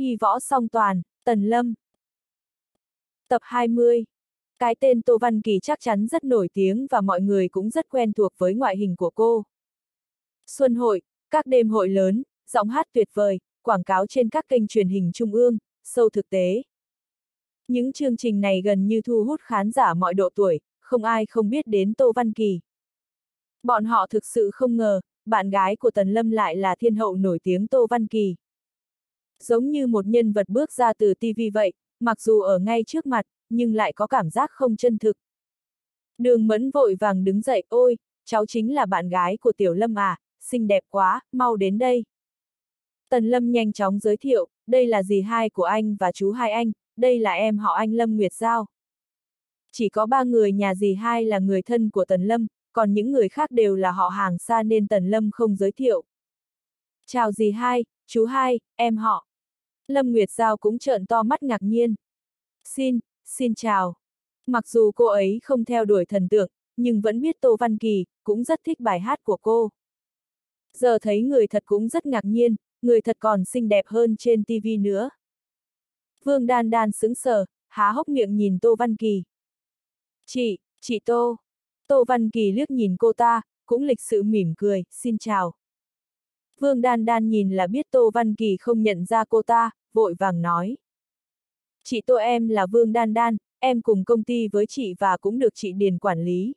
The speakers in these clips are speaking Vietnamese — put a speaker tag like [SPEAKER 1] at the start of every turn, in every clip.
[SPEAKER 1] Y võ song toàn, Tần Lâm. Tập 20 Cái tên Tô Văn Kỳ chắc chắn rất nổi tiếng và mọi người cũng rất quen thuộc với ngoại hình của cô. Xuân hội, các đêm hội lớn, giọng hát tuyệt vời, quảng cáo trên các kênh truyền hình trung ương, sâu thực tế. Những chương trình này gần như thu hút khán giả mọi độ tuổi, không ai không biết đến Tô Văn Kỳ. Bọn họ thực sự không ngờ, bạn gái của Tần Lâm lại là thiên hậu nổi tiếng Tô Văn Kỳ. Giống như một nhân vật bước ra từ TV vậy, mặc dù ở ngay trước mặt, nhưng lại có cảm giác không chân thực. Đường mẫn vội vàng đứng dậy, ôi, cháu chính là bạn gái của Tiểu Lâm à, xinh đẹp quá, mau đến đây. Tần Lâm nhanh chóng giới thiệu, đây là dì hai của anh và chú hai anh, đây là em họ anh Lâm Nguyệt Giao. Chỉ có ba người nhà dì hai là người thân của Tần Lâm, còn những người khác đều là họ hàng xa nên Tần Lâm không giới thiệu. Chào dì hai, chú hai, em họ. Lâm Nguyệt Giao cũng trợn to mắt ngạc nhiên. Xin, xin chào. Mặc dù cô ấy không theo đuổi thần tượng, nhưng vẫn biết Tô Văn Kỳ, cũng rất thích bài hát của cô. Giờ thấy người thật cũng rất ngạc nhiên, người thật còn xinh đẹp hơn trên TV nữa. Vương Đan Đan sững sờ, há hốc miệng nhìn Tô Văn Kỳ. Chị, chị Tô. Tô Văn Kỳ liếc nhìn cô ta, cũng lịch sự mỉm cười, xin chào. Vương Đan Đan nhìn là biết Tô Văn Kỳ không nhận ra cô ta, vội vàng nói. Chị Tô em là Vương Đan Đan, em cùng công ty với chị và cũng được chị Điền quản lý.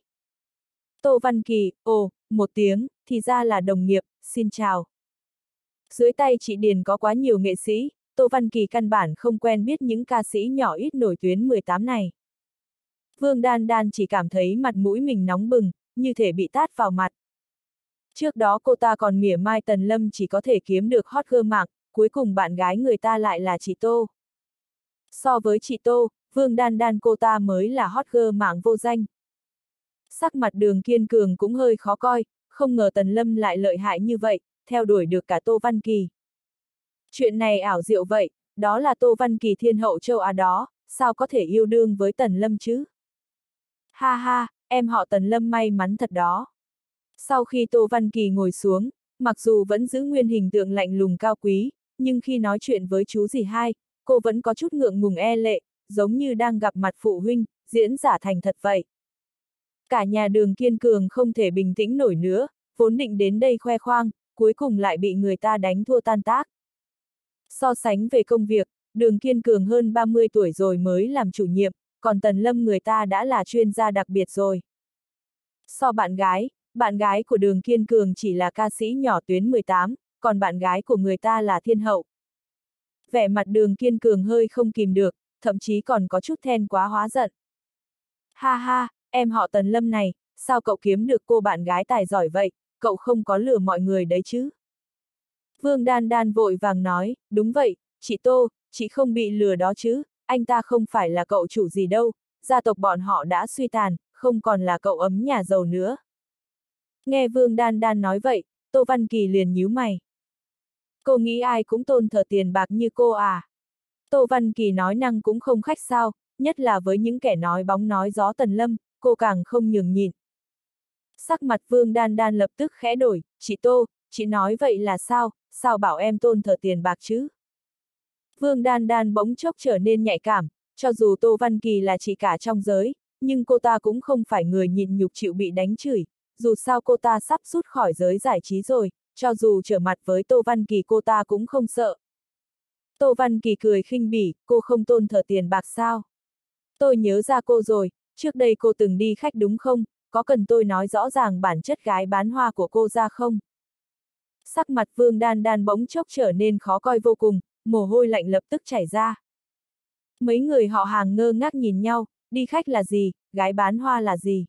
[SPEAKER 1] Tô Văn Kỳ, ồ, một tiếng, thì ra là đồng nghiệp, xin chào. Dưới tay chị Điền có quá nhiều nghệ sĩ, Tô Văn Kỳ căn bản không quen biết những ca sĩ nhỏ ít nổi tuyến 18 này. Vương Đan Đan chỉ cảm thấy mặt mũi mình nóng bừng, như thể bị tát vào mặt. Trước đó cô ta còn mỉa mai Tần Lâm chỉ có thể kiếm được hot girl mạng, cuối cùng bạn gái người ta lại là chị Tô. So với chị Tô, Vương Đan Đan cô ta mới là hot girl mạng vô danh. Sắc mặt đường kiên cường cũng hơi khó coi, không ngờ Tần Lâm lại lợi hại như vậy, theo đuổi được cả Tô Văn Kỳ. Chuyện này ảo diệu vậy, đó là Tô Văn Kỳ thiên hậu châu Á đó, sao có thể yêu đương với Tần Lâm chứ? Ha ha, em họ Tần Lâm may mắn thật đó. Sau khi Tô Văn Kỳ ngồi xuống, mặc dù vẫn giữ nguyên hình tượng lạnh lùng cao quý, nhưng khi nói chuyện với chú dì hai, cô vẫn có chút ngượng ngùng e lệ, giống như đang gặp mặt phụ huynh, diễn giả thành thật vậy. Cả nhà đường kiên cường không thể bình tĩnh nổi nữa, vốn định đến đây khoe khoang, cuối cùng lại bị người ta đánh thua tan tác. So sánh về công việc, đường kiên cường hơn 30 tuổi rồi mới làm chủ nhiệm, còn Tần Lâm người ta đã là chuyên gia đặc biệt rồi. So bạn gái, bạn gái của đường kiên cường chỉ là ca sĩ nhỏ tuyến 18, còn bạn gái của người ta là thiên hậu. Vẻ mặt đường kiên cường hơi không kìm được, thậm chí còn có chút then quá hóa giận. Ha ha, em họ Tần Lâm này, sao cậu kiếm được cô bạn gái tài giỏi vậy, cậu không có lừa mọi người đấy chứ? Vương Đan Đan vội vàng nói, đúng vậy, chị Tô, chị không bị lừa đó chứ, anh ta không phải là cậu chủ gì đâu, gia tộc bọn họ đã suy tàn, không còn là cậu ấm nhà giàu nữa. Nghe Vương Đan Đan nói vậy, Tô Văn Kỳ liền nhíu mày. Cô nghĩ ai cũng tôn thờ tiền bạc như cô à? Tô Văn Kỳ nói năng cũng không khách sao, nhất là với những kẻ nói bóng nói gió tần lâm, cô càng không nhường nhịn. Sắc mặt Vương Đan Đan lập tức khẽ đổi, chị Tô, chị nói vậy là sao, sao bảo em tôn thờ tiền bạc chứ? Vương Đan Đan bỗng chốc trở nên nhạy cảm, cho dù Tô Văn Kỳ là chị cả trong giới, nhưng cô ta cũng không phải người nhịn nhục chịu bị đánh chửi, dù sao cô ta sắp rút khỏi giới giải trí rồi, cho dù trở mặt với Tô Văn Kỳ cô ta cũng không sợ. Tô Văn Kỳ cười khinh bỉ, cô không tôn thờ tiền bạc sao? Tôi nhớ ra cô rồi, trước đây cô từng đi khách đúng không, có cần tôi nói rõ ràng bản chất gái bán hoa của cô ra không? Sắc mặt Vương Đan Đan bỗng chốc trở nên khó coi vô cùng, mồ hôi lạnh lập tức chảy ra. Mấy người họ hàng ngơ ngác nhìn nhau, đi khách là gì, gái bán hoa là gì?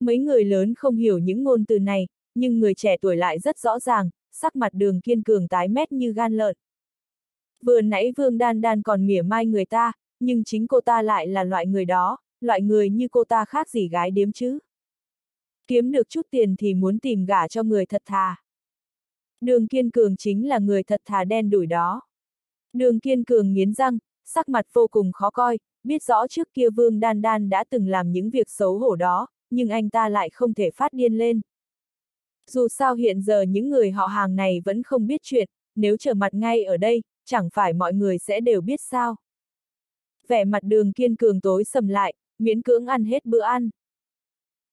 [SPEAKER 1] Mấy người lớn không hiểu những ngôn từ này, nhưng người trẻ tuổi lại rất rõ ràng, sắc mặt đường kiên cường tái mét như gan lợn. Vừa nãy Vương Đan Đan còn mỉa mai người ta, nhưng chính cô ta lại là loại người đó, loại người như cô ta khác gì gái điếm chứ. Kiếm được chút tiền thì muốn tìm gả cho người thật thà. Đường kiên cường chính là người thật thà đen đủi đó. Đường kiên cường nghiến răng, sắc mặt vô cùng khó coi, biết rõ trước kia Vương Đan Đan đã từng làm những việc xấu hổ đó, nhưng anh ta lại không thể phát điên lên. Dù sao hiện giờ những người họ hàng này vẫn không biết chuyện, nếu trở mặt ngay ở đây, chẳng phải mọi người sẽ đều biết sao. Vẻ mặt đường kiên cường tối sầm lại, miễn cưỡng ăn hết bữa ăn.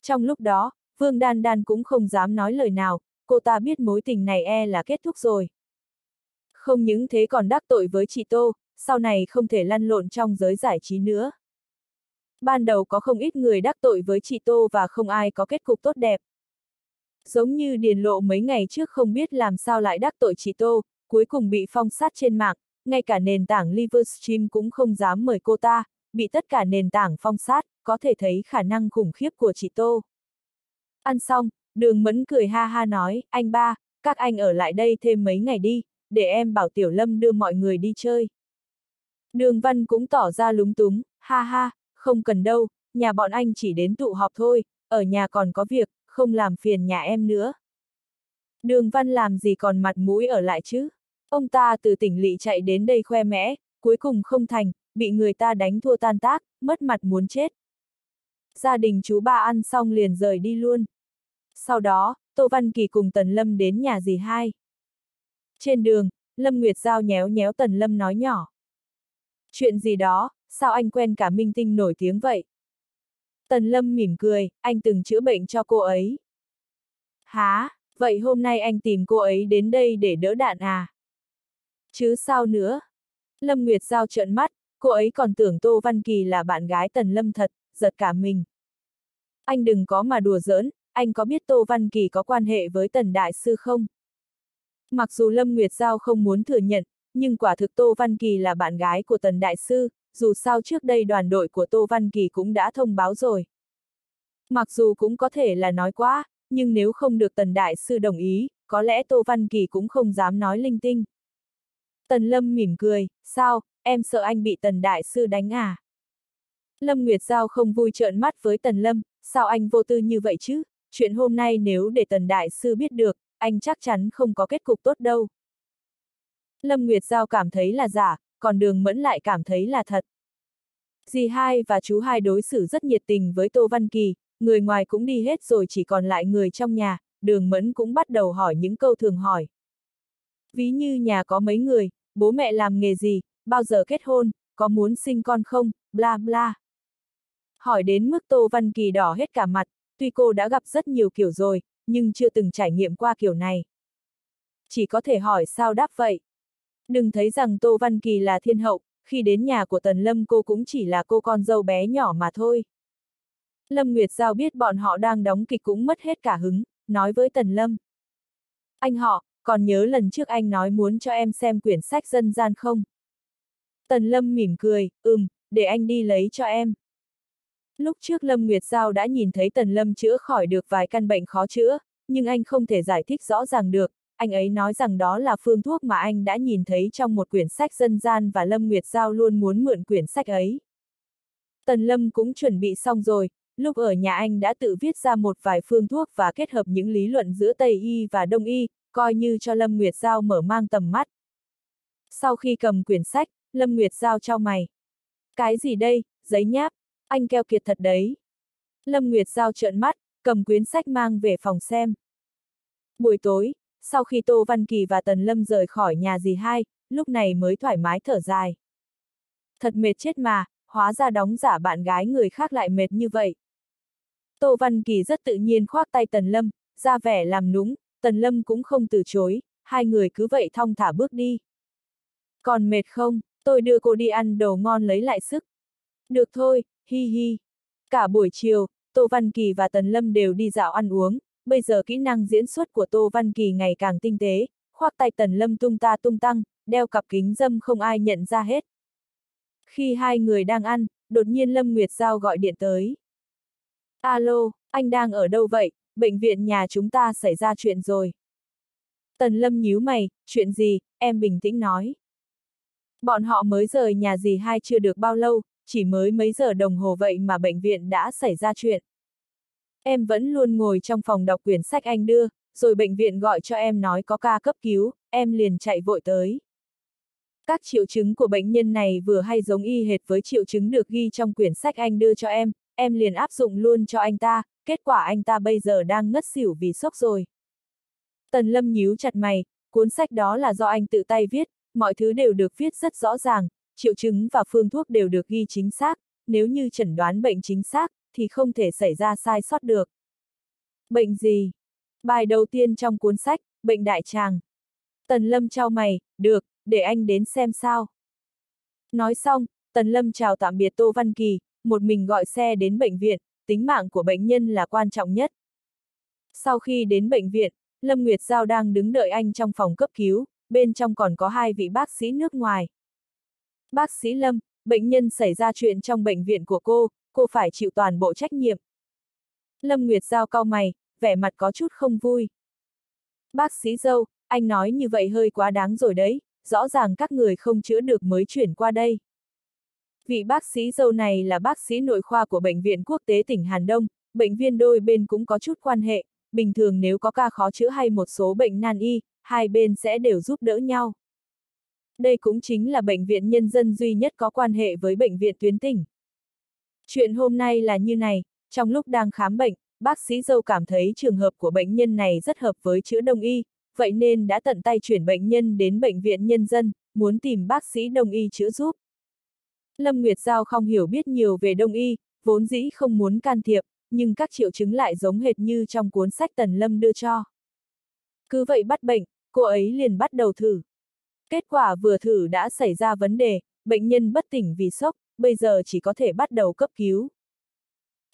[SPEAKER 1] Trong lúc đó, Vương Đan Đan cũng không dám nói lời nào, cô ta biết mối tình này e là kết thúc rồi. Không những thế còn đắc tội với chị Tô, sau này không thể lăn lộn trong giới giải trí nữa. Ban đầu có không ít người đắc tội với chị Tô và không ai có kết cục tốt đẹp. Giống như Điền Lộ mấy ngày trước không biết làm sao lại đắc tội chị Tô, cuối cùng bị phong sát trên mạng, ngay cả nền tảng Livestream cũng không dám mời cô ta, bị tất cả nền tảng phong sát, có thể thấy khả năng khủng khiếp của chị Tô. Ăn xong, đường mẫn cười ha ha nói, anh ba, các anh ở lại đây thêm mấy ngày đi, để em bảo Tiểu Lâm đưa mọi người đi chơi. Đường văn cũng tỏ ra lúng túng, ha ha, không cần đâu, nhà bọn anh chỉ đến tụ họp thôi, ở nhà còn có việc, không làm phiền nhà em nữa. Đường văn làm gì còn mặt mũi ở lại chứ? Ông ta từ tỉnh lỵ chạy đến đây khoe mẽ, cuối cùng không thành, bị người ta đánh thua tan tác, mất mặt muốn chết. Gia đình chú ba ăn xong liền rời đi luôn. Sau đó, Tô Văn Kỳ cùng Tần Lâm đến nhà dì hai. Trên đường, Lâm Nguyệt Giao nhéo nhéo Tần Lâm nói nhỏ. Chuyện gì đó, sao anh quen cả minh tinh nổi tiếng vậy? Tần Lâm mỉm cười, anh từng chữa bệnh cho cô ấy. Há, vậy hôm nay anh tìm cô ấy đến đây để đỡ đạn à? Chứ sao nữa? Lâm Nguyệt Giao trợn mắt, cô ấy còn tưởng Tô Văn Kỳ là bạn gái Tần Lâm thật, giật cả mình. Anh đừng có mà đùa giỡn, anh có biết Tô Văn Kỳ có quan hệ với Tần Đại Sư không? Mặc dù Lâm Nguyệt Giao không muốn thừa nhận, nhưng quả thực Tô Văn Kỳ là bạn gái của Tần Đại Sư, dù sao trước đây đoàn đội của Tô Văn Kỳ cũng đã thông báo rồi. Mặc dù cũng có thể là nói quá, nhưng nếu không được Tần Đại Sư đồng ý, có lẽ Tô Văn Kỳ cũng không dám nói linh tinh. Tần Lâm mỉm cười, sao, em sợ anh bị Tần Đại Sư đánh à? Lâm Nguyệt Giao không vui trợn mắt với Tần Lâm, sao anh vô tư như vậy chứ? Chuyện hôm nay nếu để Tần Đại Sư biết được, anh chắc chắn không có kết cục tốt đâu. Lâm Nguyệt Giao cảm thấy là giả, còn đường mẫn lại cảm thấy là thật. Dì hai và chú hai đối xử rất nhiệt tình với Tô Văn Kỳ, người ngoài cũng đi hết rồi chỉ còn lại người trong nhà, đường mẫn cũng bắt đầu hỏi những câu thường hỏi. Ví như nhà có mấy người, bố mẹ làm nghề gì, bao giờ kết hôn, có muốn sinh con không, bla bla. Hỏi đến mức Tô Văn Kỳ đỏ hết cả mặt, tuy cô đã gặp rất nhiều kiểu rồi, nhưng chưa từng trải nghiệm qua kiểu này. Chỉ có thể hỏi sao đáp vậy. Đừng thấy rằng Tô Văn Kỳ là thiên hậu, khi đến nhà của Tần Lâm cô cũng chỉ là cô con dâu bé nhỏ mà thôi. Lâm Nguyệt Giao biết bọn họ đang đóng kịch cũng mất hết cả hứng, nói với Tần Lâm. Anh họ, còn nhớ lần trước anh nói muốn cho em xem quyển sách dân gian không? Tần Lâm mỉm cười, ừm, để anh đi lấy cho em. Lúc trước Lâm Nguyệt Giao đã nhìn thấy Tần Lâm chữa khỏi được vài căn bệnh khó chữa, nhưng anh không thể giải thích rõ ràng được, anh ấy nói rằng đó là phương thuốc mà anh đã nhìn thấy trong một quyển sách dân gian và Lâm Nguyệt Giao luôn muốn mượn quyển sách ấy. Tần Lâm cũng chuẩn bị xong rồi, lúc ở nhà anh đã tự viết ra một vài phương thuốc và kết hợp những lý luận giữa Tây Y và Đông Y, coi như cho Lâm Nguyệt Giao mở mang tầm mắt. Sau khi cầm quyển sách, Lâm Nguyệt Giao cho mày. Cái gì đây, giấy nháp, anh keo kiệt thật đấy. Lâm Nguyệt Giao trợn mắt, cầm quyển sách mang về phòng xem. Buổi tối, sau khi Tô Văn Kỳ và Tần Lâm rời khỏi nhà dì hai, lúc này mới thoải mái thở dài. Thật mệt chết mà, hóa ra đóng giả bạn gái người khác lại mệt như vậy. Tô Văn Kỳ rất tự nhiên khoác tay Tần Lâm, ra vẻ làm núng, Tần Lâm cũng không từ chối, hai người cứ vậy thong thả bước đi. Còn mệt không, tôi đưa cô đi ăn đồ ngon lấy lại sức. Được thôi, hi hi. Cả buổi chiều, Tô Văn Kỳ và Tần Lâm đều đi dạo ăn uống, bây giờ kỹ năng diễn xuất của Tô Văn Kỳ ngày càng tinh tế, khoác tay Tần Lâm tung ta tung tăng, đeo cặp kính dâm không ai nhận ra hết. Khi hai người đang ăn, đột nhiên Lâm Nguyệt Giao gọi điện tới. Alo, anh đang ở đâu vậy? Bệnh viện nhà chúng ta xảy ra chuyện rồi. Tần Lâm nhíu mày, chuyện gì, em bình tĩnh nói. Bọn họ mới rời nhà gì hai chưa được bao lâu, chỉ mới mấy giờ đồng hồ vậy mà bệnh viện đã xảy ra chuyện. Em vẫn luôn ngồi trong phòng đọc quyển sách anh đưa, rồi bệnh viện gọi cho em nói có ca cấp cứu, em liền chạy vội tới. Các triệu chứng của bệnh nhân này vừa hay giống y hệt với triệu chứng được ghi trong quyển sách anh đưa cho em, em liền áp dụng luôn cho anh ta, kết quả anh ta bây giờ đang ngất xỉu vì sốc rồi. Tần Lâm nhíu chặt mày, cuốn sách đó là do anh tự tay viết, mọi thứ đều được viết rất rõ ràng, triệu chứng và phương thuốc đều được ghi chính xác, nếu như chẩn đoán bệnh chính xác, thì không thể xảy ra sai sót được. Bệnh gì? Bài đầu tiên trong cuốn sách, bệnh đại tràng. Tần Lâm trao mày, được, để anh đến xem sao. Nói xong, Tần Lâm chào tạm biệt Tô Văn Kỳ, một mình gọi xe đến bệnh viện, tính mạng của bệnh nhân là quan trọng nhất. Sau khi đến bệnh viện, Lâm Nguyệt Giao đang đứng đợi anh trong phòng cấp cứu, bên trong còn có hai vị bác sĩ nước ngoài. Bác sĩ Lâm, bệnh nhân xảy ra chuyện trong bệnh viện của cô, cô phải chịu toàn bộ trách nhiệm. Lâm Nguyệt Giao cau mày, vẻ mặt có chút không vui. Bác sĩ dâu, anh nói như vậy hơi quá đáng rồi đấy, rõ ràng các người không chữa được mới chuyển qua đây. Vị bác sĩ dâu này là bác sĩ nội khoa của Bệnh viện Quốc tế tỉnh Hàn Đông, bệnh viên đôi bên cũng có chút quan hệ, bình thường nếu có ca khó chữa hay một số bệnh nan y, hai bên sẽ đều giúp đỡ nhau. Đây cũng chính là bệnh viện nhân dân duy nhất có quan hệ với bệnh viện tuyến tỉnh. Chuyện hôm nay là như này, trong lúc đang khám bệnh, bác sĩ dâu cảm thấy trường hợp của bệnh nhân này rất hợp với chữa đông y, vậy nên đã tận tay chuyển bệnh nhân đến bệnh viện nhân dân, muốn tìm bác sĩ đông y chữa giúp. Lâm Nguyệt Giao không hiểu biết nhiều về đông y, vốn dĩ không muốn can thiệp, nhưng các triệu chứng lại giống hệt như trong cuốn sách Tần Lâm đưa cho. Cứ vậy bắt bệnh, cô ấy liền bắt đầu thử. Kết quả vừa thử đã xảy ra vấn đề, bệnh nhân bất tỉnh vì sốc, bây giờ chỉ có thể bắt đầu cấp cứu.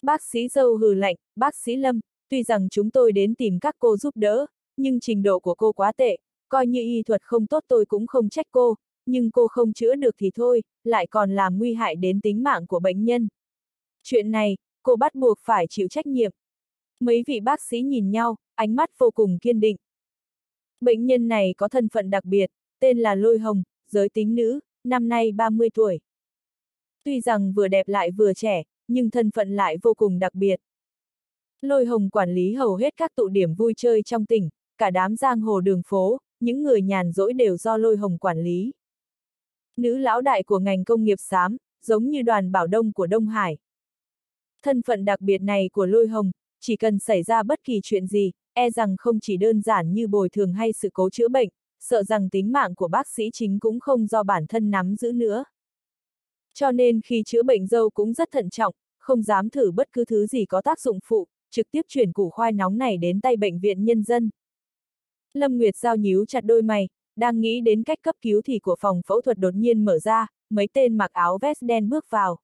[SPEAKER 1] Bác sĩ dâu hừ lạnh, bác sĩ Lâm, tuy rằng chúng tôi đến tìm các cô giúp đỡ, nhưng trình độ của cô quá tệ, coi như y thuật không tốt tôi cũng không trách cô, nhưng cô không chữa được thì thôi, lại còn làm nguy hại đến tính mạng của bệnh nhân. Chuyện này, cô bắt buộc phải chịu trách nhiệm. Mấy vị bác sĩ nhìn nhau, ánh mắt vô cùng kiên định. Bệnh nhân này có thân phận đặc biệt, tên là Lôi Hồng, giới tính nữ, năm nay 30 tuổi. Tuy rằng vừa đẹp lại vừa trẻ, nhưng thân phận lại vô cùng đặc biệt. Lôi Hồng quản lý hầu hết các tụ điểm vui chơi trong tỉnh, cả đám giang hồ đường phố, những người nhàn rỗi đều do Lôi Hồng quản lý. Nữ lão đại của ngành công nghiệp xám, giống như đoàn bảo đông của Đông Hải. Thân phận đặc biệt này của Lôi Hồng, chỉ cần xảy ra bất kỳ chuyện gì, e rằng không chỉ đơn giản như bồi thường hay sự cố chữa bệnh, sợ rằng tính mạng của bác sĩ chính cũng không do bản thân nắm giữ nữa. Cho nên khi chữa bệnh dâu cũng rất thận trọng, không dám thử bất cứ thứ gì có tác dụng phụ, trực tiếp chuyển củ khoai nóng này đến tay bệnh viện nhân dân. Lâm Nguyệt Giao nhíu chặt đôi mày, đang nghĩ đến cách cấp cứu thì của phòng phẫu thuật đột nhiên mở ra, mấy tên mặc áo vest đen bước vào.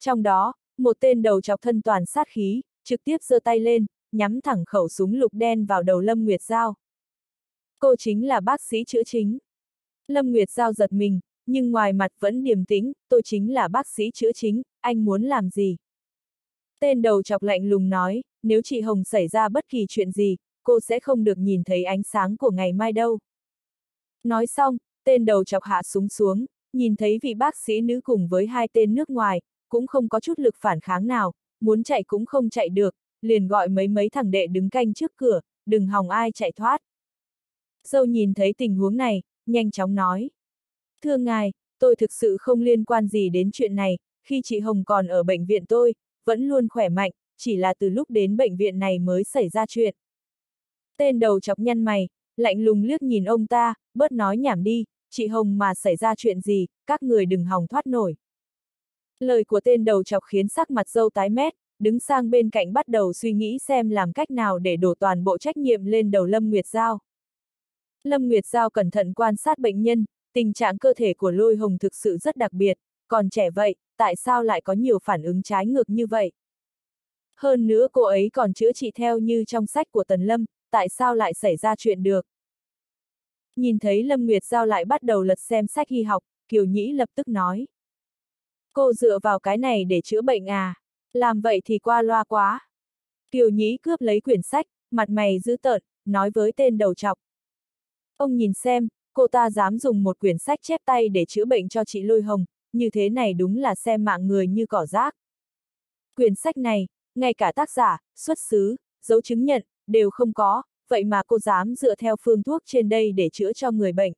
[SPEAKER 1] Trong đó, một tên đầu chọc thân toàn sát khí, trực tiếp giơ tay lên, nhắm thẳng khẩu súng lục đen vào đầu Lâm Nguyệt Giao. Cô chính là bác sĩ chữa chính. Lâm Nguyệt Giao giật mình, nhưng ngoài mặt vẫn điềm tĩnh, tôi chính là bác sĩ chữa chính, anh muốn làm gì? Tên đầu chọc lạnh lùng nói, nếu chị Hồng xảy ra bất kỳ chuyện gì, cô sẽ không được nhìn thấy ánh sáng của ngày mai đâu. Nói xong, tên đầu chọc hạ súng xuống, nhìn thấy vị bác sĩ nữ cùng với hai tên nước ngoài, cũng không có chút lực phản kháng nào, muốn chạy cũng không chạy được, liền gọi mấy mấy thằng đệ đứng canh trước cửa, đừng hòng ai chạy thoát. Dâu nhìn thấy tình huống này, nhanh chóng nói. Thưa ngài, tôi thực sự không liên quan gì đến chuyện này, khi chị Hồng còn ở bệnh viện tôi, vẫn luôn khỏe mạnh, chỉ là từ lúc đến bệnh viện này mới xảy ra chuyện. Tên đầu chọc nhăn mày, lạnh lùng liếc nhìn ông ta, bớt nói nhảm đi, chị Hồng mà xảy ra chuyện gì, các người đừng hòng thoát nổi. Lời của tên đầu chọc khiến sắc mặt dâu tái mét, đứng sang bên cạnh bắt đầu suy nghĩ xem làm cách nào để đổ toàn bộ trách nhiệm lên đầu Lâm Nguyệt Giao. Lâm Nguyệt Giao cẩn thận quan sát bệnh nhân, tình trạng cơ thể của lôi hồng thực sự rất đặc biệt, còn trẻ vậy, tại sao lại có nhiều phản ứng trái ngược như vậy? Hơn nữa cô ấy còn chữa trị theo như trong sách của Tần Lâm, tại sao lại xảy ra chuyện được? Nhìn thấy Lâm Nguyệt Giao lại bắt đầu lật xem sách y học, Kiều Nhĩ lập tức nói. Cô dựa vào cái này để chữa bệnh à? Làm vậy thì qua loa quá. Kiều Nhĩ cướp lấy quyển sách, mặt mày dữ tợn, nói với tên đầu chọc. Ông nhìn xem, cô ta dám dùng một quyển sách chép tay để chữa bệnh cho chị Lôi Hồng, như thế này đúng là xem mạng người như cỏ rác. Quyển sách này, ngay cả tác giả, xuất xứ, dấu chứng nhận, đều không có, vậy mà cô dám dựa theo phương thuốc trên đây để chữa cho người bệnh.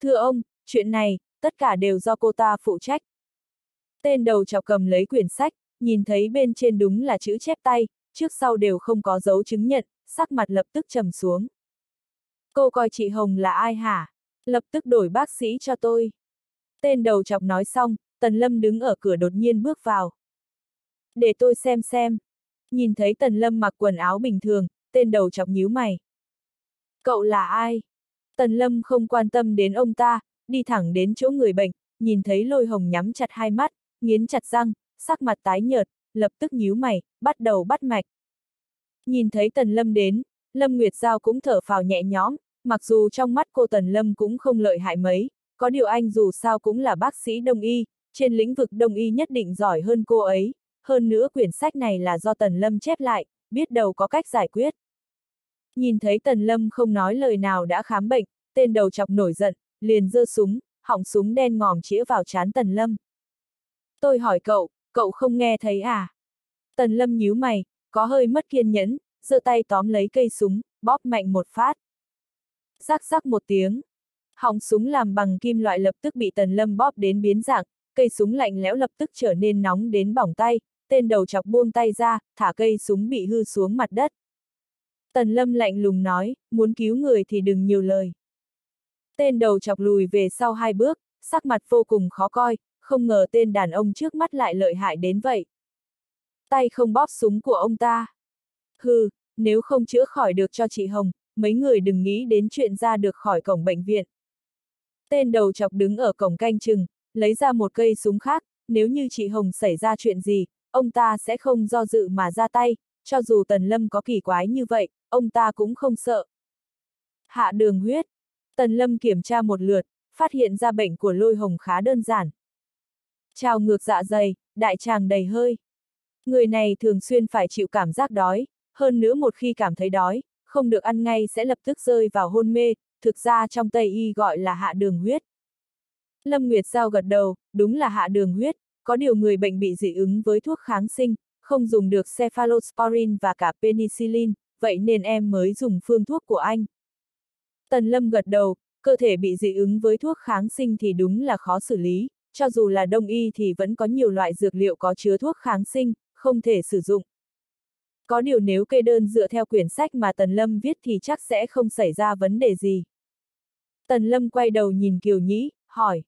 [SPEAKER 1] Thưa ông, chuyện này, tất cả đều do cô ta phụ trách. Tên đầu chọc cầm lấy quyển sách, nhìn thấy bên trên đúng là chữ chép tay, trước sau đều không có dấu chứng nhận, sắc mặt lập tức trầm xuống. Cô coi chị Hồng là ai hả? Lập tức đổi bác sĩ cho tôi. Tên đầu chọc nói xong, Tần Lâm đứng ở cửa đột nhiên bước vào. Để tôi xem xem. Nhìn thấy Tần Lâm mặc quần áo bình thường, tên đầu chọc nhíu mày. Cậu là ai? Tần Lâm không quan tâm đến ông ta, đi thẳng đến chỗ người bệnh, nhìn thấy lôi hồng nhắm chặt hai mắt, nghiến chặt răng, sắc mặt tái nhợt, lập tức nhíu mày, bắt đầu bắt mạch. Nhìn thấy Tần Lâm đến, Lâm Nguyệt Giao cũng thở phào nhẹ nhõm, mặc dù trong mắt cô Tần Lâm cũng không lợi hại mấy, có điều anh dù sao cũng là bác sĩ đông y, trên lĩnh vực đông y nhất định giỏi hơn cô ấy, hơn nữa quyển sách này là do Tần Lâm chép lại, biết đâu có cách giải quyết. Nhìn thấy Tần Lâm không nói lời nào đã khám bệnh, tên đầu chọc nổi giận, liền giơ súng, họng súng đen ngòm chĩa vào chán Tần Lâm. Tôi hỏi cậu, cậu không nghe thấy à? Tần Lâm nhíu mày, có hơi mất kiên nhẫn, giơ tay tóm lấy cây súng, bóp mạnh một phát. Rắc rắc một tiếng. Họng súng làm bằng kim loại lập tức bị Tần Lâm bóp đến biến dạng, cây súng lạnh lẽo lập tức trở nên nóng đến bỏng tay, tên đầu chọc buông tay ra, thả cây súng bị hư xuống mặt đất. Tần Lâm lạnh lùng nói, muốn cứu người thì đừng nhiều lời. Tên đầu chọc lùi về sau hai bước, sắc mặt vô cùng khó coi, không ngờ tên đàn ông trước mắt lại lợi hại đến vậy. Tay không bóp súng của ông ta. Hừ, nếu không chữa khỏi được cho chị Hồng, mấy người đừng nghĩ đến chuyện ra được khỏi cổng bệnh viện. Tên đầu chọc đứng ở cổng canh chừng, lấy ra một cây súng khác, nếu như chị Hồng xảy ra chuyện gì, ông ta sẽ không do dự mà ra tay, cho dù Tần Lâm có kỳ quái như vậy, ông ta cũng không sợ. Hạ đường huyết. Tần Lâm kiểm tra một lượt, phát hiện ra bệnh của lôi hồng khá đơn giản. Trào ngược dạ dày, đại tràng đầy hơi. Người này thường xuyên phải chịu cảm giác đói, hơn nữa một khi cảm thấy đói, không được ăn ngay sẽ lập tức rơi vào hôn mê, thực ra trong Tây Y gọi là hạ đường huyết. Lâm Nguyệt Giao gật đầu, đúng là hạ đường huyết, có điều người bệnh bị dị ứng với thuốc kháng sinh, không dùng được cephalosporin và cả penicillin, vậy nên em mới dùng phương thuốc của anh. Tần Lâm gật đầu, cơ thể bị dị ứng với thuốc kháng sinh thì đúng là khó xử lý, cho dù là đông y thì vẫn có nhiều loại dược liệu có chứa thuốc kháng sinh, không thể sử dụng. Có điều nếu kê đơn dựa theo quyển sách mà Tần Lâm viết thì chắc sẽ không xảy ra vấn đề gì. Tần Lâm quay đầu nhìn Kiều Nhĩ, hỏi.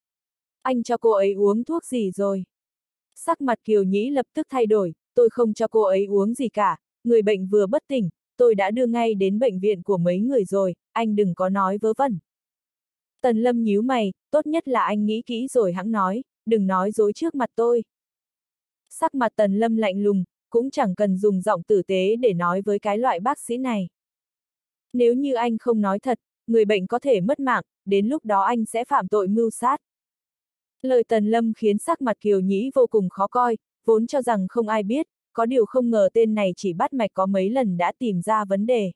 [SPEAKER 1] Anh cho cô ấy uống thuốc gì rồi? Sắc mặt Kiều Nhĩ lập tức thay đổi, tôi không cho cô ấy uống gì cả, người bệnh vừa bất tỉnh, tôi đã đưa ngay đến bệnh viện của mấy người rồi, anh đừng có nói vớ vẩn. Tần Lâm nhíu mày, tốt nhất là anh nghĩ kỹ rồi hãng nói, đừng nói dối trước mặt tôi. Sắc mặt Tần Lâm lạnh lùng, cũng chẳng cần dùng giọng tử tế để nói với cái loại bác sĩ này. Nếu như anh không nói thật, người bệnh có thể mất mạng, đến lúc đó anh sẽ phạm tội mưu sát. Lời Tần Lâm khiến sắc mặt Kiều Nhĩ vô cùng khó coi, vốn cho rằng không ai biết, có điều không ngờ tên này chỉ bắt mạch có mấy lần đã tìm ra vấn đề.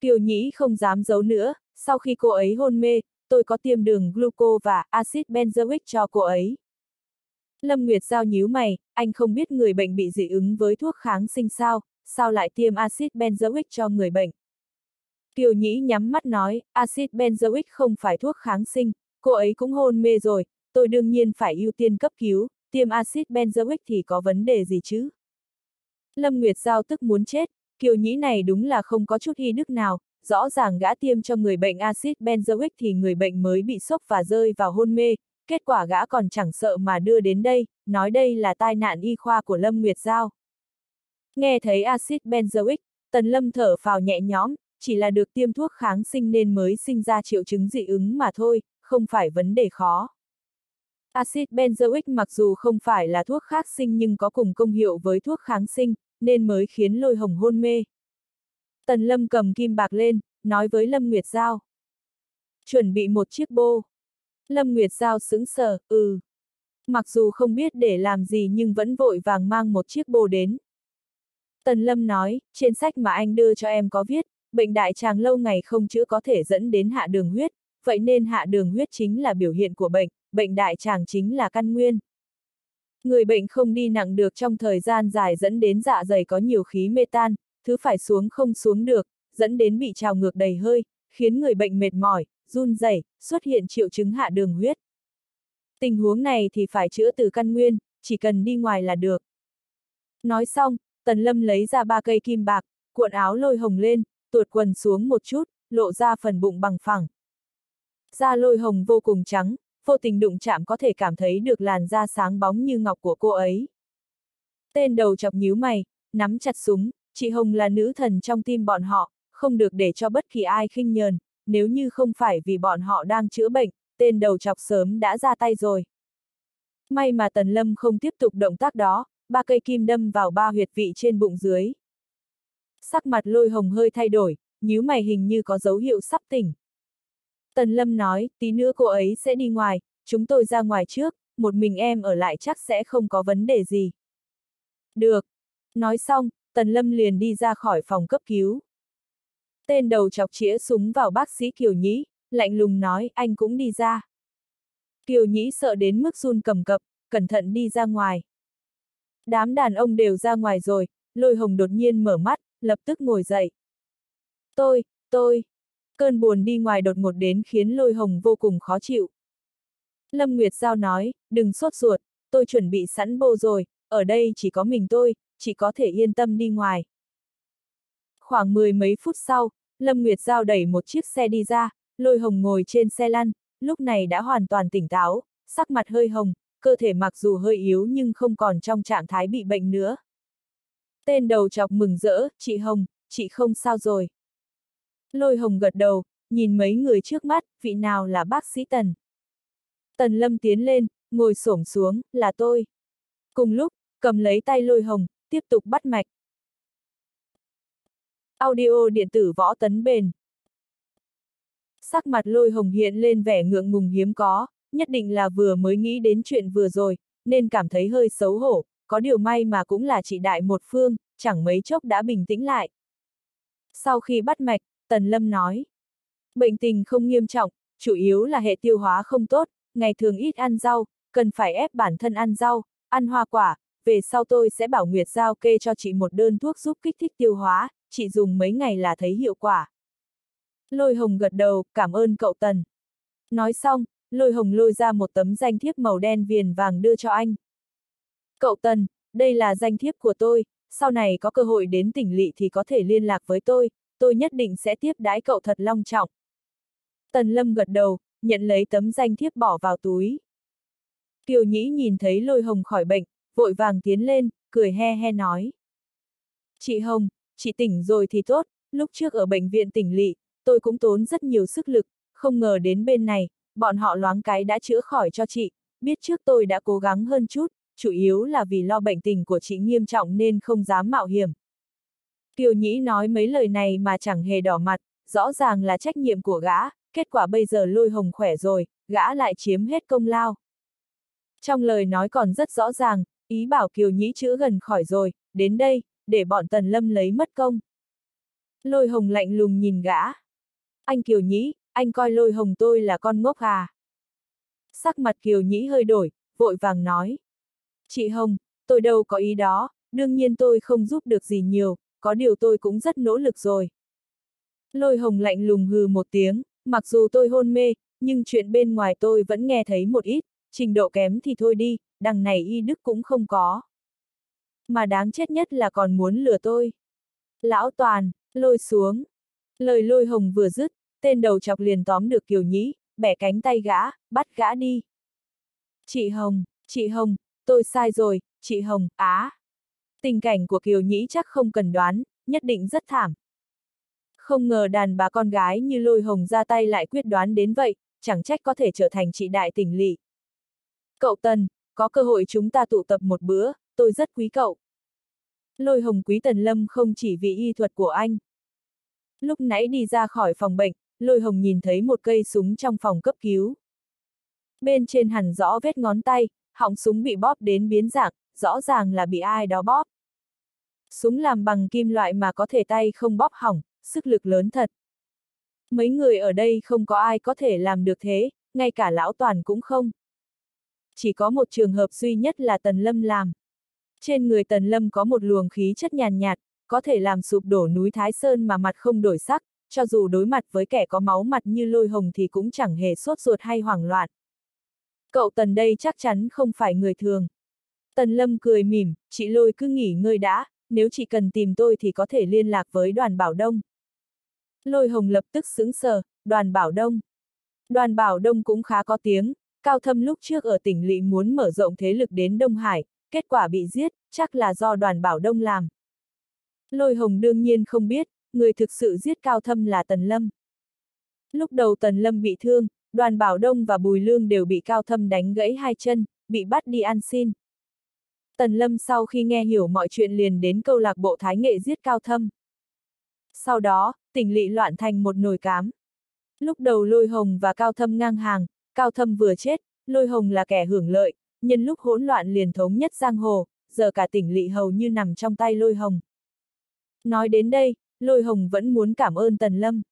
[SPEAKER 1] Kiều Nhĩ không dám giấu nữa, sau khi cô ấy hôn mê, tôi có tiêm đường gluco và axit benzoic cho cô ấy. Lâm Nguyệt Giao nhíu mày, anh không biết người bệnh bị dị ứng với thuốc kháng sinh sao, sao lại tiêm axit benzoic cho người bệnh. Kiều Nhĩ nhắm mắt nói, axit benzoic không phải thuốc kháng sinh, cô ấy cũng hôn mê rồi, tôi đương nhiên phải ưu tiên cấp cứu, tiêm axit benzoic thì có vấn đề gì chứ? Lâm Nguyệt Giao tức muốn chết, Kiều Nhĩ này đúng là không có chút y đức nào, rõ ràng gã tiêm cho người bệnh axit benzoic thì người bệnh mới bị sốc và rơi vào hôn mê, kết quả gã còn chẳng sợ mà đưa đến đây, nói đây là tai nạn y khoa của Lâm Nguyệt Giao. Nghe thấy axit benzoic, Tần Lâm thở phào nhẹ nhõm, chỉ là được tiêm thuốc kháng sinh nên mới sinh ra triệu chứng dị ứng mà thôi, không phải vấn đề khó. Axit benzoic mặc dù không phải là thuốc kháng sinh nhưng có cùng công hiệu với thuốc kháng sinh, nên mới khiến lôi hồng hôn mê. Tần Lâm cầm kim bạc lên, nói với Lâm Nguyệt Giao. Chuẩn bị một chiếc bô. Lâm Nguyệt Giao sững sờ, ừ. Mặc dù không biết để làm gì nhưng vẫn vội vàng mang một chiếc bô đến. Tần Lâm nói, trên sách mà anh đưa cho em có viết, bệnh đại tràng lâu ngày không chữa có thể dẫn đến hạ đường huyết, vậy nên hạ đường huyết chính là biểu hiện của bệnh, bệnh đại tràng chính là căn nguyên. Người bệnh không đi nặng được trong thời gian dài dẫn đến dạ dày có nhiều khí mê tan, thứ phải xuống không xuống được, dẫn đến bị trào ngược đầy hơi, khiến người bệnh mệt mỏi, run rẩy, xuất hiện triệu chứng hạ đường huyết. Tình huống này thì phải chữa từ căn nguyên, chỉ cần đi ngoài là được. Nói xong, Tần Lâm lấy ra ba cây kim bạc, cuộn áo lôi hồng lên, tuột quần xuống một chút, lộ ra phần bụng bằng phẳng. Da lôi hồng vô cùng trắng, vô tình đụng chạm có thể cảm thấy được làn da sáng bóng như ngọc của cô ấy. Tên đầu chọc nhíu mày, nắm chặt súng, chị Hồng là nữ thần trong tim bọn họ, không được để cho bất kỳ ai khinh nhờn, nếu như không phải vì bọn họ đang chữa bệnh, tên đầu chọc sớm đã ra tay rồi. May mà Tần Lâm không tiếp tục động tác đó, ba cây kim đâm vào ba huyệt vị trên bụng dưới. Sắc mặt lôi hồng hơi thay đổi, nhíu mày hình như có dấu hiệu sắp tỉnh. Tần Lâm nói, tí nữa cô ấy sẽ đi ngoài, chúng tôi ra ngoài trước, một mình em ở lại chắc sẽ không có vấn đề gì. Được. Nói xong, Tần Lâm liền đi ra khỏi phòng cấp cứu. Tên đầu chọc chĩa súng vào bác sĩ Kiều Nhĩ, lạnh lùng nói anh cũng đi ra. Kiều Nhĩ sợ đến mức run cầm cập, cẩn thận đi ra ngoài. Đám đàn ông đều ra ngoài rồi, lôi hồng đột nhiên mở mắt, lập tức ngồi dậy. Tôi, tôi. Cơn buồn đi ngoài đột ngột đến khiến lôi hồng vô cùng khó chịu. Lâm Nguyệt Giao nói, đừng sốt ruột, tôi chuẩn bị sẵn bô rồi, ở đây chỉ có mình tôi, chỉ có thể yên tâm đi ngoài. Khoảng mười mấy phút sau, Lâm Nguyệt Giao đẩy một chiếc xe đi ra, lôi hồng ngồi trên xe lăn, lúc này đã hoàn toàn tỉnh táo, sắc mặt hơi hồng, cơ thể mặc dù hơi yếu nhưng không còn trong trạng thái bị bệnh nữa. Tên đầu chọc mừng rỡ, chị Hồng, chị không sao rồi. Lôi Hồng gật đầu, nhìn mấy người trước mắt, vị nào là bác sĩ Tần. Tần Lâm tiến lên, ngồi xổm xuống, là tôi. Cùng lúc, cầm lấy tay Lôi Hồng, tiếp tục bắt mạch. Audio điện tử võ tấn bền. Sắc mặt Lôi Hồng hiện lên vẻ ngượng ngùng hiếm có, nhất định là vừa mới nghĩ đến chuyện vừa rồi, nên cảm thấy hơi xấu hổ, có điều may mà cũng là chị đại một phương, chẳng mấy chốc đã bình tĩnh lại. Sau khi bắt mạch, Tần Lâm nói, bệnh tình không nghiêm trọng, chủ yếu là hệ tiêu hóa không tốt, ngày thường ít ăn rau, cần phải ép bản thân ăn rau, ăn hoa quả, về sau tôi sẽ bảo Nguyệt Giao kê cho chị một đơn thuốc giúp kích thích tiêu hóa, chị dùng mấy ngày là thấy hiệu quả. Lôi Hồng gật đầu, cảm ơn cậu Tần. Nói xong, Lôi Hồng lôi ra một tấm danh thiếp màu đen viền vàng đưa cho anh. Cậu Tần, đây là danh thiếp của tôi, sau này có cơ hội đến tỉnh lỵ thì có thể liên lạc với tôi, tôi nhất định sẽ tiếp đái cậu thật long trọng. Tần Lâm gật đầu, nhận lấy tấm danh thiếp bỏ vào túi. Kiều Nhĩ nhìn thấy lôi hồng khỏi bệnh, vội vàng tiến lên, cười he he nói. Chị Hồng, chị tỉnh rồi thì tốt, lúc trước ở bệnh viện tỉnh lỵ, tôi cũng tốn rất nhiều sức lực, không ngờ đến bên này, bọn họ loáng cái đã chữa khỏi cho chị, biết trước tôi đã cố gắng hơn chút, chủ yếu là vì lo bệnh tình của chị nghiêm trọng nên không dám mạo hiểm. Kiều Nhĩ nói mấy lời này mà chẳng hề đỏ mặt, rõ ràng là trách nhiệm của gã, kết quả bây giờ lôi hồng khỏe rồi, gã lại chiếm hết công lao. Trong lời nói còn rất rõ ràng, ý bảo Kiều Nhĩ chữa gần khỏi rồi, đến đây, để bọn Tần Lâm lấy mất công. Lôi hồng lạnh lùng nhìn gã. Anh Kiều Nhĩ, anh coi lôi hồng tôi là con ngốc à. Sắc mặt Kiều Nhĩ hơi đổi, vội vàng nói. Chị Hồng, tôi đâu có ý đó, đương nhiên tôi không giúp được gì nhiều, có điều tôi cũng rất nỗ lực rồi. Lôi hồng lạnh lùng hừ một tiếng, mặc dù tôi hôn mê, nhưng chuyện bên ngoài tôi vẫn nghe thấy một ít, trình độ kém thì thôi đi, đằng này y đức cũng không có. Mà đáng chết nhất là còn muốn lừa tôi. Lão Toàn, lôi xuống. Lời lôi hồng vừa dứt, tên đầu chọc liền tóm được Kiều Nhĩ, bẻ cánh tay gã, bắt gã đi. Chị Hồng, chị Hồng, tôi sai rồi, chị Hồng, á. Tình cảnh của Kiều Nhĩ chắc không cần đoán, nhất định rất thảm. Không ngờ đàn bà con gái như lôi hồng ra tay lại quyết đoán đến vậy, chẳng trách có thể trở thành chị đại tỉnh lỵ. Cậu Tần, có cơ hội chúng ta tụ tập một bữa, tôi rất quý cậu. Lôi hồng quý Tần Lâm không chỉ vì y thuật của anh. Lúc nãy đi ra khỏi phòng bệnh, lôi hồng nhìn thấy một cây súng trong phòng cấp cứu. Bên trên hẳn rõ vết ngón tay, họng súng bị bóp đến biến dạng, rõ ràng là bị ai đó bóp. Súng làm bằng kim loại mà có thể tay không bóp hỏng, sức lực lớn thật. Mấy người ở đây không có ai có thể làm được thế, ngay cả lão toàn cũng không. Chỉ có một trường hợp duy nhất là Tần Lâm làm. Trên người Tần Lâm có một luồng khí chất nhàn nhạt, có thể làm sụp đổ núi Thái Sơn mà mặt không đổi sắc, cho dù đối mặt với kẻ có máu mặt như lôi hồng thì cũng chẳng hề sốt ruột hay hoảng loạn. Cậu Tần đây chắc chắn không phải người thường. Tần Lâm cười mỉm, chị lôi cứ nghỉ ngơi đã, nếu chị cần tìm tôi thì có thể liên lạc với đoàn Bảo Đông. Lôi Hồng lập tức sững sờ, đoàn Bảo Đông. Đoàn Bảo Đông cũng khá có tiếng, Cao Thâm lúc trước ở tỉnh Lỵ muốn mở rộng thế lực đến Đông Hải, kết quả bị giết, chắc là do đoàn Bảo Đông làm. Lôi Hồng đương nhiên không biết, người thực sự giết Cao Thâm là Tần Lâm. Lúc đầu Tần Lâm bị thương, đoàn Bảo Đông và Bùi Lương đều bị Cao Thâm đánh gãy hai chân, bị bắt đi ăn xin. Tần Lâm sau khi nghe hiểu mọi chuyện liền đến câu lạc bộ Thái Nghệ giết Cao Thâm. Sau đó, tỉnh lỵ loạn thành một nồi cám. Lúc đầu Lôi Hồng và Cao Thâm ngang hàng, Cao Thâm vừa chết, Lôi Hồng là kẻ hưởng lợi, nhân lúc hỗn loạn liền thống nhất giang hồ, giờ cả tỉnh lỵ hầu như nằm trong tay Lôi Hồng. Nói đến đây, Lôi Hồng vẫn muốn cảm ơn Tần Lâm.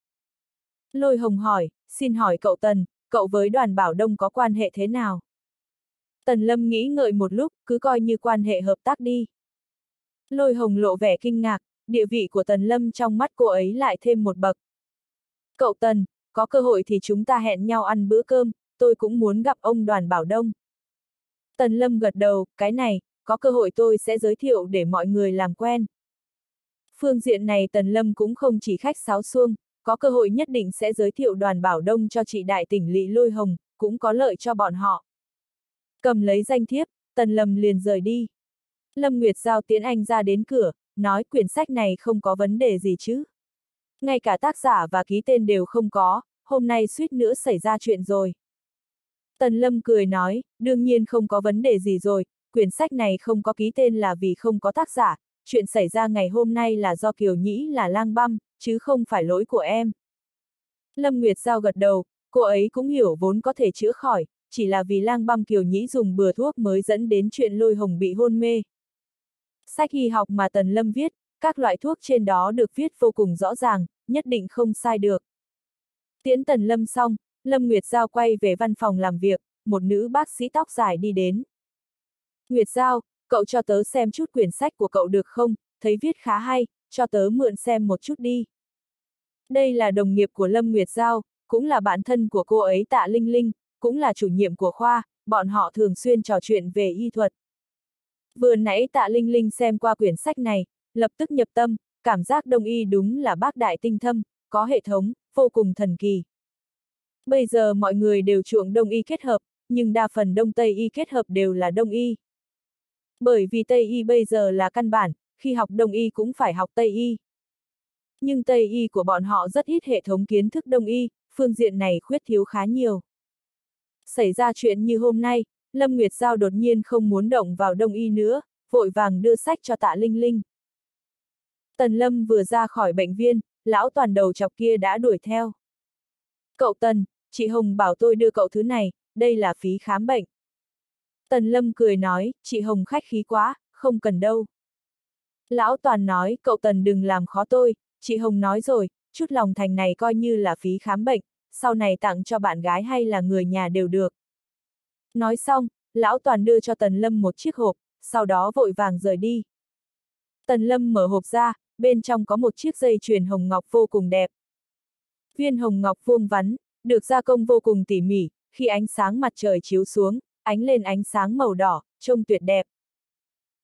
[SPEAKER 1] Lôi Hồng hỏi, xin hỏi cậu Tần, cậu với đoàn Bảo Đông có quan hệ thế nào? Tần Lâm nghĩ ngợi một lúc, cứ coi như quan hệ hợp tác đi. Lôi Hồng lộ vẻ kinh ngạc, địa vị của Tần Lâm trong mắt cô ấy lại thêm một bậc. Cậu Tần, có cơ hội thì chúng ta hẹn nhau ăn bữa cơm, tôi cũng muốn gặp ông đoàn Bảo Đông. Tần Lâm gật đầu, cái này, có cơ hội tôi sẽ giới thiệu để mọi người làm quen. Phương diện này Tần Lâm cũng không chỉ khách sáo xuông, có cơ hội nhất định sẽ giới thiệu đoàn Bảo Đông cho chị đại tỉnh Lý Lôi Hồng, cũng có lợi cho bọn họ. Cầm lấy danh thiếp, Tần Lâm liền rời đi. Lâm Nguyệt Giao tiến anh ra đến cửa, nói quyển sách này không có vấn đề gì chứ. Ngay cả tác giả và ký tên đều không có, hôm nay suýt nữa xảy ra chuyện rồi. Tần Lâm cười nói, đương nhiên không có vấn đề gì rồi, quyển sách này không có ký tên là vì không có tác giả, chuyện xảy ra ngày hôm nay là do Kiều Nhĩ là lang băm, chứ không phải lỗi của em. Lâm Nguyệt Giao gật đầu, cô ấy cũng hiểu vốn có thể chữa khỏi, chỉ là vì lang băm Kiều Nhĩ dùng bừa thuốc mới dẫn đến chuyện lôi hồng bị hôn mê. Sách y học mà Tần Lâm viết, các loại thuốc trên đó được viết vô cùng rõ ràng, nhất định không sai được. Tiễn Tần Lâm xong, Lâm Nguyệt Giao quay về văn phòng làm việc, một nữ bác sĩ tóc dài đi đến. Nguyệt Giao, cậu cho tớ xem chút quyển sách của cậu được không, thấy viết khá hay, cho tớ mượn xem một chút đi. Đây là đồng nghiệp của Lâm Nguyệt Giao, cũng là bạn thân của cô ấy Tạ Linh Linh, cũng là chủ nhiệm của khoa, bọn họ thường xuyên trò chuyện về y thuật. Vừa nãy Tạ Linh Linh xem qua quyển sách này, lập tức nhập tâm, cảm giác đông y đúng là bác đại tinh thâm, có hệ thống, vô cùng thần kỳ. Bây giờ mọi người đều chuộng đông y kết hợp, nhưng đa phần đông tây y kết hợp đều là đông y. Bởi vì tây y bây giờ là căn bản, khi học đông y cũng phải học tây y. Nhưng tây y của bọn họ rất ít hệ thống kiến thức đông y, phương diện này khuyết thiếu khá nhiều. Xảy ra chuyện như hôm nay, Lâm Nguyệt Giao đột nhiên không muốn động vào đông y nữa, vội vàng đưa sách cho tạ Linh Linh. Tần Lâm vừa ra khỏi bệnh viên, lão toàn đầu chọc kia đã đuổi theo. Cậu Tần, chị Hồng bảo tôi đưa cậu thứ này, đây là phí khám bệnh. Tần Lâm cười nói, chị Hồng khách khí quá, không cần đâu. Lão Toàn nói, cậu Tần đừng làm khó tôi, chị Hồng nói rồi, chút lòng thành này coi như là phí khám bệnh, sau này tặng cho bạn gái hay là người nhà đều được. Nói xong, Lão Toàn đưa cho Tần Lâm một chiếc hộp, sau đó vội vàng rời đi. Tần Lâm mở hộp ra, bên trong có một chiếc dây chuyền hồng ngọc vô cùng đẹp. Viên hồng ngọc vuông vắn, được gia công vô cùng tỉ mỉ, khi ánh sáng mặt trời chiếu xuống, ánh lên ánh sáng màu đỏ, trông tuyệt đẹp.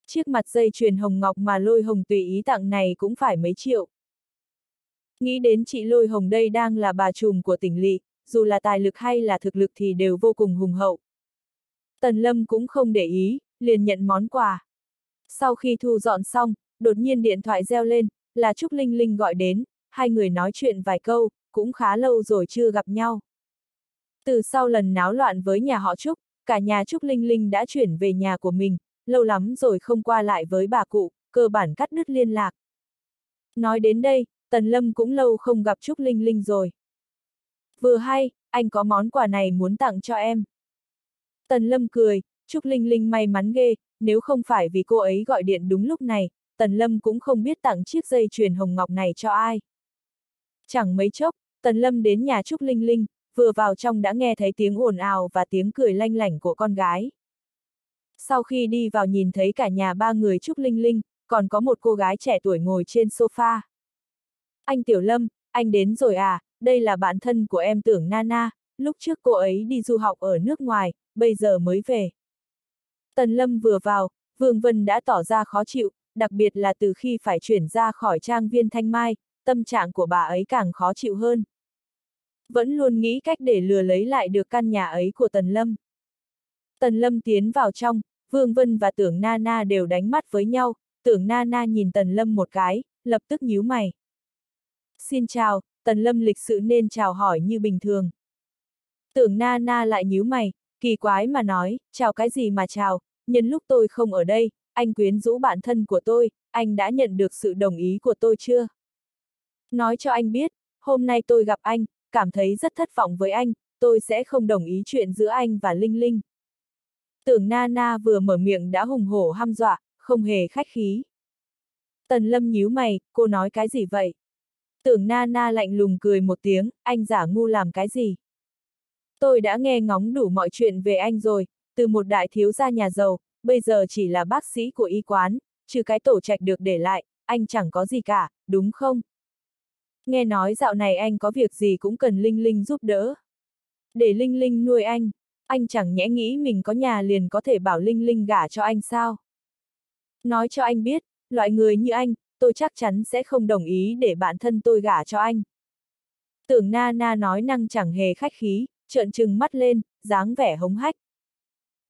[SPEAKER 1] Chiếc mặt dây chuyền hồng ngọc mà lôi hồng tùy ý tặng này cũng phải mấy triệu. Nghĩ đến chị lôi hồng đây đang là bà trùm của tỉnh lỵ, dù là tài lực hay là thực lực thì đều vô cùng hùng hậu. Tần Lâm cũng không để ý, liền nhận món quà. Sau khi thu dọn xong, đột nhiên điện thoại reo lên, là Trúc Linh Linh gọi đến, hai người nói chuyện vài câu, cũng khá lâu rồi chưa gặp nhau. Từ sau lần náo loạn với nhà họ Trúc, cả nhà Trúc Linh Linh đã chuyển về nhà của mình, lâu lắm rồi không qua lại với bà cụ, cơ bản cắt đứt liên lạc. Nói đến đây, Tần Lâm cũng lâu không gặp Trúc Linh Linh rồi. Vừa hay, anh có món quà này muốn tặng cho em. Tần Lâm cười, Trúc Linh Linh may mắn ghê, nếu không phải vì cô ấy gọi điện đúng lúc này, Tần Lâm cũng không biết tặng chiếc dây chuyền hồng ngọc này cho ai. Chẳng mấy chốc, Tần Lâm đến nhà Trúc Linh Linh, vừa vào trong đã nghe thấy tiếng ồn ào và tiếng cười lanh lảnh của con gái. Sau khi đi vào nhìn thấy cả nhà ba người Trúc Linh Linh, còn có một cô gái trẻ tuổi ngồi trên sofa. Anh Tiểu Lâm, anh đến rồi à, đây là bạn thân của em tưởng Nana, lúc trước cô ấy đi du học ở nước ngoài, bây giờ mới về. Tần Lâm vừa vào, Vương Vân đã tỏ ra khó chịu, đặc biệt là từ khi phải chuyển ra khỏi trang viên Thanh Mai, tâm trạng của bà ấy càng khó chịu hơn. Vẫn luôn nghĩ cách để lừa lấy lại được căn nhà ấy của Tần Lâm. Tần Lâm tiến vào trong, Vương Vân và tưởng Na Na đều đánh mắt với nhau, tưởng Na Na nhìn Tần Lâm một cái, lập tức nhíu mày. Xin chào, Tần Lâm lịch sự nên chào hỏi như bình thường. Tưởng Na Na lại nhíu mày, kỳ quái mà nói, chào cái gì mà chào, nhân lúc tôi không ở đây, anh quyến rũ bạn thân của tôi, anh đã nhận được sự đồng ý của tôi chưa? Nói cho anh biết, hôm nay tôi gặp anh, cảm thấy rất thất vọng với anh, tôi sẽ không đồng ý chuyện giữa anh và Linh Linh. Tưởng Na Na vừa mở miệng đã hùng hổ ham dọa, không hề khách khí. Tần Lâm nhíu mày, cô nói cái gì vậy? Tưởng Na Na lạnh lùng cười một tiếng, anh giả ngu làm cái gì? Tôi đã nghe ngóng đủ mọi chuyện về anh rồi, từ một đại thiếu gia nhà giàu, bây giờ chỉ là bác sĩ của y quán, trừ cái tổ trạch được để lại, anh chẳng có gì cả, đúng không? Nghe nói dạo này anh có việc gì cũng cần Linh Linh giúp đỡ. Để Linh Linh nuôi anh, anh chẳng nhẽ nghĩ mình có nhà liền có thể bảo Linh Linh gả cho anh sao? Nói cho anh biết, loại người như anh, tôi chắc chắn sẽ không đồng ý để bạn thân tôi gả cho anh. Tưởng na na nói năng chẳng hề khách khí, trợn trừng mắt lên, dáng vẻ hống hách.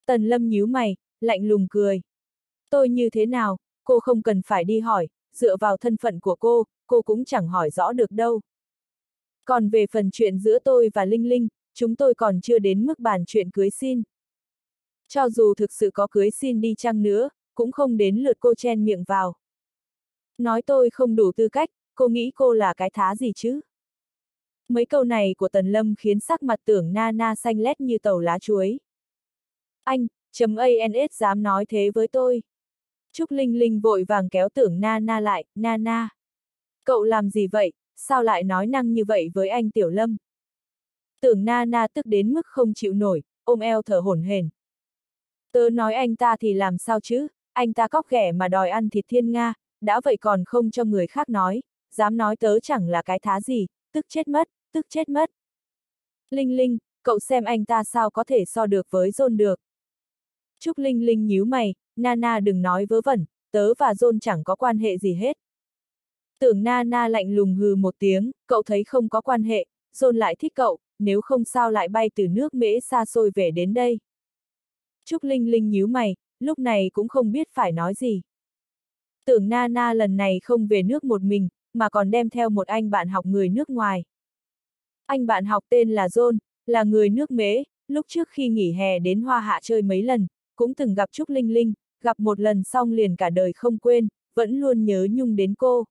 [SPEAKER 1] Tần lâm nhíu mày, lạnh lùng cười. Tôi như thế nào, cô không cần phải đi hỏi, dựa vào thân phận của cô, cô cũng chẳng hỏi rõ được đâu. Còn về phần chuyện giữa tôi và Linh Linh, chúng tôi còn chưa đến mức bàn chuyện cưới xin. Cho dù thực sự có cưới xin đi chăng nữa, cũng không đến lượt cô chen miệng vào. Nói tôi không đủ tư cách, cô nghĩ cô là cái thá gì chứ? Mấy câu này của Tần Lâm khiến sắc mặt tưởng na na xanh lét như tàu lá chuối. Anh, chấm ANS dám nói thế với tôi. Trúc Linh Linh vội vàng kéo tưởng na na lại, na na. Cậu làm gì vậy, sao lại nói năng như vậy với anh Tiểu Lâm? Tưởng na na tức đến mức không chịu nổi, ôm eo thở hổn hển. Tớ nói anh ta thì làm sao chứ, anh ta cóc ghẻ mà đòi ăn thịt thiên Nga, đã vậy còn không cho người khác nói, dám nói tớ chẳng là cái thá gì, tức chết mất, tức chết mất. Linh Linh, cậu xem anh ta sao có thể so được với John được. Trúc Linh Linh nhíu mày, Nana đừng nói vớ vẩn, tớ và John chẳng có quan hệ gì hết. Tưởng Nana lạnh lùng hừ một tiếng, cậu thấy không có quan hệ, John lại thích cậu, nếu không sao lại bay từ nước mễ xa xôi về đến đây. Trúc Linh Linh nhíu mày, lúc này cũng không biết phải nói gì. Tưởng Nana lần này không về nước một mình, mà còn đem theo một anh bạn học người nước ngoài. Anh bạn học tên là John, là người nước mễ, lúc trước khi nghỉ hè đến Hoa Hạ chơi mấy lần, cũng từng gặp Trúc Linh Linh, gặp một lần xong liền cả đời không quên, vẫn luôn nhớ nhung đến cô.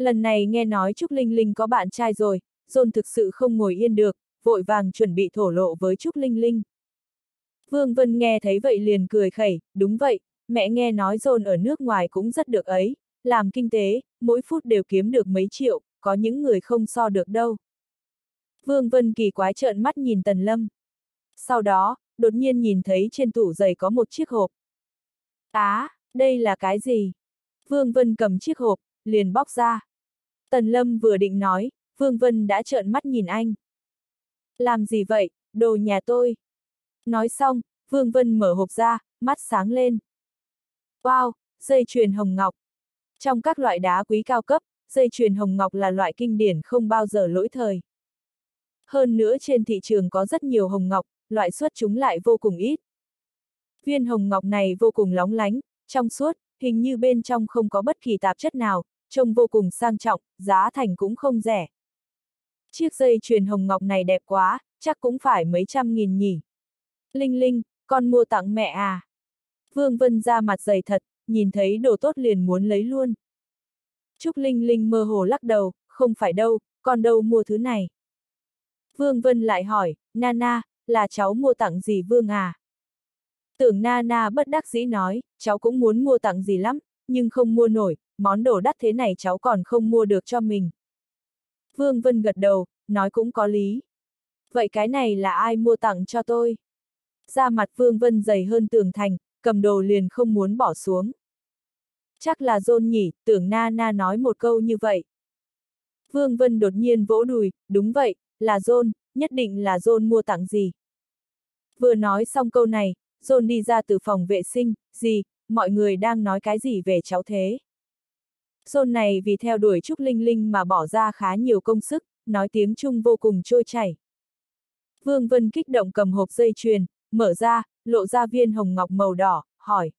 [SPEAKER 1] Lần này nghe nói Trúc Linh Linh có bạn trai rồi, John thực sự không ngồi yên được, vội vàng chuẩn bị thổ lộ với Trúc Linh Linh. Vương Vân nghe thấy vậy liền cười khẩy, đúng vậy, mẹ nghe nói John ở nước ngoài cũng rất được ấy, làm kinh tế, mỗi phút đều kiếm được mấy triệu, có những người không so được đâu. Vương Vân kỳ quái trợn mắt nhìn Tần Lâm. Sau đó, đột nhiên nhìn thấy trên tủ giày có một chiếc hộp. Á, à, đây là cái gì? Vương Vân cầm chiếc hộp, liền bóc ra. Tần Lâm vừa định nói, Vương Vân đã trợn mắt nhìn anh. Làm gì vậy, đồ nhà tôi? Nói xong, Vương Vân mở hộp ra, mắt sáng lên. Wow, dây chuyền hồng ngọc. Trong các loại đá quý cao cấp, dây chuyền hồng ngọc là loại kinh điển không bao giờ lỗi thời. Hơn nữa trên thị trường có rất nhiều hồng ngọc, loại xuất chúng lại vô cùng ít. Viên hồng ngọc này vô cùng lóng lánh, trong suốt, hình như bên trong không có bất kỳ tạp chất nào, trông vô cùng sang trọng, giá thành cũng không rẻ. Chiếc dây chuyền hồng ngọc này đẹp quá, chắc cũng phải mấy trăm nghìn nhỉ. Linh Linh, con mua tặng mẹ à? Vương Vân ra mặt dày thật, nhìn thấy đồ tốt liền muốn lấy luôn. Trúc Linh Linh mơ hồ lắc đầu, không phải đâu, con đâu mua thứ này. Vương Vân lại hỏi, Nana, là cháu mua tặng gì Vương à? Tưởng Nana bất đắc dĩ nói, cháu cũng muốn mua tặng gì lắm, nhưng không mua nổi, món đồ đắt thế này cháu còn không mua được cho mình. Vương Vân gật đầu, nói cũng có lý. Vậy cái này là ai mua tặng cho tôi? Da mặt Vương Vân dày hơn tường thành, cầm đồ liền không muốn bỏ xuống. Chắc là John nhỉ, tưởng Na Na nói một câu như vậy. Vương Vân đột nhiên vỗ đùi, đúng vậy, là John, nhất định là John mua tặng gì. Vừa nói xong câu này, John đi ra từ phòng vệ sinh, gì, mọi người đang nói cái gì về cháu thế. John này vì theo đuổi Trúc Linh Linh mà bỏ ra khá nhiều công sức, nói tiếng Trung vô cùng trôi chảy. Vương Vân kích động cầm hộp dây chuyền, mở ra, lộ ra viên hồng ngọc màu đỏ, hỏi.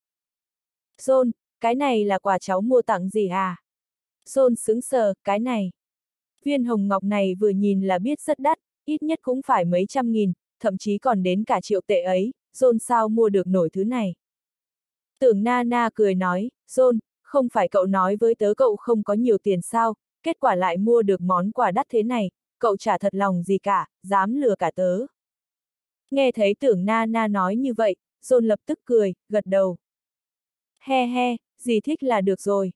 [SPEAKER 1] John, cái này là quà cháu mua tặng gì à? John sững sờ, cái này. Viên hồng ngọc này vừa nhìn là biết rất đắt, ít nhất cũng phải mấy trăm nghìn, thậm chí còn đến cả triệu tệ ấy, John sao mua được nổi thứ này. Tưởng Nana Na cười nói, John, không phải cậu nói với tớ cậu không có nhiều tiền sao, kết quả lại mua được món quà đắt thế này, cậu chả thật lòng gì cả, dám lừa cả tớ. Nghe thấy tưởng Na Na nói như vậy, John lập tức cười, gật đầu. He he, gì thích là được rồi.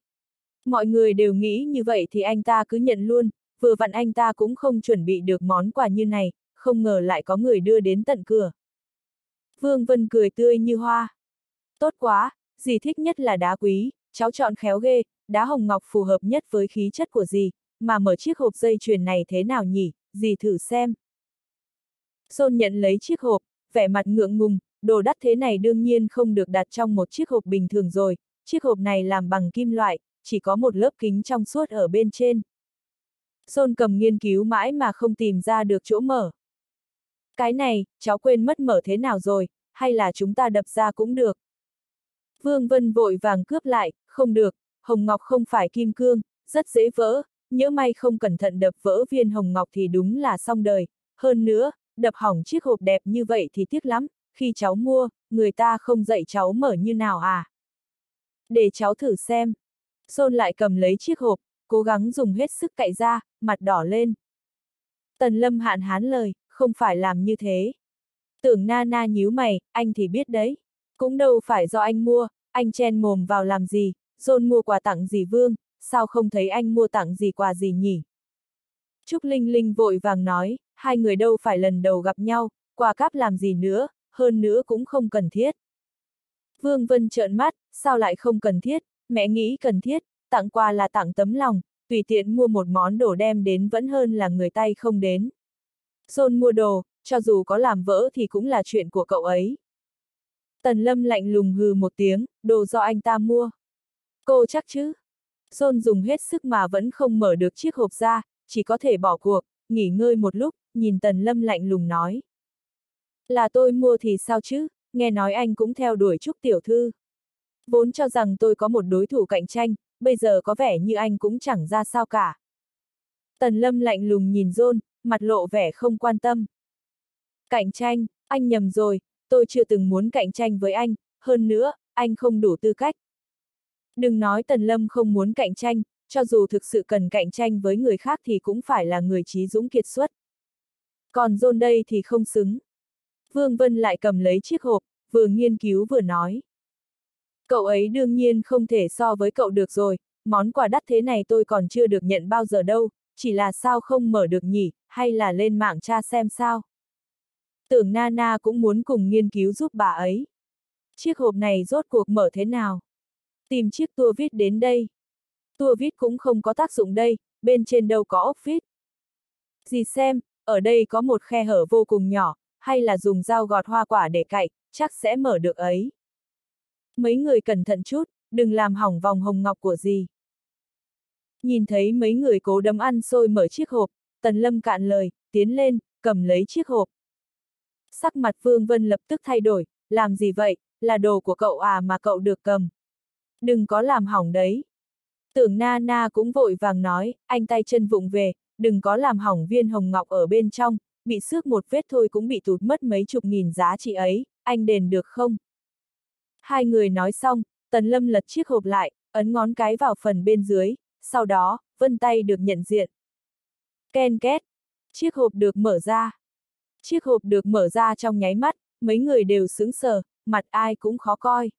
[SPEAKER 1] Mọi người đều nghĩ như vậy thì anh ta cứ nhận luôn, vừa vặn anh ta cũng không chuẩn bị được món quà như này, không ngờ lại có người đưa đến tận cửa. Vương Vân cười tươi như hoa. Tốt quá, gì thích nhất là đá quý, cháu chọn khéo ghê, đá hồng ngọc phù hợp nhất với khí chất của dì, mà mở chiếc hộp dây chuyền này thế nào nhỉ, dì thử xem. Sôn nhận lấy chiếc hộp, vẻ mặt ngượng ngùng, đồ đắt thế này đương nhiên không được đặt trong một chiếc hộp bình thường rồi, chiếc hộp này làm bằng kim loại, chỉ có một lớp kính trong suốt ở bên trên. Sôn cầm nghiên cứu mãi mà không tìm ra được chỗ mở. Cái này, cháu quên mất mở thế nào rồi, hay là chúng ta đập ra cũng được. Vương Vân vội vàng cướp lại, không được, hồng ngọc không phải kim cương, rất dễ vỡ, nhỡ may không cẩn thận đập vỡ viên hồng ngọc thì đúng là xong đời. Hơn nữa, đập hỏng chiếc hộp đẹp như vậy thì tiếc lắm, khi cháu mua, người ta không dạy cháu mở như nào à? Để cháu thử xem. Xôn lại cầm lấy chiếc hộp, cố gắng dùng hết sức cậy ra, mặt đỏ lên. Tần lâm hạn hán lời, không phải làm như thế. Tưởng na na nhíu mày, anh thì biết đấy. Cũng đâu phải do anh mua, anh chen mồm vào làm gì, John mua quà tặng gì Vương, sao không thấy anh mua tặng gì quà gì nhỉ? Trúc Linh Linh vội vàng nói, hai người đâu phải lần đầu gặp nhau, quà cáp làm gì nữa, hơn nữa cũng không cần thiết. Vương Vân trợn mắt, sao lại không cần thiết, mẹ nghĩ cần thiết, tặng quà là tặng tấm lòng, tùy tiện mua một món đồ đem đến vẫn hơn là người tay không đến. John mua đồ, cho dù có làm vỡ thì cũng là chuyện của cậu ấy. Tần Lâm lạnh lùng hừ một tiếng, đồ do anh ta mua. Cô chắc chứ? John dùng hết sức mà vẫn không mở được chiếc hộp ra, chỉ có thể bỏ cuộc, nghỉ ngơi một lúc, nhìn Tần Lâm lạnh lùng nói. Là tôi mua thì sao chứ, nghe nói anh cũng theo đuổi Trúc Tiểu Thư. Vốn cho rằng tôi có một đối thủ cạnh tranh, bây giờ có vẻ như anh cũng chẳng ra sao cả. Tần Lâm lạnh lùng nhìn John, mặt lộ vẻ không quan tâm. Cạnh tranh, anh nhầm rồi, tôi chưa từng muốn cạnh tranh với anh, hơn nữa, anh không đủ tư cách. Đừng nói Tần Lâm không muốn cạnh tranh, cho dù thực sự cần cạnh tranh với người khác thì cũng phải là người trí dũng kiệt xuất. Còn John đây thì không xứng. Vương Vân lại cầm lấy chiếc hộp, vừa nghiên cứu vừa nói. Cậu ấy đương nhiên không thể so với cậu được rồi, món quà đắt thế này tôi còn chưa được nhận bao giờ đâu, chỉ là sao không mở được nhỉ, hay là lên mạng tra xem sao. Tưởng Nana cũng muốn cùng nghiên cứu giúp bà ấy. Chiếc hộp này rốt cuộc mở thế nào? Tìm chiếc tua vít đến đây. Tua vít cũng không có tác dụng đây, bên trên đâu có ốc vít. Dì xem, ở đây có một khe hở vô cùng nhỏ, hay là dùng dao gọt hoa quả để cạy, chắc sẽ mở được ấy. Mấy người cẩn thận chút, đừng làm hỏng vòng hồng ngọc của dì. Nhìn thấy mấy người cố đấm ăn xôi mở chiếc hộp, Tần Lâm cạn lời, tiến lên, cầm lấy chiếc hộp. Sắc mặt Vương Vân lập tức thay đổi, làm gì vậy, là đồ của cậu à mà cậu được cầm. Đừng có làm hỏng đấy. Tưởng na na cũng vội vàng nói, anh tay chân vụng về, đừng có làm hỏng viên hồng ngọc ở bên trong, bị xước một vết thôi cũng bị tụt mất mấy chục nghìn giá trị ấy, anh đền được không? Hai người nói xong, Tần Lâm lật chiếc hộp lại, ấn ngón cái vào phần bên dưới, sau đó, vân tay được nhận diện. Ken két, chiếc hộp được mở ra. Chiếc hộp được mở ra trong nháy mắt, mấy người đều sững sờ, mặt ai cũng khó coi.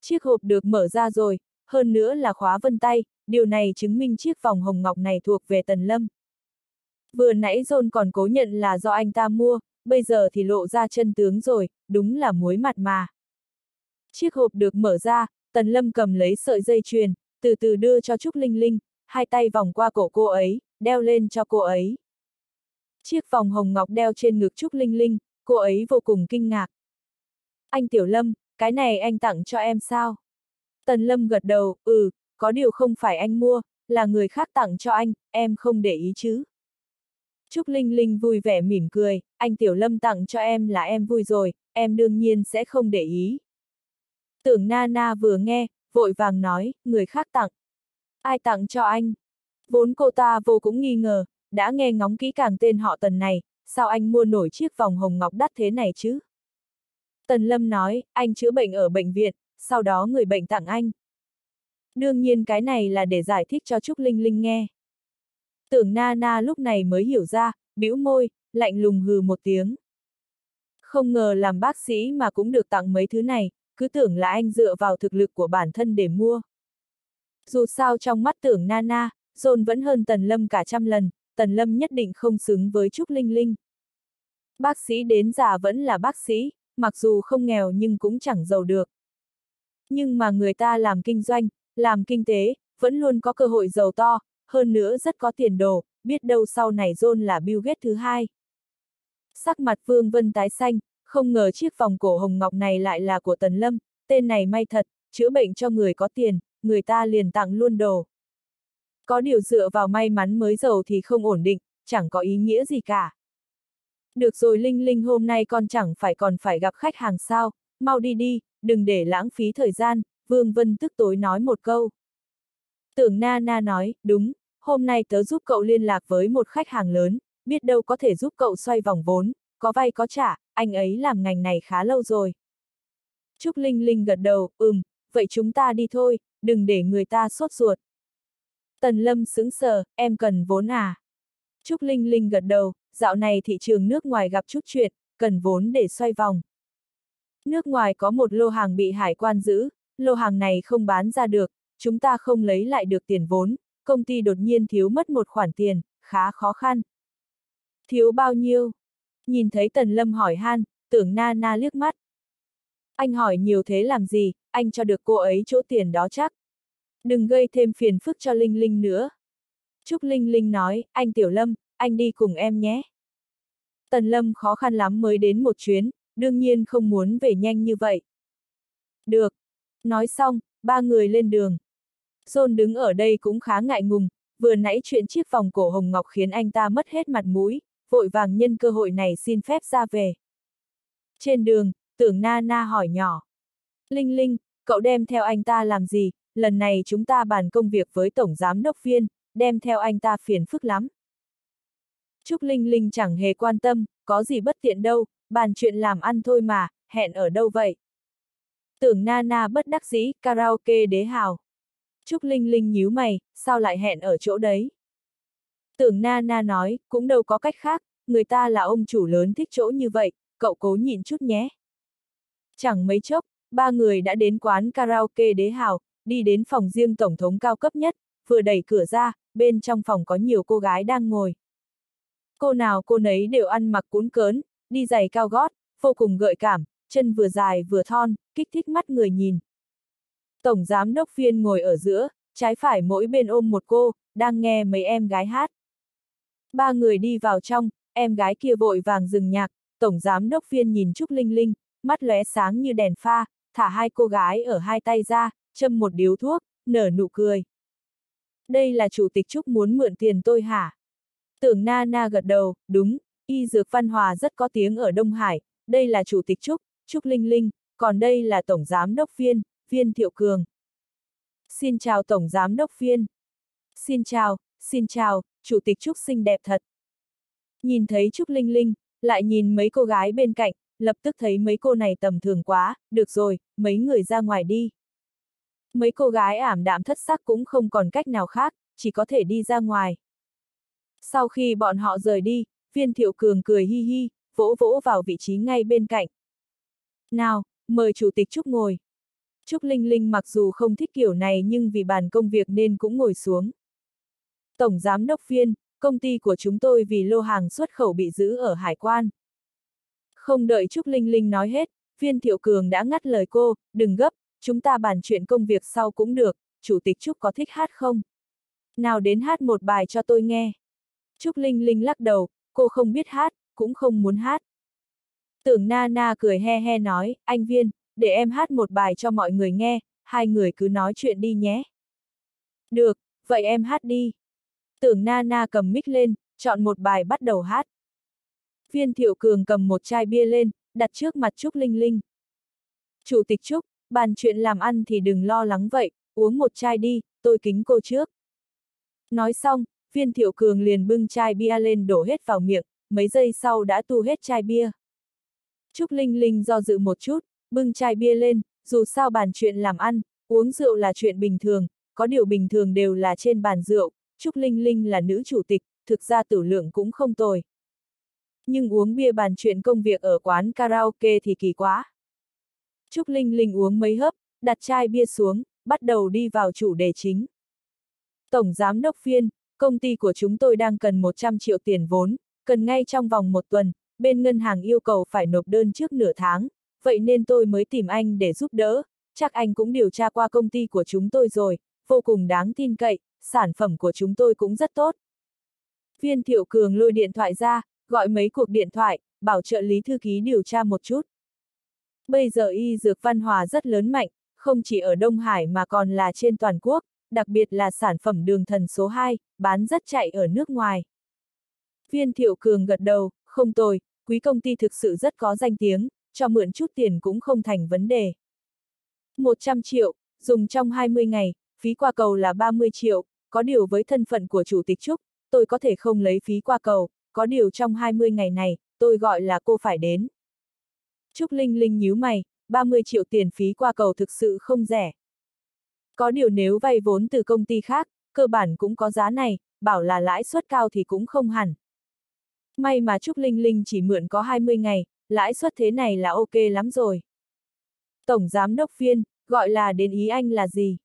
[SPEAKER 1] Chiếc hộp được mở ra rồi, hơn nữa là khóa vân tay, điều này chứng minh chiếc vòng hồng ngọc này thuộc về Tần Lâm. Vừa nãy John còn cố nhận là do anh ta mua, bây giờ thì lộ ra chân tướng rồi, đúng là muối mặt mà. Chiếc hộp được mở ra, Tần Lâm cầm lấy sợi dây chuyền, từ từ đưa cho Trúc Linh Linh, hai tay vòng qua cổ cô ấy, đeo lên cho cô ấy. Chiếc vòng hồng ngọc đeo trên ngực Trúc Linh Linh, cô ấy vô cùng kinh ngạc. Anh Tiểu Lâm, cái này anh tặng cho em sao? Tần Lâm gật đầu, ừ, có điều không phải anh mua, là người khác tặng cho anh, em không để ý chứ. Trúc Linh Linh vui vẻ mỉm cười, anh Tiểu Lâm tặng cho em là em vui rồi, em đương nhiên sẽ không để ý. Tưởng Na Na vừa nghe, vội vàng nói, người khác tặng. Ai tặng cho anh? Vốn cô ta vô cũng nghi ngờ, đã nghe ngóng kỹ càng tên họ Tần này, sao anh mua nổi chiếc vòng hồng ngọc đắt thế này chứ? Tần Lâm nói, anh chữa bệnh ở bệnh viện, sau đó người bệnh tặng anh. Đương nhiên cái này là để giải thích cho Trúc Linh Linh nghe. Tưởng Na Na lúc này mới hiểu ra, bĩu môi, lạnh lùng hừ một tiếng. Không ngờ làm bác sĩ mà cũng được tặng mấy thứ này, cứ tưởng là anh dựa vào thực lực của bản thân để mua. Dù sao trong mắt tưởng Nana, John vẫn hơn Tần Lâm cả trăm lần, Tần Lâm nhất định không xứng với Trúc Linh Linh. Bác sĩ đến già vẫn là bác sĩ, mặc dù không nghèo nhưng cũng chẳng giàu được. Nhưng mà người ta làm kinh doanh, làm kinh tế, vẫn luôn có cơ hội giàu to, hơn nữa rất có tiền đồ, biết đâu sau này John là Bill Gates thứ hai. Sắc mặt Vương Vân tái xanh, không ngờ chiếc vòng cổ hồng ngọc này lại là của Tần Lâm, tên này may thật, chữa bệnh cho người có tiền, người ta liền tặng luôn đồ. Có điều dựa vào may mắn mới giàu thì không ổn định, chẳng có ý nghĩa gì cả. Được rồi Linh Linh hôm nay con chẳng phải còn phải gặp khách hàng sao, mau đi đi, đừng để lãng phí thời gian, Vương Vân tức tối nói một câu. Tưởng Na Na nói, đúng, hôm nay tớ giúp cậu liên lạc với một khách hàng lớn, biết đâu có thể giúp cậu xoay vòng vốn, có vay có trả, anh ấy làm ngành này khá lâu rồi. Trúc Linh Linh gật đầu, ừm, vậy chúng ta đi thôi, đừng để người ta sốt ruột. Tần Lâm sững sờ, em cần vốn à? Trúc Linh Linh gật đầu, dạo này thị trường nước ngoài gặp chút chuyện, cần vốn để xoay vòng. Nước ngoài có một lô hàng bị hải quan giữ, lô hàng này không bán ra được, chúng ta không lấy lại được tiền vốn, công ty đột nhiên thiếu mất một khoản tiền, khá khó khăn. Thiếu bao nhiêu? Nhìn thấy Tần Lâm hỏi han, tưởng na na liếc mắt. Anh hỏi nhiều thế làm gì, anh cho được cô ấy chỗ tiền đó chắc. Đừng gây thêm phiền phức cho Linh Linh nữa. Trúc Linh Linh nói, anh Tiểu Lâm, anh đi cùng em nhé. Tần Lâm khó khăn lắm mới đến một chuyến, đương nhiên không muốn về nhanh như vậy. Được. Nói xong, ba người lên đường. John đứng ở đây cũng khá ngại ngùng, vừa nãy chuyện chiếc vòng cổ hồng ngọc khiến anh ta mất hết mặt mũi, vội vàng nhân cơ hội này xin phép ra về. Trên đường, tưởng Na Na hỏi nhỏ. Linh Linh, cậu đem theo anh ta làm gì, lần này chúng ta bàn công việc với Tổng Giám Đốc Viên, đem theo anh ta phiền phức lắm. Trúc Linh Linh chẳng hề quan tâm, có gì bất tiện đâu, bàn chuyện làm ăn thôi mà, hẹn ở đâu vậy? Tưởng nana Na bất đắc dĩ, karaoke đế hào. Trúc Linh Linh nhíu mày, sao lại hẹn ở chỗ đấy? Tưởng nana Na nói, cũng đâu có cách khác, người ta là ông chủ lớn thích chỗ như vậy, cậu cố nhịn chút nhé. Chẳng mấy chốc, ba người đã đến quán karaoke đế hào, đi đến phòng riêng tổng thống cao cấp nhất, vừa đẩy cửa ra, bên trong phòng có nhiều cô gái đang ngồi. Cô nào cô nấy đều ăn mặc cuốn cớn, đi giày cao gót, vô cùng gợi cảm, chân vừa dài vừa thon, kích thích mắt người nhìn. Tổng giám đốc phiên ngồi ở giữa, trái phải mỗi bên ôm một cô, đang nghe mấy em gái hát. Ba người đi vào trong, em gái kia vội vàng dừng nhạc, tổng giám đốc phiên nhìn Trúc Linh Linh, mắt lóe sáng như đèn pha, thả hai cô gái ở hai tay ra, châm một điếu thuốc, nở nụ cười. Đây là chủ tịch Trúc muốn mượn tiền tôi hả? Tưởng Na Na gật đầu, đúng, y dược văn hòa rất có tiếng ở Đông Hải, đây là chủ tịch Trúc, Trúc Linh Linh, còn đây là tổng giám đốc viên, viên Thiệu Cường. Xin chào tổng giám đốc viên. Xin chào, xin chào, chủ tịch Trúc xinh đẹp thật. Nhìn thấy Trúc Linh Linh, lại nhìn mấy cô gái bên cạnh, lập tức thấy mấy cô này tầm thường quá, được rồi, mấy người ra ngoài đi. Mấy cô gái ảm đạm thất sắc cũng không còn cách nào khác, chỉ có thể đi ra ngoài. Sau khi bọn họ rời đi, viên thiệu cường cười hi hi, vỗ vỗ vào vị trí ngay bên cạnh. Nào, mời chủ tịch Trúc ngồi. Trúc Linh Linh mặc dù không thích kiểu này nhưng vì bàn công việc nên cũng ngồi xuống. Tổng giám đốc viên, công ty của chúng tôi vì lô hàng xuất khẩu bị giữ ở hải quan. Không đợi Trúc Linh Linh nói hết, viên thiệu cường đã ngắt lời cô, đừng gấp, chúng ta bàn chuyện công việc sau cũng được, chủ tịch Trúc có thích hát không? Nào đến hát một bài cho tôi nghe. Trúc Linh Linh lắc đầu, cô không biết hát, cũng không muốn hát. Tưởng Na Na cười he he nói, anh Viên, để em hát một bài cho mọi người nghe, hai người cứ nói chuyện đi nhé. Được, vậy em hát đi. Tưởng Na Na cầm mic lên, chọn một bài bắt đầu hát. Viên Thiệu Cường cầm một chai bia lên, đặt trước mặt Trúc Linh Linh. Chủ tịch Trúc, bàn chuyện làm ăn thì đừng lo lắng vậy, uống một chai đi, tôi kính cô trước. Nói xong, viên thiệu cường liền bưng chai bia lên đổ hết vào miệng, mấy giây sau đã tu hết chai bia. Trúc Linh Linh do dự một chút, bưng chai bia lên, dù sao bàn chuyện làm ăn, uống rượu là chuyện bình thường, có điều bình thường đều là trên bàn rượu, Trúc Linh Linh là nữ chủ tịch, thực ra tử lượng cũng không tồi. Nhưng uống bia bàn chuyện công việc ở quán karaoke thì kỳ quá. Trúc Linh Linh uống mấy hớp, đặt chai bia xuống, bắt đầu đi vào chủ đề chính. Tổng Giám đốc Phiên, công ty của chúng tôi đang cần 100 triệu tiền vốn, cần ngay trong vòng một tuần, bên ngân hàng yêu cầu phải nộp đơn trước nửa tháng, vậy nên tôi mới tìm anh để giúp đỡ, chắc anh cũng điều tra qua công ty của chúng tôi rồi, vô cùng đáng tin cậy, sản phẩm của chúng tôi cũng rất tốt. Viên Thiệu Cường lôi điện thoại ra, gọi mấy cuộc điện thoại, bảo trợ lý thư ký điều tra một chút. Bây giờ y dược văn hòa rất lớn mạnh, không chỉ ở Đông Hải mà còn là trên toàn quốc, đặc biệt là sản phẩm đường thần số 2, bán rất chạy ở nước ngoài. Viên Thiệu Cường gật đầu, không tồi, quý công ty thực sự rất có danh tiếng, cho mượn chút tiền cũng không thành vấn đề. 100 triệu, dùng trong 20 ngày, phí qua cầu là 30 triệu, có điều với thân phận của Chủ tịch Trúc, tôi có thể không lấy phí qua cầu, có điều trong 20 ngày này, tôi gọi là cô phải đến. Trúc Linh Linh nhíu mày, 30 triệu tiền phí qua cầu thực sự không rẻ. Có điều nếu vay vốn từ công ty khác, cơ bản cũng có giá này, bảo là lãi suất cao thì cũng không hẳn. May mà Trúc Linh Linh chỉ mượn có 20 ngày, lãi suất thế này là ok lắm rồi. Tổng Giám đốc Viên, gọi là đến ý anh là gì?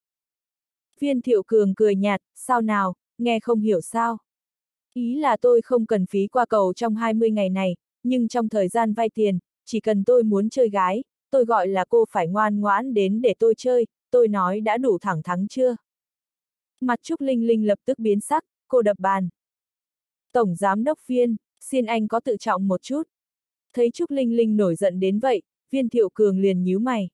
[SPEAKER 1] Viên Thiệu Cường cười nhạt, sao nào, nghe không hiểu sao? Ý là tôi không cần phí qua cầu trong 20 ngày này, nhưng trong thời gian vay tiền, chỉ cần tôi muốn chơi gái, tôi gọi là cô phải ngoan ngoãn đến để tôi chơi, tôi nói đã đủ thẳng thắng chưa? Mặt Trúc Linh Linh lập tức biến sắc, cô đập bàn. Tổng Giám đốc Viên, xin anh có tự trọng một chút. Thấy Trúc Linh Linh nổi giận đến vậy, viên thiệu cường liền nhíu mày.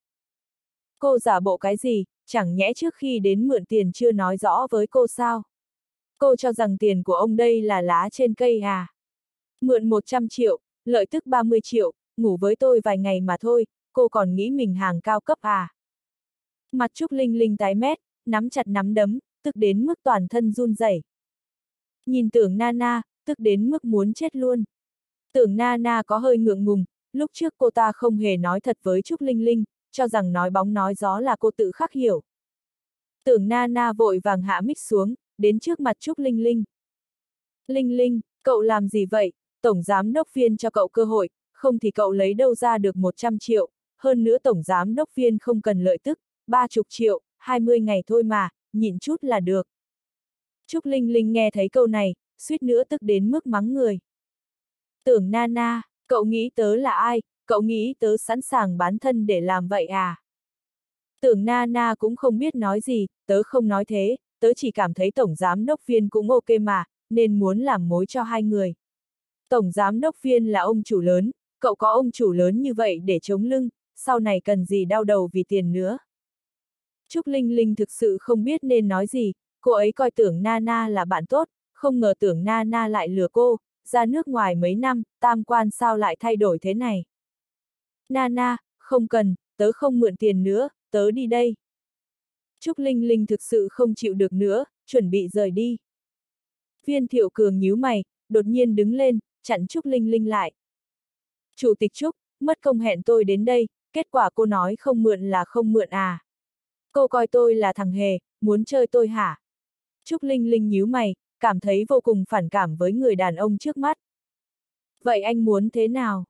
[SPEAKER 1] Cô giả bộ cái gì, chẳng nhẽ trước khi đến mượn tiền chưa nói rõ với cô sao? Cô cho rằng tiền của ông đây là lá trên cây à? Mượn 100 triệu, lợi tức 30 triệu, ngủ với tôi vài ngày mà thôi, cô còn nghĩ mình hàng cao cấp à? Mặt Trúc Linh Linh tái mét, nắm chặt nắm đấm, tức đến mức toàn thân run rẩy. Nhìn tưởng Nana, tức đến mức muốn chết luôn. Tưởng Nana có hơi ngượng ngùng, lúc trước cô ta không hề nói thật với Trúc Linh Linh, cho rằng nói bóng nói gió là cô tự khắc hiểu. Tưởng Nana vội vàng hạ mic xuống, đến trước mặt Trúc Linh Linh. Linh Linh, cậu làm gì vậy? Tổng giám đốc viên cho cậu cơ hội, không thì cậu lấy đâu ra được 100 triệu, hơn nữa tổng giám đốc viên không cần lợi tức, ba chục triệu, 20 ngày thôi mà, nhịn chút là được. Trúc Linh Linh nghe thấy câu này, suýt nữa tức đến mức mắng người. Tưởng Nana, cậu nghĩ tớ là ai, cậu nghĩ tớ sẵn sàng bán thân để làm vậy à? Tưởng Nana cũng không biết nói gì, tớ không nói thế, tớ chỉ cảm thấy tổng giám đốc viên cũng ok mà, nên muốn làm mối cho hai người. Tổng giám đốc viên là ông chủ lớn, cậu có ông chủ lớn như vậy để chống lưng, sau này cần gì đau đầu vì tiền nữa. Trúc Linh Linh thực sự không biết nên nói gì, cô ấy coi tưởng Nana là bạn tốt, không ngờ tưởng Nana lại lừa cô, ra nước ngoài mấy năm, tam quan sao lại thay đổi thế này. Nana, không cần, tớ không mượn tiền nữa, tớ đi đây. Trúc Linh Linh thực sự không chịu được nữa, chuẩn bị rời đi. Viên Thiệu Cường nhíu mày, đột nhiên đứng lên, chặn Trúc Linh Linh lại. Chủ tịch Trúc, mất công hẹn tôi đến đây, kết quả cô nói không mượn là không mượn à. Cô coi tôi là thằng hề, muốn chơi tôi hả? Trúc Linh Linh nhíu mày, cảm thấy vô cùng phản cảm với người đàn ông trước mắt. Vậy anh muốn thế nào?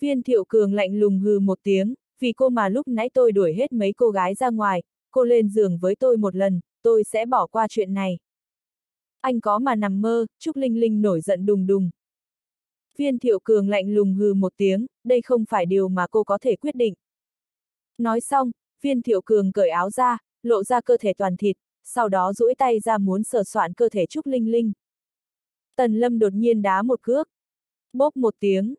[SPEAKER 1] Viên thiệu cường lạnh lùng hừ một tiếng, vì cô mà lúc nãy tôi đuổi hết mấy cô gái ra ngoài, cô lên giường với tôi một lần, tôi sẽ bỏ qua chuyện này. Anh có mà nằm mơ, Trúc Linh Linh nổi giận đùng đùng. Viên thiệu cường lạnh lùng hừ một tiếng, đây không phải điều mà cô có thể quyết định. Nói xong, viên thiệu cường cởi áo ra, lộ ra cơ thể toàn thịt, sau đó duỗi tay ra muốn sờ soạn cơ thể Trúc Linh Linh. Tần Lâm đột nhiên đá một cước. Bốp một tiếng.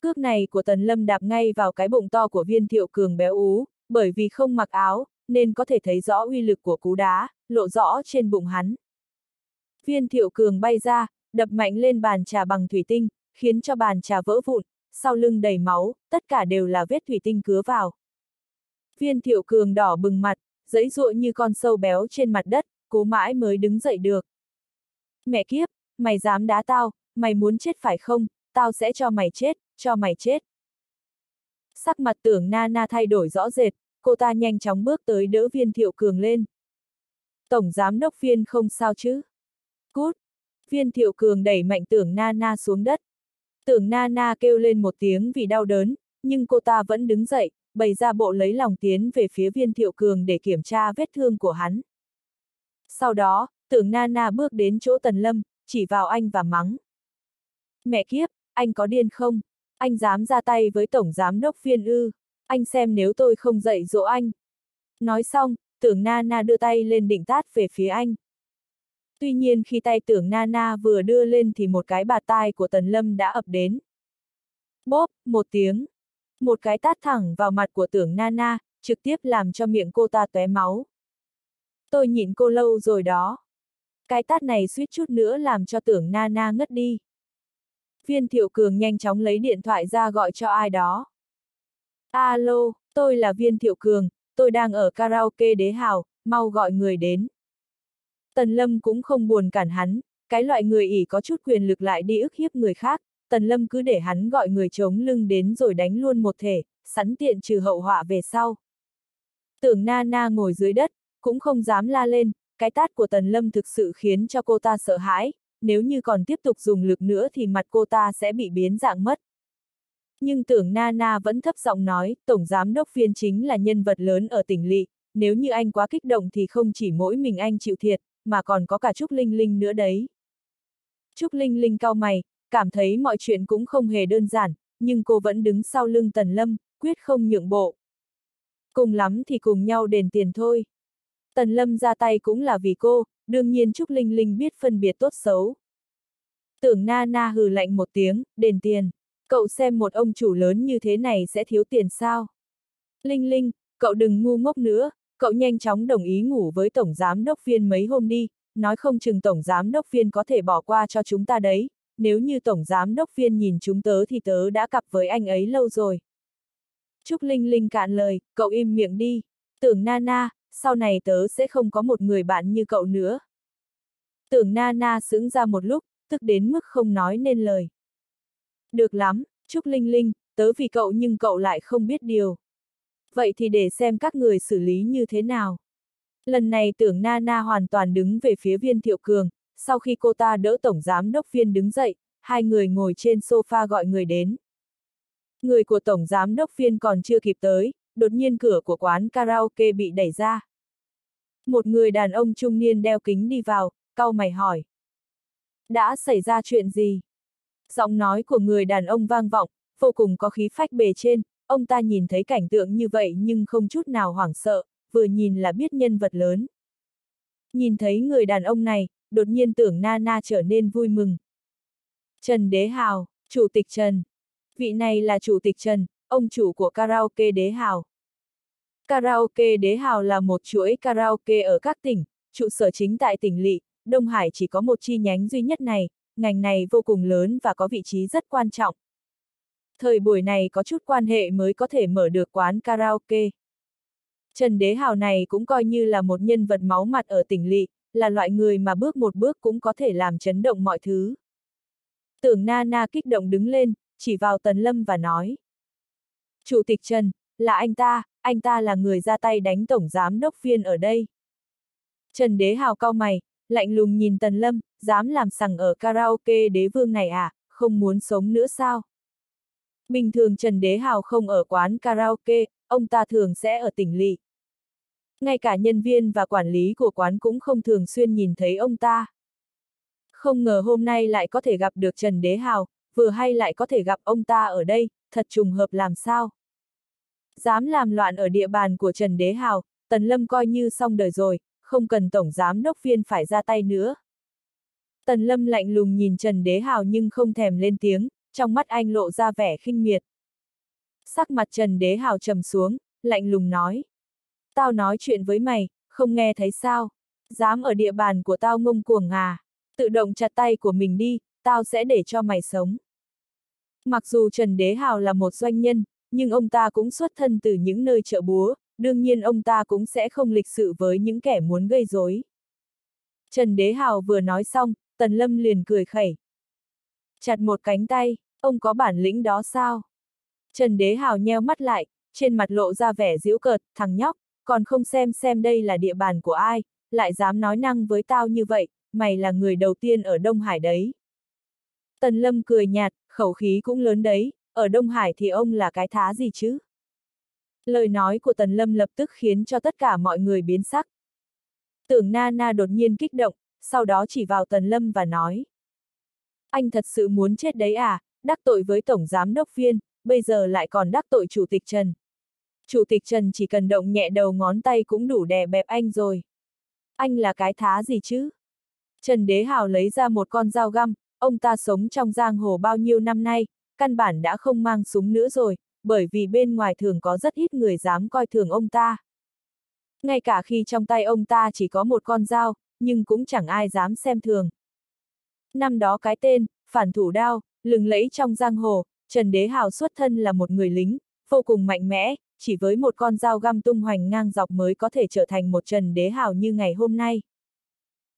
[SPEAKER 1] Cước này của Tần Lâm đạp ngay vào cái bụng to của viên thiệu cường béo ú, bởi vì không mặc áo, nên có thể thấy rõ uy lực của cú đá, lộ rõ trên bụng hắn. Viên thiệu cường bay ra, đập mạnh lên bàn trà bằng thủy tinh, khiến cho bàn trà vỡ vụn, sau lưng đầy máu, tất cả đều là vết thủy tinh cứa vào. Viên thiệu cường đỏ bừng mặt, dẫy dụa như con sâu béo trên mặt đất, cố mãi mới đứng dậy được. Mẹ kiếp, mày dám đá tao, mày muốn chết phải không, tao sẽ cho mày chết, cho mày chết. Sắc mặt tưởng na na thay đổi rõ rệt, cô ta nhanh chóng bước tới đỡ viên thiệu cường lên. Tổng giám đốc viên không sao chứ? Cút! Viên thiệu cường đẩy mạnh tưởng na na xuống đất. Tưởng na na kêu lên một tiếng vì đau đớn, nhưng cô ta vẫn đứng dậy, bày ra bộ lấy lòng tiến về phía viên thiệu cường để kiểm tra vết thương của hắn. Sau đó, tưởng na na bước đến chỗ tần lâm, chỉ vào anh và mắng. Mẹ kiếp, anh có điên không? Anh dám ra tay với tổng giám đốc viên ư, anh xem nếu tôi không dạy dỗ anh. Nói xong, tưởng na na đưa tay lên đỉnh tát về phía anh. Tuy nhiên khi tay tưởng Nana vừa đưa lên thì một cái bạt tai của Tần Lâm đã ập đến. bóp một tiếng. Một cái tát thẳng vào mặt của tưởng Nana, trực tiếp làm cho miệng cô ta tóe máu. Tôi nhịn cô lâu rồi đó. Cái tát này suýt chút nữa làm cho tưởng Nana ngất đi. Viên thiệu cường nhanh chóng lấy điện thoại ra gọi cho ai đó. Alo, tôi là viên thiệu cường, tôi đang ở karaoke đế hào, mau gọi người đến. Tần Lâm cũng không buồn cản hắn, cái loại người ỉ có chút quyền lực lại đi ức hiếp người khác, Tần Lâm cứ để hắn gọi người chống lưng đến rồi đánh luôn một thể, sẵn tiện trừ hậu họa về sau. Tưởng na na ngồi dưới đất, cũng không dám la lên, cái tát của Tần Lâm thực sự khiến cho cô ta sợ hãi, nếu như còn tiếp tục dùng lực nữa thì mặt cô ta sẽ bị biến dạng mất. Nhưng tưởng na na vẫn thấp giọng nói, Tổng Giám Đốc Viên chính là nhân vật lớn ở tỉnh Lị, nếu như anh quá kích động thì không chỉ mỗi mình anh chịu thiệt, mà còn có cả Trúc Linh Linh nữa đấy. Trúc Linh Linh cao mày, cảm thấy mọi chuyện cũng không hề đơn giản, nhưng cô vẫn đứng sau lưng Tần Lâm, quyết không nhượng bộ. Cùng lắm thì cùng nhau đền tiền thôi. Tần Lâm ra tay cũng là vì cô, đương nhiên Trúc Linh Linh biết phân biệt tốt xấu. Tưởng na na hừ lạnh một tiếng, đền tiền. Cậu xem một ông chủ lớn như thế này sẽ thiếu tiền sao? Linh Linh, cậu đừng ngu ngốc nữa, Cậu nhanh chóng đồng ý ngủ với Tổng Giám Đốc Viên mấy hôm đi, nói không chừng Tổng Giám Đốc Viên có thể bỏ qua cho chúng ta đấy, nếu như Tổng Giám Đốc Viên nhìn chúng tớ thì tớ đã cặp với anh ấy lâu rồi. Trúc Linh Linh cạn lời, cậu im miệng đi, tưởng Nana, sau này tớ sẽ không có một người bạn như cậu nữa. Tưởng Nana sững ra một lúc, tức đến mức không nói nên lời. Được lắm, Trúc Linh Linh, tớ vì cậu nhưng cậu lại không biết điều vậy thì để xem các người xử lý như thế nào. Lần này tưởng Nana hoàn toàn đứng về phía viên thiệu cường, sau khi cô ta đỡ tổng giám đốc viên đứng dậy, hai người ngồi trên sofa gọi người đến. Người của tổng giám đốc viên còn chưa kịp tới, đột nhiên cửa của quán karaoke bị đẩy ra. Một người đàn ông trung niên đeo kính đi vào, cau mày hỏi. Đã xảy ra chuyện gì? Giọng nói của người đàn ông vang vọng, vô cùng có khí phách bề trên, Ông ta nhìn thấy cảnh tượng như vậy nhưng không chút nào hoảng sợ, vừa nhìn là biết nhân vật lớn. Nhìn thấy người đàn ông này, đột nhiên tưởng Nana Na trở nên vui mừng. Trần Đế Hào, Chủ tịch Trần. Vị này là Chủ tịch Trần, ông chủ của karaoke Đế Hào. Karaoke Đế Hào là một chuỗi karaoke ở các tỉnh, trụ sở chính tại tỉnh Lị, Đông Hải chỉ có một chi nhánh duy nhất này, ngành này vô cùng lớn và có vị trí rất quan trọng thời buổi này có chút quan hệ mới có thể mở được quán karaoke. Trần Đế Hào này cũng coi như là một nhân vật máu mặt ở tỉnh lỵ, là loại người mà bước một bước cũng có thể làm chấn động mọi thứ. Tưởng Na Na kích động đứng lên, chỉ vào Tần Lâm và nói. Chủ tịch Trần, là anh ta, anh ta là người ra tay đánh tổng giám đốc viên ở đây. Trần Đế Hào cau mày, lạnh lùng nhìn Tần Lâm, dám làm sằng ở karaoke đế vương này à, không muốn sống nữa sao? Bình thường Trần Đế Hào không ở quán karaoke, ông ta thường sẽ ở tỉnh lỵ. Ngay cả nhân viên và quản lý của quán cũng không thường xuyên nhìn thấy ông ta. Không ngờ hôm nay lại có thể gặp được Trần Đế Hào, vừa hay lại có thể gặp ông ta ở đây, thật trùng hợp làm sao. Dám làm loạn ở địa bàn của Trần Đế Hào, Tần Lâm coi như xong đời rồi, không cần Tổng Giám Đốc Viên phải ra tay nữa. Tần Lâm lạnh lùng nhìn Trần Đế Hào nhưng không thèm lên tiếng, trong mắt anh lộ ra vẻ khinh miệt. Sắc mặt Trần Đế Hào trầm xuống, lạnh lùng nói. Tao nói chuyện với mày, không nghe thấy sao? Dám ở địa bàn của tao ngông cuồng à? Tự động chặt tay của mình đi, tao sẽ để cho mày sống. Mặc dù Trần Đế Hào là một doanh nhân, nhưng ông ta cũng xuất thân từ những nơi chợ búa, đương nhiên ông ta cũng sẽ không lịch sự với những kẻ muốn gây rối. Trần Đế Hào vừa nói xong, Tần Lâm liền cười khẩy. Chặt một cánh tay, ông có bản lĩnh đó sao? Trần Đế Hào nheo mắt lại, trên mặt lộ ra vẻ giễu cợt, thằng nhóc, còn không xem xem đây là địa bàn của ai, lại dám nói năng với tao như vậy, mày là người đầu tiên ở Đông Hải đấy. Tần Lâm cười nhạt, khẩu khí cũng lớn đấy, ở Đông Hải thì ông là cái thá gì chứ? Lời nói của Tần Lâm lập tức khiến cho tất cả mọi người biến sắc. Tưởng Na Na đột nhiên kích động, sau đó chỉ vào Tần Lâm và nói. Anh thật sự muốn chết đấy à, đắc tội với Tổng Giám Đốc Viên, bây giờ lại còn đắc tội Chủ tịch Trần. Chủ tịch Trần chỉ cần động nhẹ đầu ngón tay cũng đủ đè bẹp anh rồi. Anh là cái thá gì chứ? Trần Đế Hào lấy ra một con dao găm, ông ta sống trong giang hồ bao nhiêu năm nay, căn bản đã không mang súng nữa rồi, bởi vì bên ngoài thường có rất ít người dám coi thường ông ta. Ngay cả khi trong tay ông ta chỉ có một con dao, nhưng cũng chẳng ai dám xem thường. Năm đó cái tên, phản thủ đao, lừng lẫy trong giang hồ, Trần Đế Hào xuất thân là một người lính, vô cùng mạnh mẽ, chỉ với một con dao găm tung hoành ngang dọc mới có thể trở thành một Trần Đế Hào như ngày hôm nay.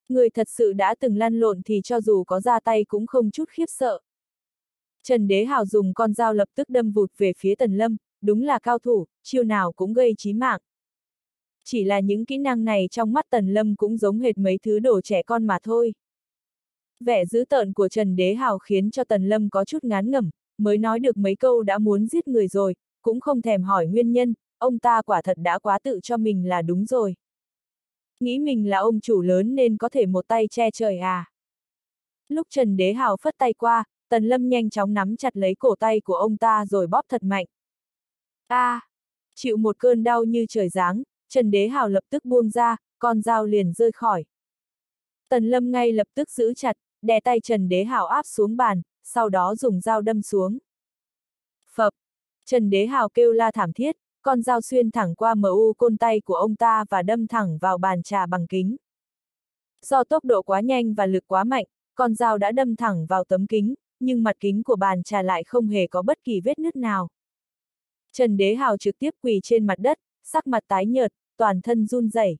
[SPEAKER 1] Người thật sự đã từng lăn lộn thì cho dù có ra tay cũng không chút khiếp sợ. Trần Đế Hào dùng con dao lập tức đâm vụt về phía Tần Lâm, đúng là cao thủ, chiêu nào cũng gây chí mạng. Chỉ là những kỹ năng này trong mắt Tần Lâm cũng giống hệt mấy thứ đồ trẻ con mà thôi. Vẻ dữ tợn của Trần Đế Hào khiến cho Tần Lâm có chút ngán ngẩm, mới nói được mấy câu đã muốn giết người rồi, cũng không thèm hỏi nguyên nhân, ông ta quả thật đã quá tự cho mình là đúng rồi. Nghĩ mình là ông chủ lớn nên có thể một tay che trời à. Lúc Trần Đế Hào phất tay qua, Tần Lâm nhanh chóng nắm chặt lấy cổ tay của ông ta rồi bóp thật mạnh. A! À, chịu một cơn đau như trời giáng, Trần Đế Hào lập tức buông ra, con dao liền rơi khỏi. Tần Lâm ngay lập tức giữ chặt, đè tay Trần Đế Hào áp xuống bàn, sau đó dùng dao đâm xuống. Phập! Trần Đế Hào kêu la thảm thiết, con dao xuyên thẳng qua mờ u côn tay của ông ta và đâm thẳng vào bàn trà bằng kính. Do tốc độ quá nhanh và lực quá mạnh, con dao đã đâm thẳng vào tấm kính, nhưng mặt kính của bàn trà lại không hề có bất kỳ vết nứt nào. Trần Đế Hào trực tiếp quỳ trên mặt đất, sắc mặt tái nhợt, toàn thân run rẩy.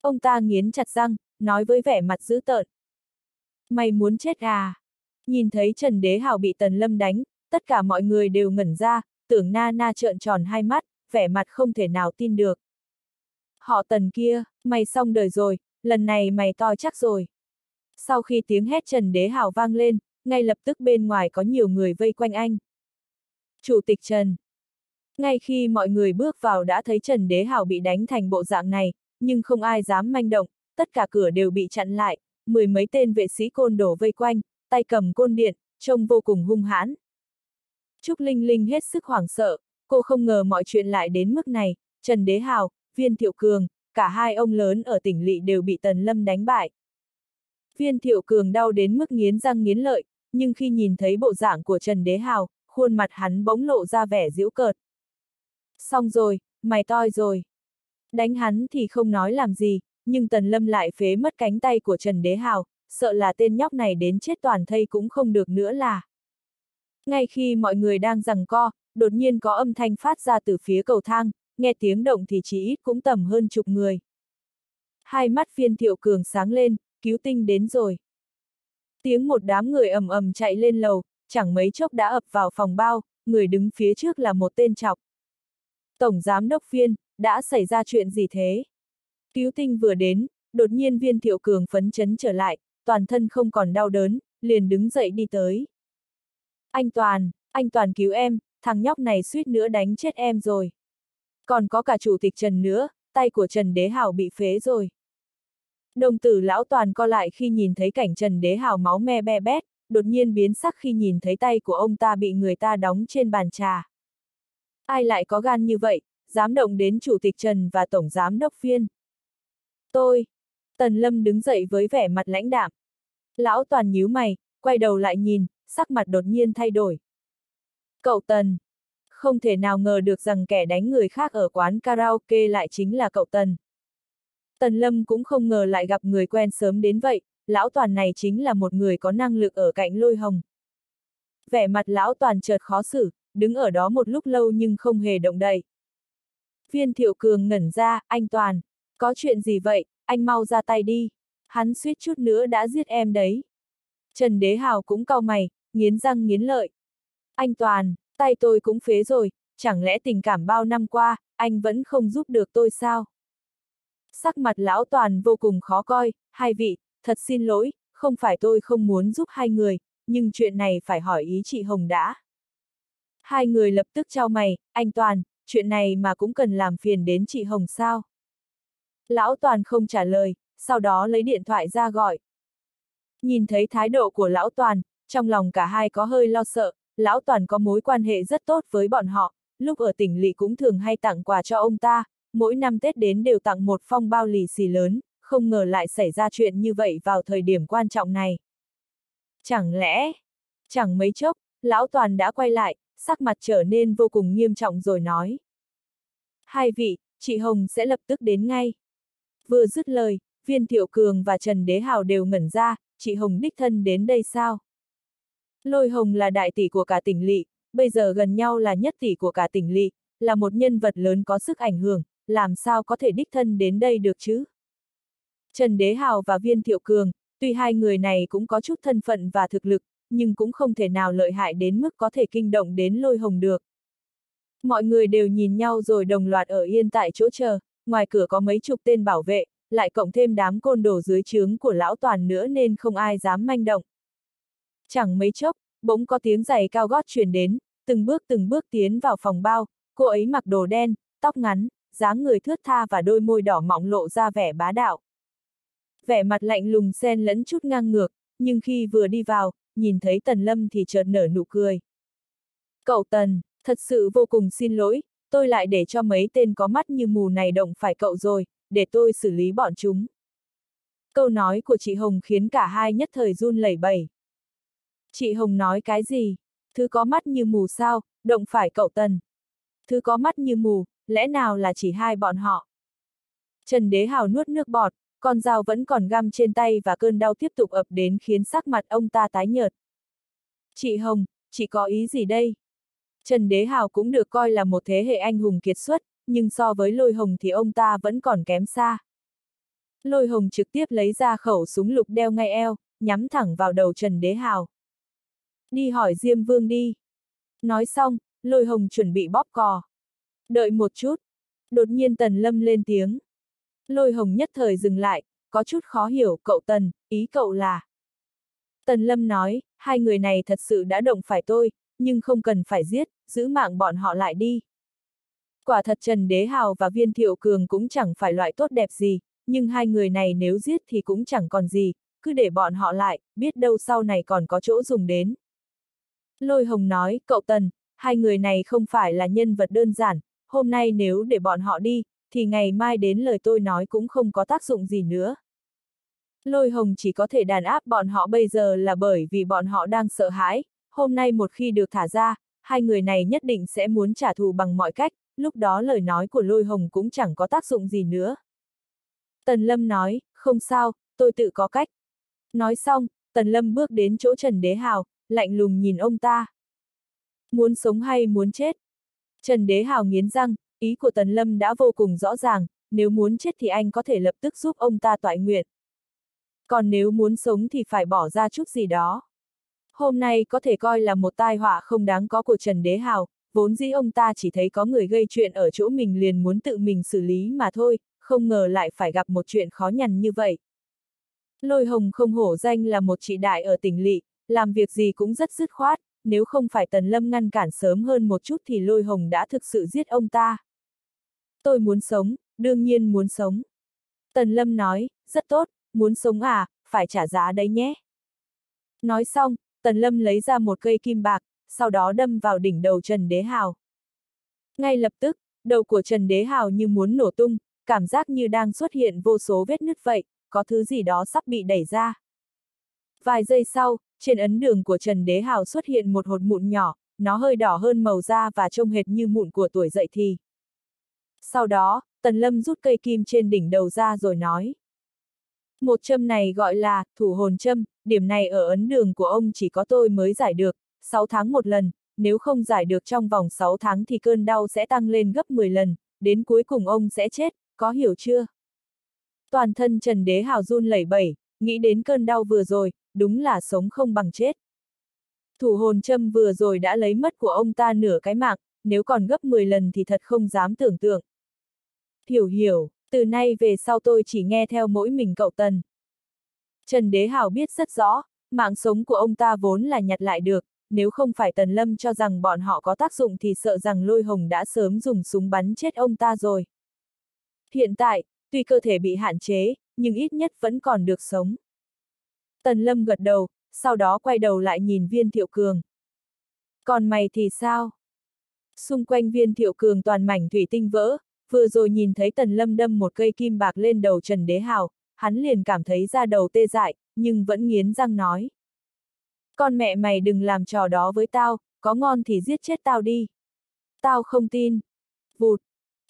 [SPEAKER 1] Ông ta nghiến chặt răng, nói với vẻ mặt dữ tợn. Mày muốn chết à? Nhìn thấy Trần Đế Hào bị Tần Lâm đánh, tất cả mọi người đều ngẩn ra, tưởng na na trợn tròn hai mắt, vẻ mặt không thể nào tin được. Họ Tần kia, mày xong đời rồi, lần này mày to chắc rồi. Sau khi tiếng hét Trần Đế Hào vang lên, ngay lập tức bên ngoài có nhiều người vây quanh anh. Chủ tịch Trần. Ngay khi mọi người bước vào đã thấy Trần Đế Hào bị đánh thành bộ dạng này, nhưng không ai dám manh động, tất cả cửa đều bị chặn lại, mười mấy tên vệ sĩ côn đổ vây quanh, tay cầm côn điện, trông vô cùng hung hãn. Trúc Linh Linh hết sức hoảng sợ, cô không ngờ mọi chuyện lại đến mức này, Trần Đế Hào, Viên Thiệu Cường, cả hai ông lớn ở tỉnh Lỵ đều bị Tần Lâm đánh bại. Viên Thiệu Cường đau đến mức nghiến răng nghiến lợi, nhưng khi nhìn thấy bộ dạng của Trần Đế Hào, khuôn mặt hắn bỗng lộ ra vẻ giễu cợt. Xong rồi, mày toi rồi. Đánh hắn thì không nói làm gì, nhưng Tần Lâm lại phế mất cánh tay của Trần Đế Hào, sợ là tên nhóc này đến chết toàn thây cũng không được nữa là. Ngay khi mọi người đang rằng co, đột nhiên có âm thanh phát ra từ phía cầu thang, nghe tiếng động thì chỉ ít cũng tầm hơn chục người. Hai mắt viên thiệu cường sáng lên, cứu tinh đến rồi. Tiếng một đám người ầm ầm chạy lên lầu, chẳng mấy chốc đã ập vào phòng bao, người đứng phía trước là một tên chọc. Tổng giám đốc viên, đã xảy ra chuyện gì thế? Cứu tinh vừa đến, đột nhiên viên thiệu cường phấn chấn trở lại, toàn thân không còn đau đớn, liền đứng dậy đi tới. Anh Toàn, anh Toàn cứu em, thằng nhóc này suýt nữa đánh chết em rồi. Còn có cả chủ tịch Trần nữa, tay của Trần Đế Hảo bị phế rồi. Đồng tử lão Toàn co lại khi nhìn thấy cảnh Trần Đế Hảo máu me be bét, đột nhiên biến sắc khi nhìn thấy tay của ông ta bị người ta đóng trên bàn trà. Ai lại có gan như vậy, dám động đến chủ tịch Trần và tổng giám đốc viên. Tôi. Tần Lâm đứng dậy với vẻ mặt lãnh đạm. Lão Toàn nhíu mày, quay đầu lại nhìn, sắc mặt đột nhiên thay đổi. Cậu Tần. Không thể nào ngờ được rằng kẻ đánh người khác ở quán karaoke lại chính là cậu Tần. Tần Lâm cũng không ngờ lại gặp người quen sớm đến vậy, lão toàn này chính là một người có năng lực ở cạnh lôi hồng. Vẻ mặt lão toàn chợt khó xử, đứng ở đó một lúc lâu nhưng không hề động đậy. Viên thiệu cường ngẩn ra, anh toàn, có chuyện gì vậy, anh mau ra tay đi, hắn suýt chút nữa đã giết em đấy. Trần Đế Hào cũng cau mày, nghiến răng nghiến lợi. Anh toàn, tay tôi cũng phế rồi, chẳng lẽ tình cảm bao năm qua, anh vẫn không giúp được tôi sao? Sắc mặt lão toàn vô cùng khó coi, hai vị, thật xin lỗi, không phải tôi không muốn giúp hai người, nhưng chuyện này phải hỏi ý chị Hồng đã. Hai người lập tức trao mày, anh Toàn, chuyện này mà cũng cần làm phiền đến chị Hồng sao? Lão Toàn không trả lời, sau đó lấy điện thoại ra gọi. Nhìn thấy thái độ của Lão Toàn, trong lòng cả hai có hơi lo sợ, Lão Toàn có mối quan hệ rất tốt với bọn họ, lúc ở tỉnh lỵ cũng thường hay tặng quà cho ông ta, mỗi năm Tết đến đều tặng một phong bao lì xì lớn, không ngờ lại xảy ra chuyện như vậy vào thời điểm quan trọng này. Chẳng lẽ, chẳng mấy chốc, Lão Toàn đã quay lại, sắc mặt trở nên vô cùng nghiêm trọng rồi nói. Hai vị, chị Hồng sẽ lập tức đến ngay. Vừa dứt lời, viên thiệu cường và Trần Đế Hào đều ngẩn ra, chị Hồng đích thân đến đây sao? Lôi Hồng là đại tỷ của cả tỉnh lỵ, bây giờ gần nhau là nhất tỷ của cả tỉnh lỵ, là một nhân vật lớn có sức ảnh hưởng, làm sao có thể đích thân đến đây được chứ? Trần Đế Hào và Viên Thiệu Cường, tuy hai người này cũng có chút thân phận và thực lực, nhưng cũng không thể nào lợi hại đến mức có thể kinh động đến lôi hồng được. Mọi người đều nhìn nhau rồi đồng loạt ở yên tại chỗ chờ, ngoài cửa có mấy chục tên bảo vệ, lại cộng thêm đám côn đồ dưới trướng của lão toàn nữa nên không ai dám manh động. Chẳng mấy chốc, bỗng có tiếng giày cao gót truyền đến, từng bước từng bước tiến vào phòng bao, cô ấy mặc đồ đen, tóc ngắn, dáng người thướt tha và đôi môi đỏ mọng lộ ra vẻ bá đạo. Vẻ mặt lạnh lùng xen lẫn chút ngang ngược, nhưng khi vừa đi vào, nhìn thấy Tần Lâm thì chợt nở nụ cười. Cậu Tần, thật sự vô cùng xin lỗi, tôi lại để cho mấy tên có mắt như mù này động phải cậu rồi, để tôi xử lý bọn chúng. Câu nói của chị Hồng khiến cả hai nhất thời run lẩy bẩy. Chị Hồng nói cái gì? Thứ có mắt như mù sao, động phải cậu Tần. Thứ có mắt như mù, lẽ nào là chỉ hai bọn họ? Trần Đế Hào nuốt nước bọt, con dao vẫn còn găm trên tay và cơn đau tiếp tục ập đến khiến sắc mặt ông ta tái nhợt. Chị Hồng, chị có ý gì đây? Trần Đế Hào cũng được coi là một thế hệ anh hùng kiệt xuất, nhưng so với Lôi Hồng thì ông ta vẫn còn kém xa. Lôi Hồng trực tiếp lấy ra khẩu súng lục đeo ngay eo, nhắm thẳng vào đầu Trần Đế Hào. Đi hỏi Diêm Vương đi. Nói xong, Lôi Hồng chuẩn bị bóp cò. Đợi một chút. Đột nhiên Tần Lâm lên tiếng. Lôi hồng nhất thời dừng lại, có chút khó hiểu, cậu Tần, ý cậu là. Tần Lâm nói, hai người này thật sự đã động phải tôi, nhưng không cần phải giết, giữ mạng bọn họ lại đi. Quả thật Trần Đế Hào và Viên Thiệu Cường cũng chẳng phải loại tốt đẹp gì, nhưng hai người này nếu giết thì cũng chẳng còn gì, cứ để bọn họ lại, biết đâu sau này còn có chỗ dùng đến. Lôi Hồng nói, cậu Tần, hai người này không phải là nhân vật đơn giản, hôm nay nếu để bọn họ đi, thì ngày mai đến lời tôi nói cũng không có tác dụng gì nữa. Lôi hồng chỉ có thể đàn áp bọn họ bây giờ là bởi vì bọn họ đang sợ hãi, hôm nay một khi được thả ra, hai người này nhất định sẽ muốn trả thù bằng mọi cách, lúc đó lời nói của lôi hồng cũng chẳng có tác dụng gì nữa. Tần Lâm nói, không sao, tôi tự có cách. Nói xong, Tần Lâm bước đến chỗ Trần Đế Hào, lạnh lùng nhìn ông ta. Muốn sống hay muốn chết? Trần Đế Hào nghiến răng, Ý của Tần Lâm đã vô cùng rõ ràng, nếu muốn chết thì anh có thể lập tức giúp ông ta toại nguyện. Còn nếu muốn sống thì phải bỏ ra chút gì đó. Hôm nay có thể coi là một tai họa không đáng có của Trần Đế Hào, vốn dĩ ông ta chỉ thấy có người gây chuyện ở chỗ mình liền muốn tự mình xử lý mà thôi, không ngờ lại phải gặp một chuyện khó nhằn như vậy. Lôi Hồng không hổ danh là một chị đại ở tỉnh lỵ, làm việc gì cũng rất dứt khoát, nếu không phải Tần Lâm ngăn cản sớm hơn một chút thì Lôi Hồng đã thực sự giết ông ta. Tôi muốn sống, đương nhiên muốn sống. Tần Lâm nói, rất tốt, muốn sống à, phải trả giá đấy nhé. Nói xong, Tần Lâm lấy ra một cây kim bạc, sau đó đâm vào đỉnh đầu Trần Đế Hào. Ngay lập tức, đầu của Trần Đế Hào như muốn nổ tung, cảm giác như đang xuất hiện vô số vết nứt vậy, có thứ gì đó sắp bị đẩy ra. Vài giây sau, trên ấn đường của Trần Đế Hào xuất hiện một hột mụn nhỏ, nó hơi đỏ hơn màu da và trông hệt như mụn của tuổi dậy thì. Sau đó, Tần Lâm rút cây kim trên đỉnh đầu ra rồi nói. Một châm này gọi là thủ hồn châm, điểm này ở ấn đường của ông chỉ có tôi mới giải được, 6 tháng một lần, nếu không giải được trong vòng 6 tháng thì cơn đau sẽ tăng lên gấp 10 lần, đến cuối cùng ông sẽ chết, có hiểu chưa? Toàn thân Trần Đế Hào run lẩy bẩy, nghĩ đến cơn đau vừa rồi, đúng là sống không bằng chết. Thủ hồn châm vừa rồi đã lấy mất của ông ta nửa cái mạng, nếu còn gấp 10 lần thì thật không dám tưởng tượng. Hiểu hiểu, từ nay về sau tôi chỉ nghe theo mỗi mình cậu Tần. Trần Đế Hảo biết rất rõ, mạng sống của ông ta vốn là nhặt lại được, nếu không phải Tần Lâm cho rằng bọn họ có tác dụng thì sợ rằng lôi hồng đã sớm dùng súng bắn chết ông ta rồi. Hiện tại, tuy cơ thể bị hạn chế, nhưng ít nhất vẫn còn được sống. Tần Lâm gật đầu, sau đó quay đầu lại nhìn viên thiệu cường. Còn mày thì sao? Xung quanh viên thiệu cường toàn mảnh thủy tinh vỡ, vừa rồi nhìn thấy Tần Lâm đâm một cây kim bạc lên đầu Trần Đế Hào, hắn liền cảm thấy ra đầu tê dại, nhưng vẫn nghiến răng nói. Con mẹ mày đừng làm trò đó với tao, có ngon thì giết chết tao đi. Tao không tin. Vụt.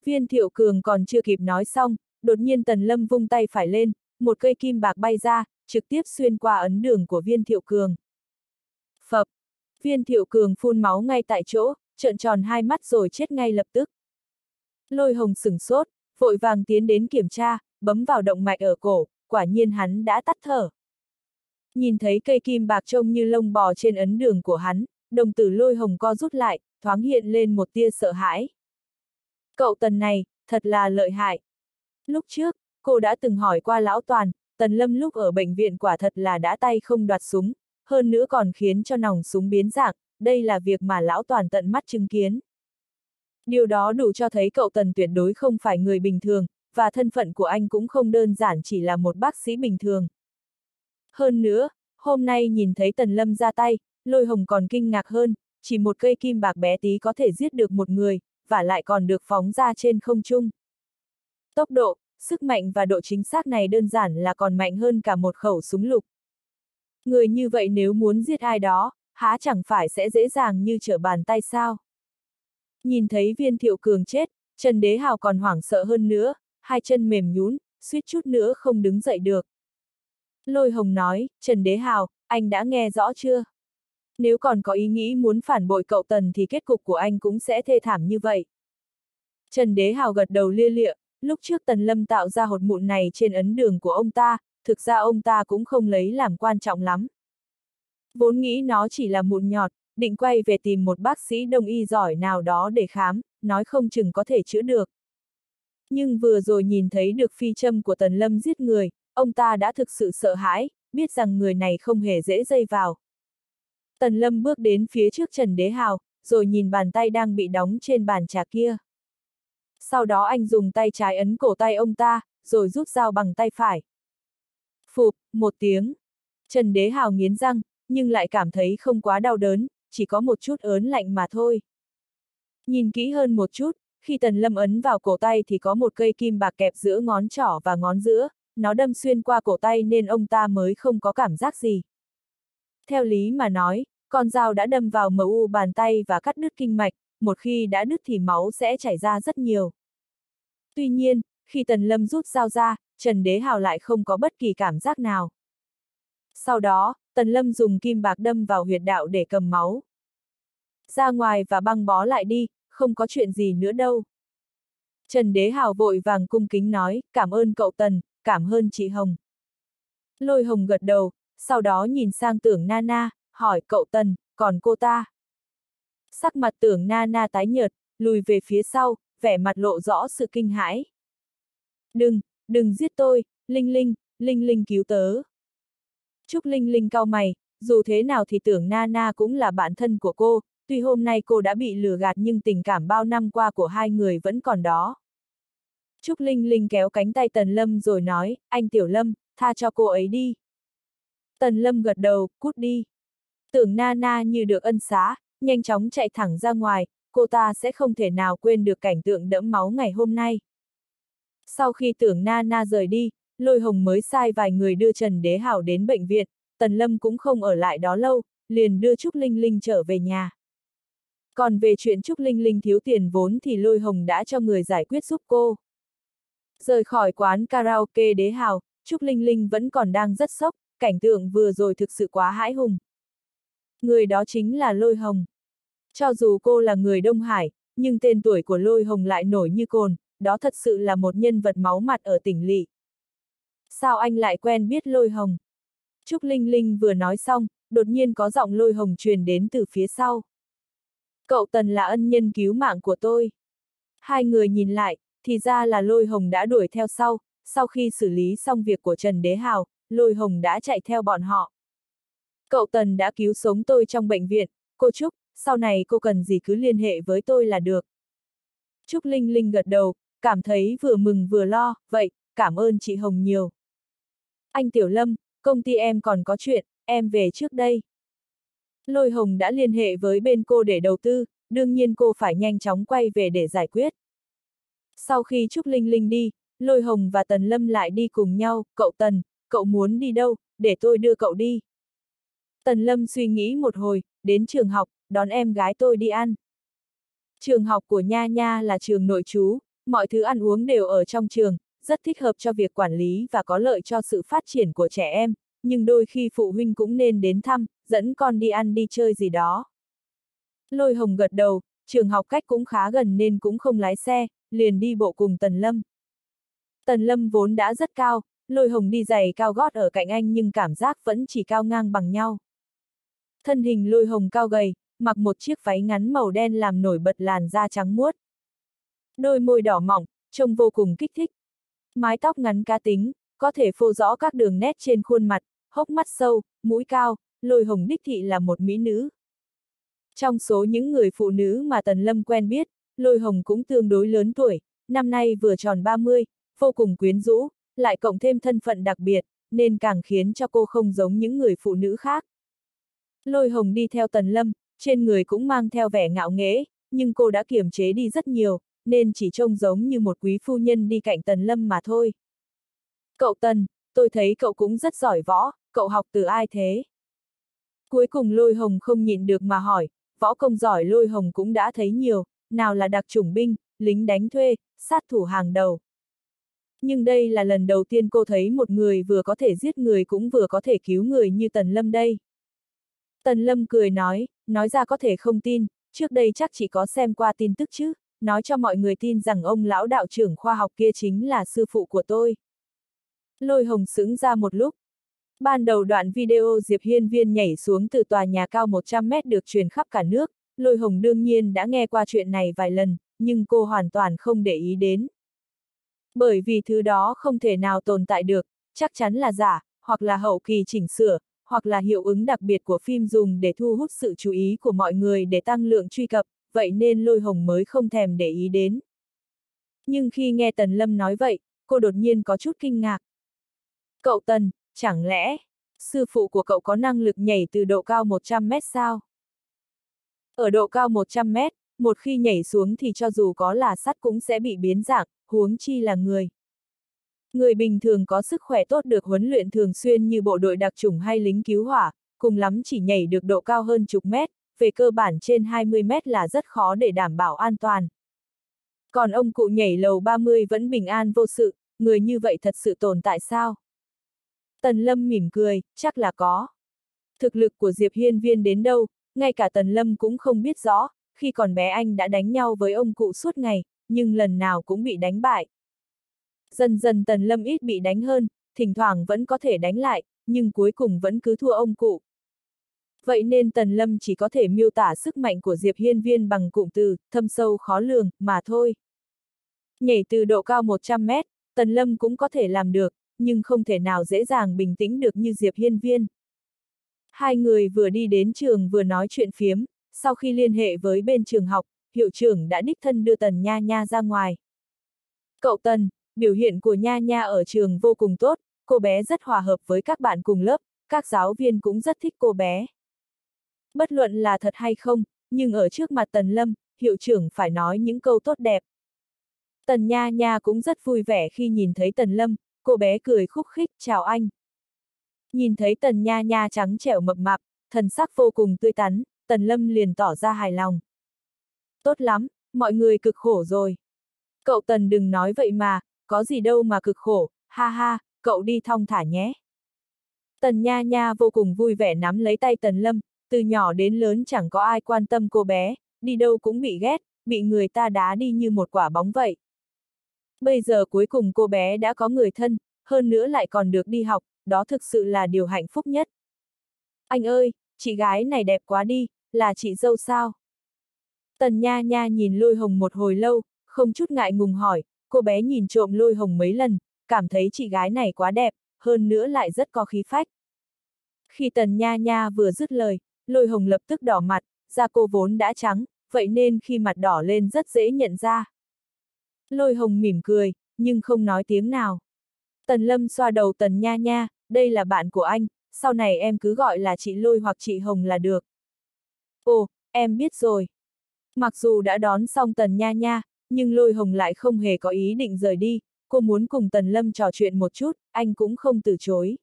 [SPEAKER 1] Viên thiệu cường còn chưa kịp nói xong, đột nhiên Tần Lâm vung tay phải lên, một cây kim bạc bay ra, trực tiếp xuyên qua ấn đường của viên thiệu cường. Phập. Viên thiệu cường phun máu ngay tại chỗ, trợn tròn hai mắt rồi chết ngay lập tức. Lôi hồng sửng sốt, vội vàng tiến đến kiểm tra, bấm vào động mạch ở cổ, quả nhiên hắn đã tắt thở. Nhìn thấy cây kim bạc trông như lông bò trên ấn đường của hắn, đồng tử lôi hồng co rút lại, thoáng hiện lên một tia sợ hãi. Cậu tần này, thật là lợi hại. Lúc trước, cô đã từng hỏi qua lão toàn, tần lâm lúc ở bệnh viện quả thật là đã tay không đoạt súng, hơn nữa còn khiến cho nòng súng biến dạng, đây là việc mà lão toàn tận mắt chứng kiến. Điều đó đủ cho thấy cậu tần tuyệt đối không phải người bình thường, và thân phận của anh cũng không đơn giản chỉ là một bác sĩ bình thường. Hơn nữa, hôm nay nhìn thấy Tần Lâm ra tay, lôi hồng còn kinh ngạc hơn, chỉ một cây kim bạc bé tí có thể giết được một người, và lại còn được phóng ra trên không trung. Tốc độ, sức mạnh và độ chính xác này đơn giản là còn mạnh hơn cả một khẩu súng lục. Người như vậy nếu muốn giết ai đó, há chẳng phải sẽ dễ dàng như trở bàn tay sao. Nhìn thấy viên thiệu cường chết, Trần Đế Hào còn hoảng sợ hơn nữa, hai chân mềm nhún, suýt chút nữa không đứng dậy được. Lôi Hồng nói, Trần Đế Hào, anh đã nghe rõ chưa? Nếu còn có ý nghĩ muốn phản bội cậu Tần thì kết cục của anh cũng sẽ thê thảm như vậy. Trần Đế Hào gật đầu lia lịa, lúc trước Tần Lâm tạo ra hột mụn này trên ấn đường của ông ta, thực ra ông ta cũng không lấy làm quan trọng lắm. Vốn nghĩ nó chỉ là mụn nhọt, định quay về tìm một bác sĩ đông y giỏi nào đó để khám, nói không chừng có thể chữa được. Nhưng vừa rồi nhìn thấy được phi châm của Tần Lâm giết người, ông ta đã thực sự sợ hãi, biết rằng người này không hề dễ dây vào. Tần Lâm bước đến phía trước Trần Đế Hào, rồi nhìn bàn tay đang bị đóng trên bàn trà kia. Sau đó anh dùng tay trái ấn cổ tay ông ta, rồi rút dao bằng tay phải. Phụp, một tiếng. Trần Đế Hào nghiến răng, nhưng lại cảm thấy không quá đau đớn, chỉ có một chút ớn lạnh mà thôi. Nhìn kỹ hơn một chút, khi Tần Lâm ấn vào cổ tay thì có một cây kim bạc kẹp giữa ngón trỏ và ngón giữa, nó đâm xuyên qua cổ tay nên ông ta mới không có cảm giác gì. Theo lý mà nói, con dao đã đâm vào mu u bàn tay và cắt đứt kinh mạch, một khi đã đứt thì máu sẽ chảy ra rất nhiều. Tuy nhiên, khi Tần Lâm rút dao ra, Trần Đế Hào lại không có bất kỳ cảm giác nào. Sau đó, Tần Lâm dùng kim bạc đâm vào huyệt đạo để cầm máu. Ra ngoài và băng bó lại đi, không có chuyện gì nữa đâu. Trần Đế Hào vội vàng cung kính nói, cảm ơn cậu Tần, cảm ơn chị Hồng. Lôi Hồng gật đầu, sau đó nhìn sang tưởng Nana, hỏi cậu Tần, còn cô ta? Sắc mặt tưởng Nana tái nhợt, lùi về phía sau, vẻ mặt lộ rõ sự kinh hãi. Đừng, đừng giết tôi, Linh Linh, Linh Linh cứu tớ. Trúc Linh Linh cau mày, dù thế nào thì tưởng Nana cũng là bạn thân của cô, tuy hôm nay cô đã bị lừa gạt nhưng tình cảm bao năm qua của hai người vẫn còn đó. Trúc Linh Linh kéo cánh tay Tần Lâm rồi nói, anh Tiểu Lâm, tha cho cô ấy đi. Tần Lâm gật đầu, cút đi. Tưởng Nana như được ân xá, nhanh chóng chạy thẳng ra ngoài, cô ta sẽ không thể nào quên được cảnh tượng đẫm máu ngày hôm nay. Sau khi tưởng Nana rời đi, Lôi Hồng mới sai vài người đưa Trần Đế Hảo đến bệnh viện, Tần Lâm cũng không ở lại đó lâu, liền đưa Trúc Linh Linh trở về nhà. Còn về chuyện Trúc Linh Linh thiếu tiền vốn thì Lôi Hồng đã cho người giải quyết giúp cô. Rời khỏi quán karaoke Đế Hào, Trúc Linh Linh vẫn còn đang rất sốc, cảnh tượng vừa rồi thực sự quá hãi hùng. Người đó chính là Lôi Hồng. Cho dù cô là người Đông Hải, nhưng tên tuổi của Lôi Hồng lại nổi như cồn, đó thật sự là một nhân vật máu mặt ở tỉnh lỵ. Sao anh lại quen biết Lôi Hồng? Trúc Linh Linh vừa nói xong, đột nhiên có giọng Lôi Hồng truyền đến từ phía sau. Cậu Tần là ân nhân cứu mạng của tôi. Hai người nhìn lại, thì ra là Lôi Hồng đã đuổi theo sau, sau khi xử lý xong việc của Trần Đế Hào, Lôi Hồng đã chạy theo bọn họ. Cậu Tần đã cứu sống tôi trong bệnh viện, cô Trúc, sau này cô cần gì cứ liên hệ với tôi là được. Trúc Linh Linh gật đầu, cảm thấy vừa mừng vừa lo, vậy, cảm ơn chị Hồng nhiều. Anh Tiểu Lâm, công ty em còn có chuyện, em về trước đây. Lôi Hồng đã liên hệ với bên cô để đầu tư, đương nhiên cô phải nhanh chóng quay về để giải quyết. Sau khi Trúc Linh Linh đi, Lôi Hồng và Tần Lâm lại đi cùng nhau, cậu Tần, cậu muốn đi đâu, để tôi đưa cậu đi. Tần Lâm suy nghĩ một hồi, đến trường học, đón em gái tôi đi ăn. Trường học của Nha Nha là trường nội trú, mọi thứ ăn uống đều ở trong trường, rất thích hợp cho việc quản lý và có lợi cho sự phát triển của trẻ em, nhưng đôi khi phụ huynh cũng nên đến thăm, dẫn con đi ăn đi chơi gì đó. Lôi Hồng gật đầu, trường học cách cũng khá gần nên cũng không lái xe, liền đi bộ cùng Tần Lâm. Tần Lâm vốn đã rất cao, Lôi Hồng đi giày cao gót ở cạnh anh nhưng cảm giác vẫn chỉ cao ngang bằng nhau. Thân hình Lôi Hồng cao gầy, mặc một chiếc váy ngắn màu đen làm nổi bật làn da trắng muốt. Đôi môi đỏ mỏng, trông vô cùng kích thích. Mái tóc ngắn cá tính, có thể phô rõ các đường nét trên khuôn mặt, hốc mắt sâu, mũi cao, lôi hồng đích thị là một mỹ nữ. Trong số những người phụ nữ mà Tần Lâm quen biết, lôi hồng cũng tương đối lớn tuổi, năm nay vừa tròn 30, vô cùng quyến rũ, lại cộng thêm thân phận đặc biệt, nên càng khiến cho cô không giống những người phụ nữ khác. Lôi hồng đi theo Tần Lâm, trên người cũng mang theo vẻ ngạo nghễ, nhưng cô đã kiềm chế đi rất nhiều, nên chỉ trông giống như một quý phu nhân đi cạnh Tần Lâm mà thôi. Cậu Tần, tôi thấy cậu cũng rất giỏi võ, cậu học từ ai thế? Cuối cùng lôi hồng không nhịn được mà hỏi, võ công giỏi lôi hồng cũng đã thấy nhiều, nào là đặc chủng binh, lính đánh thuê, sát thủ hàng đầu. Nhưng đây là lần đầu tiên cô thấy một người vừa có thể giết người cũng vừa có thể cứu người như Tần Lâm đây. Tần Lâm cười nói, nói ra có thể không tin, trước đây chắc chỉ có xem qua tin tức chứ, nói cho mọi người tin rằng ông lão đạo trưởng khoa học kia chính là sư phụ của tôi. Lôi hồng sững ra một lúc. Ban đầu đoạn video Diệp Hiên Viên nhảy xuống từ tòa nhà cao 100 mét được truyền khắp cả nước, Lôi hồng đương nhiên đã nghe qua chuyện này vài lần, nhưng cô hoàn toàn không để ý đến. Bởi vì thứ đó không thể nào tồn tại được, chắc chắn là giả, hoặc là hậu kỳ chỉnh sửa, hoặc là hiệu ứng đặc biệt của phim dùng để thu hút sự chú ý của mọi người để tăng lượng truy cập, vậy nên lôi hồng mới không thèm để ý đến. Nhưng khi nghe Tần Lâm nói vậy, cô đột nhiên có chút kinh ngạc. Cậu Tần, chẳng lẽ, sư phụ của cậu có năng lực nhảy từ độ cao 100 mét sao? Ở độ cao 100 mét, một khi nhảy xuống thì cho dù có là sắt cũng sẽ bị biến dạng, huống chi là người. Người bình thường có sức khỏe tốt được huấn luyện thường xuyên như bộ đội đặc chủng hay lính cứu hỏa, cùng lắm chỉ nhảy được độ cao hơn chục mét, về cơ bản trên 20 mét là rất khó để đảm bảo an toàn. Còn ông cụ nhảy lầu 30 vẫn bình an vô sự, người như vậy thật sự tồn tại sao? Tần Lâm mỉm cười, chắc là có. Thực lực của Diệp Hiên Viên đến đâu, ngay cả Tần Lâm cũng không biết rõ, khi còn bé anh đã đánh nhau với ông cụ suốt ngày, nhưng lần nào cũng bị đánh bại. Dần dần Tần Lâm ít bị đánh hơn, thỉnh thoảng vẫn có thể đánh lại, nhưng cuối cùng vẫn cứ thua ông cụ. Vậy nên Tần Lâm chỉ có thể miêu tả sức mạnh của Diệp Hiên Viên bằng cụm từ, thâm sâu khó lường, mà thôi. Nhảy từ độ cao 100 mét, Tần Lâm cũng có thể làm được, nhưng không thể nào dễ dàng bình tĩnh được như Diệp Hiên Viên. Hai người vừa đi đến trường vừa nói chuyện phiếm, sau khi liên hệ với bên trường học, hiệu trưởng đã đích thân đưa Tần Nha Nha ra ngoài. Cậu Tần, biểu hiện của Nha Nha ở trường vô cùng tốt, cô bé rất hòa hợp với các bạn cùng lớp, các giáo viên cũng rất thích cô bé. Bất luận là thật hay không, nhưng ở trước mặt Tần Lâm, hiệu trưởng phải nói những câu tốt đẹp. Tần Nha Nha cũng rất vui vẻ khi nhìn thấy Tần Lâm, cô bé cười khúc khích, chào anh. Nhìn thấy Tần Nha Nha trắng trẻo mập mạp, thần sắc vô cùng tươi tắn, Tần Lâm liền tỏ ra hài lòng. Tốt lắm, mọi người cực khổ rồi. Cậu Tần đừng nói vậy mà, có gì đâu mà cực khổ, ha ha, cậu đi thong thả nhé. Tần Nha Nha vô cùng vui vẻ nắm lấy tay Tần Lâm, từ nhỏ đến lớn chẳng có ai quan tâm cô bé, đi đâu cũng bị ghét, bị người ta đá đi như một quả bóng vậy. Bây giờ cuối cùng cô bé đã có người thân, hơn nữa lại còn được đi học, đó thực sự là điều hạnh phúc nhất. Anh ơi, chị gái này đẹp quá đi, là chị dâu sao? Tần Nha Nha nhìn lôi hồng một hồi lâu, không chút ngại ngùng hỏi, cô bé nhìn trộm lôi hồng mấy lần, cảm thấy chị gái này quá đẹp, hơn nữa lại rất có khí phách. Khi Tần Nha Nha vừa dứt lời, lôi hồng lập tức đỏ mặt, da cô vốn đã trắng, vậy nên khi mặt đỏ lên rất dễ nhận ra. Lôi hồng mỉm cười, nhưng không nói tiếng nào. Tần Lâm xoa đầu Tần Nha Nha, đây là bạn của anh, sau này em cứ gọi là chị Lôi hoặc chị Hồng là được. Ồ, em biết rồi. Mặc dù đã đón xong Tần Nha Nha, nhưng Lôi Hồng lại không hề có ý định rời đi, cô muốn cùng Tần Lâm trò chuyện một chút, anh cũng không từ chối.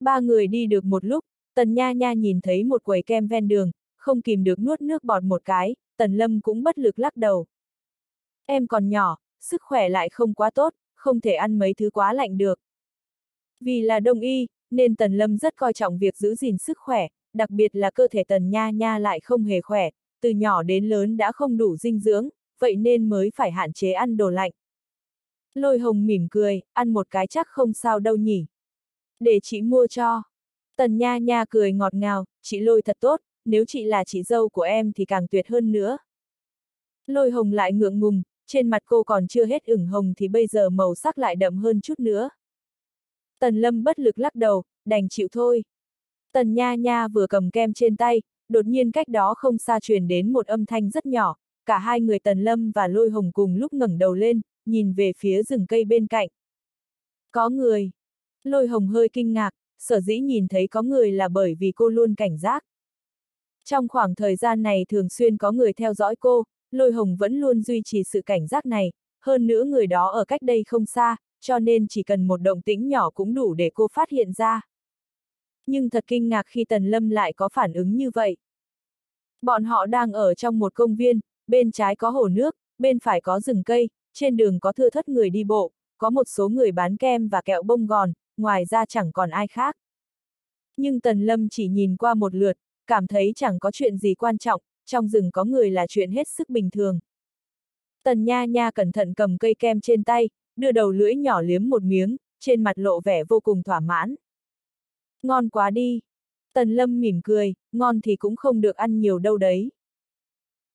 [SPEAKER 1] Ba người đi được một lúc, Tần Nha Nha nhìn thấy một quầy kem ven đường, không kìm được nuốt nước bọt một cái, Tần Lâm cũng bất lực lắc đầu. Em còn nhỏ, sức khỏe lại không quá tốt, không thể ăn mấy thứ quá lạnh được. Vì là đông y, nên Tần Lâm rất coi trọng việc giữ gìn sức khỏe, đặc biệt là cơ thể Tần Nha Nha lại không hề khỏe, từ nhỏ đến lớn đã không đủ dinh dưỡng, vậy nên mới phải hạn chế ăn đồ lạnh. Lôi hồng mỉm cười, ăn một cái chắc không sao đâu nhỉ. Để chị mua cho. Tần Nha Nha cười ngọt ngào, chị lôi thật tốt, nếu chị là chị dâu của em thì càng tuyệt hơn nữa. Lôi hồng lại ngượng ngùng, trên mặt cô còn chưa hết ửng hồng thì bây giờ màu sắc lại đậm hơn chút nữa. Tần Lâm bất lực lắc đầu, đành chịu thôi. Tần Nha Nha vừa cầm kem trên tay, đột nhiên cách đó không xa truyền đến một âm thanh rất nhỏ, cả hai người Tần Lâm và Lôi Hồng cùng lúc ngẩng đầu lên, nhìn về phía rừng cây bên cạnh. Có người. Lôi Hồng hơi kinh ngạc, sở dĩ nhìn thấy có người là bởi vì cô luôn cảnh giác. Trong khoảng thời gian này thường xuyên có người theo dõi cô, Lôi Hồng vẫn luôn duy trì sự cảnh giác này, hơn nữa người đó ở cách đây không xa, cho nên chỉ cần một động tĩnh nhỏ cũng đủ để cô phát hiện ra. Nhưng thật kinh ngạc khi Tần Lâm lại có phản ứng như vậy. Bọn họ đang ở trong một công viên, bên trái có hồ nước, bên phải có rừng cây, trên đường có thưa thất người đi bộ, có một số người bán kem và kẹo bông gòn, ngoài ra chẳng còn ai khác. Nhưng Tần Lâm chỉ nhìn qua một lượt, cảm thấy chẳng có chuyện gì quan trọng, trong rừng có người là chuyện hết sức bình thường. Tần Nha Nha cẩn thận cầm cây kem trên tay, đưa đầu lưỡi nhỏ liếm một miếng, trên mặt lộ vẻ vô cùng thỏa mãn. Ngon quá đi. Tần Lâm mỉm cười, ngon thì cũng không được ăn nhiều đâu đấy.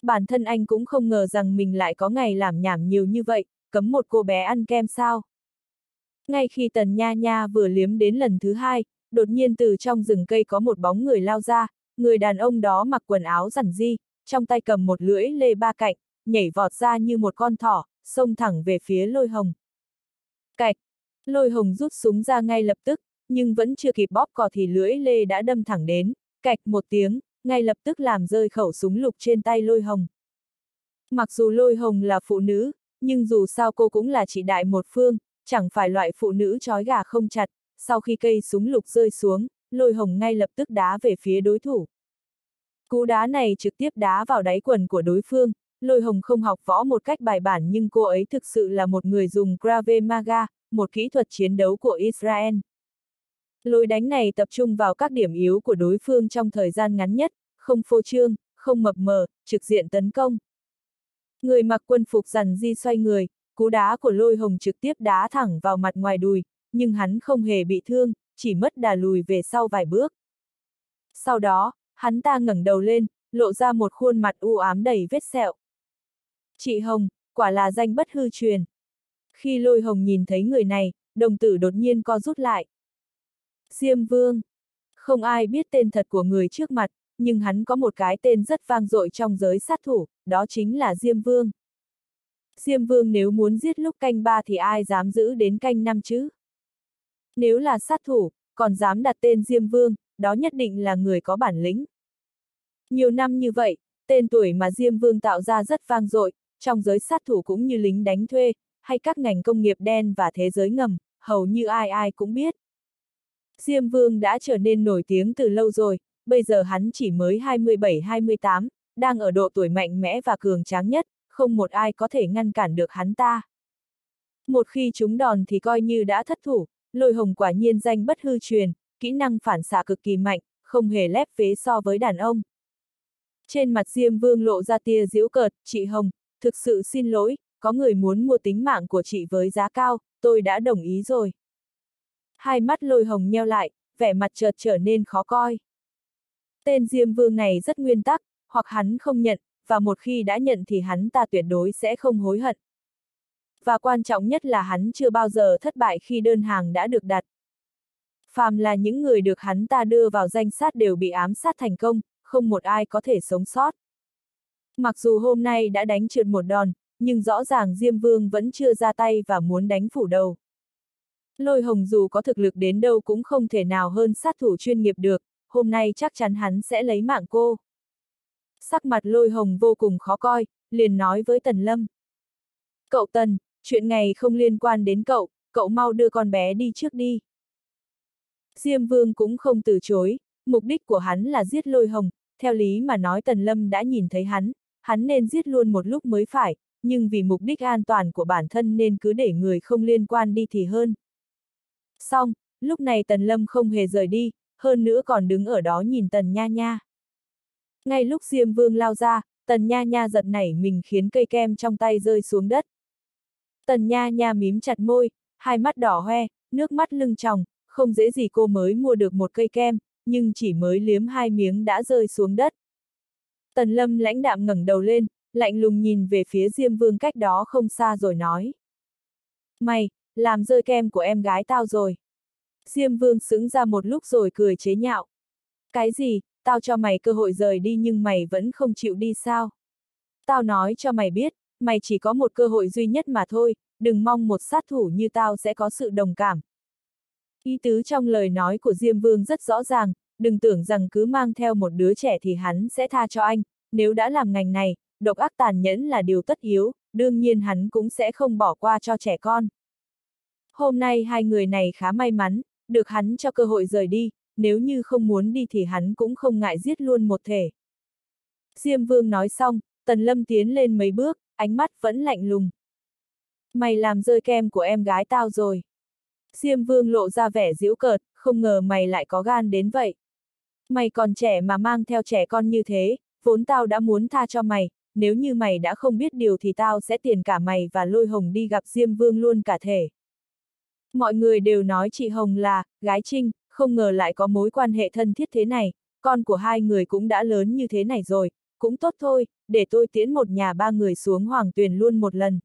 [SPEAKER 1] Bản thân anh cũng không ngờ rằng mình lại có ngày làm nhảm nhiều như vậy, cấm một cô bé ăn kem sao. Ngay khi Tần Nha Nha vừa liếm đến lần thứ hai, đột nhiên từ trong rừng cây có một bóng người lao ra, người đàn ông đó mặc quần áo rằn di, trong tay cầm một lưỡi lê ba cạnh, nhảy vọt ra như một con thỏ, xông thẳng về phía lôi hồng. Cạch! Lôi hồng rút súng ra ngay lập tức, nhưng vẫn chưa kịp bóp cò thì lưỡi lê đã đâm thẳng đến, cạch một tiếng, ngay lập tức làm rơi khẩu súng lục trên tay lôi hồng. Mặc dù lôi hồng là phụ nữ, nhưng dù sao cô cũng là chị đại một phương, chẳng phải loại phụ nữ trói gà không chặt, sau khi cây súng lục rơi xuống, lôi hồng ngay lập tức đá về phía đối thủ. Cú đá này trực tiếp đá vào đáy quần của đối phương, lôi hồng không học võ một cách bài bản nhưng cô ấy thực sự là một người dùng Grave Maga, một kỹ thuật chiến đấu của Israel. Lối đánh này tập trung vào các điểm yếu của đối phương trong thời gian ngắn nhất, không phô trương, không mập mờ, trực diện tấn công. Người mặc quân phục rằn di xoay người, cú đá của lôi hồng trực tiếp đá thẳng vào mặt ngoài đùi, nhưng hắn không hề bị thương, chỉ mất đà lùi về sau vài bước. Sau đó, hắn ta ngẩng đầu lên, lộ ra một khuôn mặt u ám đầy vết sẹo. Chị Hồng, quả là danh bất hư truyền. Khi lôi hồng nhìn thấy người này, đồng tử đột nhiên co rút lại. Diêm Vương. Không ai biết tên thật của người trước mặt, nhưng hắn có một cái tên rất vang dội trong giới sát thủ, đó chính là Diêm Vương. Diêm Vương nếu muốn giết lúc canh ba thì ai dám giữ đến canh năm chứ? Nếu là sát thủ, còn dám đặt tên Diêm Vương, đó nhất định là người có bản lĩnh. Nhiều năm như vậy, tên tuổi mà Diêm Vương tạo ra rất vang dội, trong giới sát thủ cũng như lính đánh thuê, hay các ngành công nghiệp đen và thế giới ngầm, hầu như ai ai cũng biết. Diêm Vương đã trở nên nổi tiếng từ lâu rồi, bây giờ hắn chỉ mới 27-28, đang ở độ tuổi mạnh mẽ và cường tráng nhất, không một ai có thể ngăn cản được hắn ta. Một khi chúng đòn thì coi như đã thất thủ, lôi hồng quả nhiên danh bất hư truyền, kỹ năng phản xạ cực kỳ mạnh, không hề lép vế so với đàn ông. Trên mặt Diêm Vương lộ ra tia giễu cợt, chị Hồng, thực sự xin lỗi, có người muốn mua tính mạng của chị với giá cao, tôi đã đồng ý rồi. Hai mắt lôi hồng nheo lại, vẻ mặt chợt trở nên khó coi. Tên Diêm Vương này rất nguyên tắc, hoặc hắn không nhận, và một khi đã nhận thì hắn ta tuyệt đối sẽ không hối hận. Và quan trọng nhất là hắn chưa bao giờ thất bại khi đơn hàng đã được đặt. Phàm là những người được hắn ta đưa vào danh sát đều bị ám sát thành công, không một ai có thể sống sót. Mặc dù hôm nay đã đánh trượt một đòn, nhưng rõ ràng Diêm Vương vẫn chưa ra tay và muốn đánh phủ đầu. Lôi hồng dù có thực lực đến đâu cũng không thể nào hơn sát thủ chuyên nghiệp được, hôm nay chắc chắn hắn sẽ lấy mạng cô. Sắc mặt lôi hồng vô cùng khó coi, liền nói với Tần Lâm. Cậu Tần, chuyện này không liên quan đến cậu, cậu mau đưa con bé đi trước đi. Diêm Vương cũng không từ chối, mục đích của hắn là giết lôi hồng, theo lý mà nói Tần Lâm đã nhìn thấy hắn, hắn nên giết luôn một lúc mới phải, nhưng vì mục đích an toàn của bản thân nên cứ để người không liên quan đi thì hơn. Xong, lúc này Tần Lâm không hề rời đi, hơn nữa còn đứng ở đó nhìn Tần Nha Nha. Ngay lúc Diêm Vương lao ra, Tần Nha Nha giật nảy mình khiến cây kem trong tay rơi xuống đất. Tần Nha Nha mím chặt môi, hai mắt đỏ hoe, nước mắt lưng tròng, không dễ gì cô mới mua được một cây kem, nhưng chỉ mới liếm hai miếng đã rơi xuống đất. Tần Lâm lãnh đạm ngẩng đầu lên, lạnh lùng nhìn về phía Diêm Vương cách đó không xa rồi nói. Mày, làm rơi kem của em gái tao rồi. Diêm Vương sững ra một lúc rồi cười chế nhạo. Cái gì, tao cho mày cơ hội rời đi nhưng mày vẫn không chịu đi sao? Tao nói cho mày biết, mày chỉ có một cơ hội duy nhất mà thôi, đừng mong một sát thủ như tao sẽ có sự đồng cảm. Ý tứ trong lời nói của Diêm Vương rất rõ ràng, đừng tưởng rằng cứ mang theo một đứa trẻ thì hắn sẽ tha cho anh, nếu đã làm ngành này, độc ác tàn nhẫn là điều tất yếu, đương nhiên hắn cũng sẽ không bỏ qua cho trẻ con. Hôm nay hai người này khá may mắn, được hắn cho cơ hội rời đi, nếu như không muốn đi thì hắn cũng không ngại giết luôn một thể. Diêm vương nói xong, tần lâm tiến lên mấy bước, ánh mắt vẫn lạnh lùng. Mày làm rơi kem của em gái tao rồi. Diêm vương lộ ra vẻ giễu cợt, không ngờ mày lại có gan đến vậy. Mày còn trẻ mà mang theo trẻ con như thế, vốn tao đã muốn tha cho mày, nếu như mày đã không biết điều thì tao sẽ tiền cả mày và lôi hồng đi gặp Diêm Vương luôn cả thể. Mọi người đều nói chị Hồng là, gái Trinh, không ngờ lại có mối quan hệ thân thiết thế này, con của hai người cũng đã lớn như thế này rồi, cũng tốt thôi, để tôi tiễn một nhà ba người xuống hoàng tuyền luôn một lần.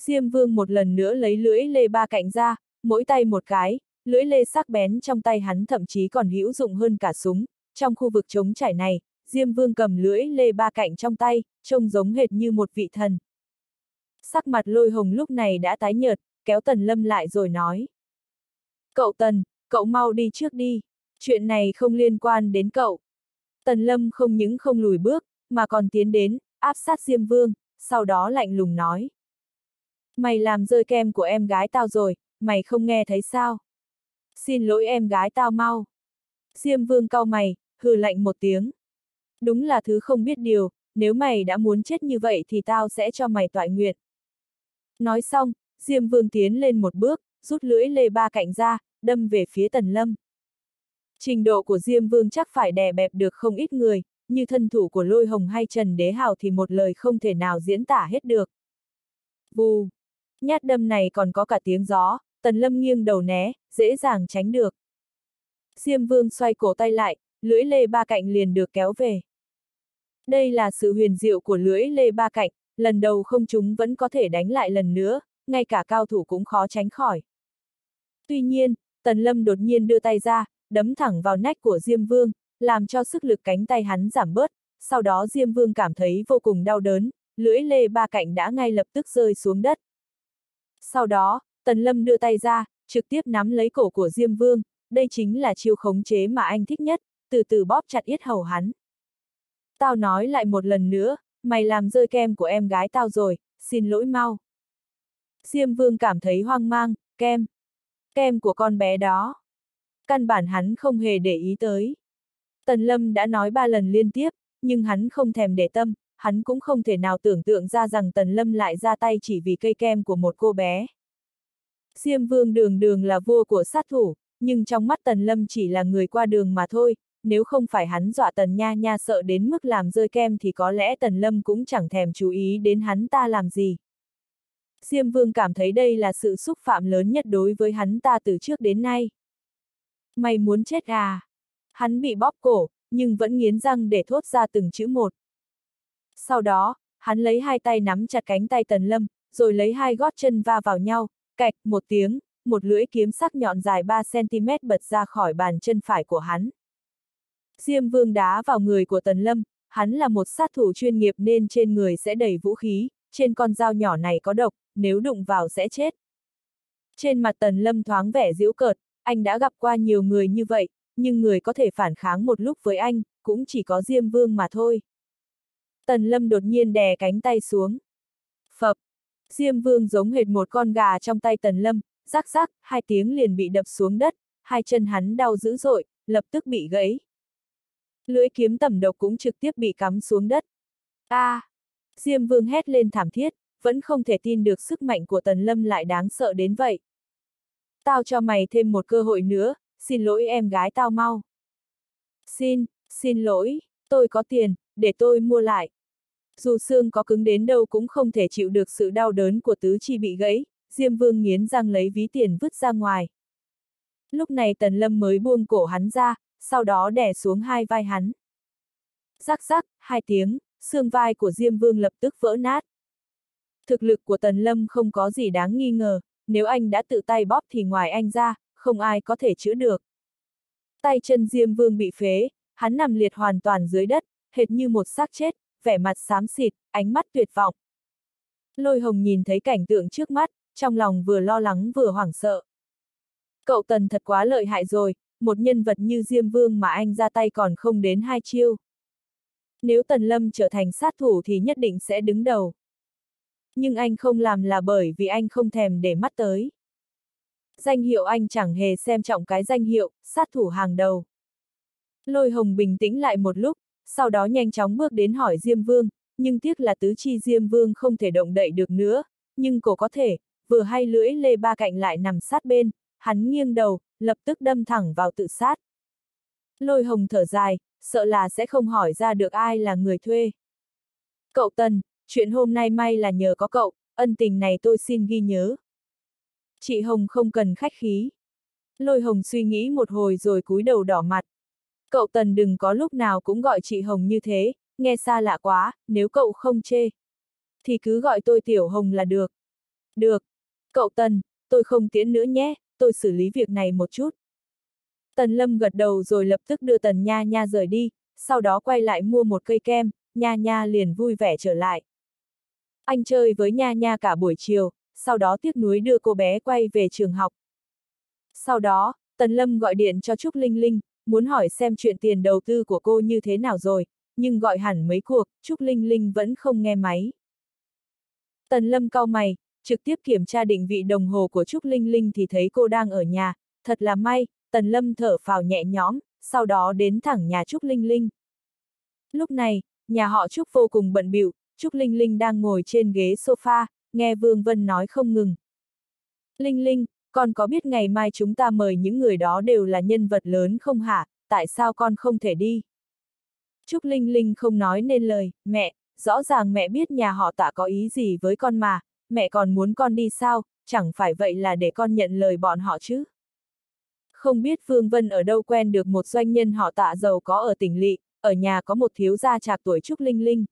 [SPEAKER 1] Diêm Vương một lần nữa lấy lưỡi lê ba cạnh ra, mỗi tay một cái, lưỡi lê sắc bén trong tay hắn thậm chí còn hữu dụng hơn cả súng. Trong khu vực trống trải này, Diêm Vương cầm lưỡi lê ba cạnh trong tay, trông giống hệt như một vị thần. Sắc mặt lôi hồng lúc này đã tái nhợt, kéo Tần Lâm lại rồi nói. Cậu Tần, cậu mau đi trước đi, chuyện này không liên quan đến cậu. Tần Lâm không những không lùi bước, mà còn tiến đến, áp sát Diêm Vương, sau đó lạnh lùng nói. Mày làm rơi kem của em gái tao rồi, mày không nghe thấy sao? Xin lỗi em gái tao mau. Diêm Vương cau mày, hừ lạnh một tiếng. Đúng là thứ không biết điều, nếu mày đã muốn chết như vậy thì tao sẽ cho mày toại nguyện. Nói xong, Diêm Vương tiến lên một bước, rút lưỡi lê ba cạnh ra, đâm về phía Tần Lâm. Trình độ của Diêm Vương chắc phải đè bẹp được không ít người, như thân thủ của Lôi Hồng hay Trần Đế Hào thì một lời không thể nào diễn tả hết được. Bù! Nhát đâm này còn có cả tiếng gió, Tần Lâm nghiêng đầu né, dễ dàng tránh được. Diêm Vương xoay cổ tay lại, lưỡi lê ba cạnh liền được kéo về. Đây là sự huyền diệu của lưỡi lê ba cạnh, lần đầu không chúng vẫn có thể đánh lại lần nữa, ngay cả cao thủ cũng khó tránh khỏi. Tuy nhiên, Tần Lâm đột nhiên đưa tay ra, đấm thẳng vào nách của Diêm Vương, làm cho sức lực cánh tay hắn giảm bớt, sau đó Diêm Vương cảm thấy vô cùng đau đớn, lưỡi lê ba cạnh đã ngay lập tức rơi xuống đất. Sau đó, Tần Lâm đưa tay ra, trực tiếp nắm lấy cổ của Diêm Vương, đây chính là chiêu khống chế mà anh thích nhất, từ từ bóp chặt yết hầu hắn. Tao nói lại một lần nữa, mày làm rơi kem của em gái tao rồi, xin lỗi mau. Diêm Vương cảm thấy hoang mang, kem. Kem của con bé đó. Căn bản hắn không hề để ý tới. Tần Lâm đã nói ba lần liên tiếp, nhưng hắn không thèm để tâm, hắn cũng không thể nào tưởng tượng ra rằng Tần Lâm lại ra tay chỉ vì cây kem của một cô bé. Diêm vương đường đường là vua của sát thủ, nhưng trong mắt Tần Lâm chỉ là người qua đường mà thôi, nếu không phải hắn dọa Tần Nha Nha sợ đến mức làm rơi kem thì có lẽ Tần Lâm cũng chẳng thèm chú ý đến hắn ta làm gì. Diêm vương cảm thấy đây là sự xúc phạm lớn nhất đối với hắn ta từ trước đến nay. Mày muốn chết à? Hắn bị bóp cổ, nhưng vẫn nghiến răng để thốt ra từng chữ một. Sau đó, hắn lấy hai tay nắm chặt cánh tay Tần Lâm, rồi lấy hai gót chân va vào nhau, cạch một tiếng, một lưỡi kiếm sắc nhọn dài 3cm bật ra khỏi bàn chân phải của hắn. Diêm vương đá vào người của Tần Lâm, hắn là một sát thủ chuyên nghiệp nên trên người sẽ đầy vũ khí, trên con dao nhỏ này có độc, nếu đụng vào sẽ chết. Trên mặt Tần Lâm thoáng vẻ giễu cợt, anh đã gặp qua nhiều người như vậy, nhưng người có thể phản kháng một lúc với anh, cũng chỉ có Diêm Vương mà thôi. Tần Lâm đột nhiên đè cánh tay xuống. Phập! Diêm Vương giống hệt một con gà trong tay Tần Lâm, rắc rắc, hai tiếng liền bị đập xuống đất, hai chân hắn đau dữ dội, lập tức bị gãy. Lưỡi kiếm tẩm độc cũng trực tiếp bị cắm xuống đất. A! À, Diêm Vương hét lên thảm thiết, vẫn không thể tin được sức mạnh của Tần Lâm lại đáng sợ đến vậy. Tao cho mày thêm một cơ hội nữa, xin lỗi em gái tao mau. Xin, xin lỗi, tôi có tiền, để tôi mua lại. Dù xương có cứng đến đâu cũng không thể chịu được sự đau đớn của tứ chi bị gãy, Diêm Vương nghiến răng lấy ví tiền vứt ra ngoài. Lúc này Tần Lâm mới buông cổ hắn ra, sau đó đè xuống hai vai hắn. Rắc rắc, hai tiếng, xương vai của Diêm Vương lập tức vỡ nát. Thực lực của Tần Lâm không có gì đáng nghi ngờ, nếu anh đã tự tay bóp thì ngoài anh ra, không ai có thể chữa được. Tay chân Diêm Vương bị phế, hắn nằm liệt hoàn toàn dưới đất, hệt như một xác chết, vẻ mặt xám xịt, ánh mắt tuyệt vọng. Lôi hồng nhìn thấy cảnh tượng trước mắt, trong lòng vừa lo lắng vừa hoảng sợ. Cậu Tần thật quá lợi hại rồi, một nhân vật như Diêm Vương mà anh ra tay còn không đến hai chiêu. Nếu Tần Lâm trở thành sát thủ thì nhất định sẽ đứng đầu. Nhưng anh không làm là bởi vì anh không thèm để mắt tới. Danh hiệu anh chẳng hề xem trọng cái danh hiệu, sát thủ hàng đầu. Lôi hồng bình tĩnh lại một lúc, sau đó nhanh chóng bước đến hỏi Diêm Vương, nhưng tiếc là tứ chi Diêm Vương không thể động đậy được nữa, nhưng cổ có thể, vừa hay lưỡi lê ba cạnh lại nằm sát bên, hắn nghiêng đầu, lập tức đâm thẳng vào tự sát. Lôi hồng thở dài, sợ là sẽ không hỏi ra được ai là người thuê. Cậu Tần, chuyện hôm nay may là nhờ có cậu, ân tình này tôi xin ghi nhớ. Chị Hồng không cần khách khí. Lôi Hồng suy nghĩ một hồi rồi cúi đầu đỏ mặt. Cậu Tần đừng có lúc nào cũng gọi chị Hồng như thế, nghe xa lạ quá, nếu cậu không chê. Thì cứ gọi tôi Tiểu Hồng là được. Được. Cậu Tần, tôi không tiễn nữa nhé, tôi xử lý việc này một chút. Tần Lâm gật đầu rồi lập tức đưa Tần Nha Nha rời đi, sau đó quay lại mua một cây kem, Nha Nha liền vui vẻ trở lại. Anh chơi với Nha Nha cả buổi chiều, sau đó tiếc nuối đưa cô bé quay về trường học. Sau đó, Tần Lâm gọi điện cho Trúc Linh Linh, muốn hỏi xem chuyện tiền đầu tư của cô như thế nào rồi, nhưng gọi hẳn mấy cuộc, Trúc Linh Linh vẫn không nghe máy. Tần Lâm cau mày, trực tiếp kiểm tra định vị đồng hồ của Trúc Linh Linh thì thấy cô đang ở nhà, thật là may, Tần Lâm thở phào nhẹ nhõm, sau đó đến thẳng nhà Trúc Linh Linh. Lúc này, nhà họ Trúc vô cùng bận bịu, Trúc Linh Linh đang ngồi trên ghế sofa, nghe Vương Vân nói không ngừng. Linh Linh, con có biết ngày mai chúng ta mời những người đó đều là nhân vật lớn không hả, tại sao con không thể đi? Trúc Linh Linh không nói nên lời, mẹ, rõ ràng mẹ biết nhà họ tạ có ý gì với con mà, mẹ còn muốn con đi sao, chẳng phải vậy là để con nhận lời bọn họ chứ? Không biết Vương Vân ở đâu quen được một doanh nhân họ tạ giàu có ở tỉnh Lị, ở nhà có một thiếu gia trạc tuổi Trúc Linh Linh.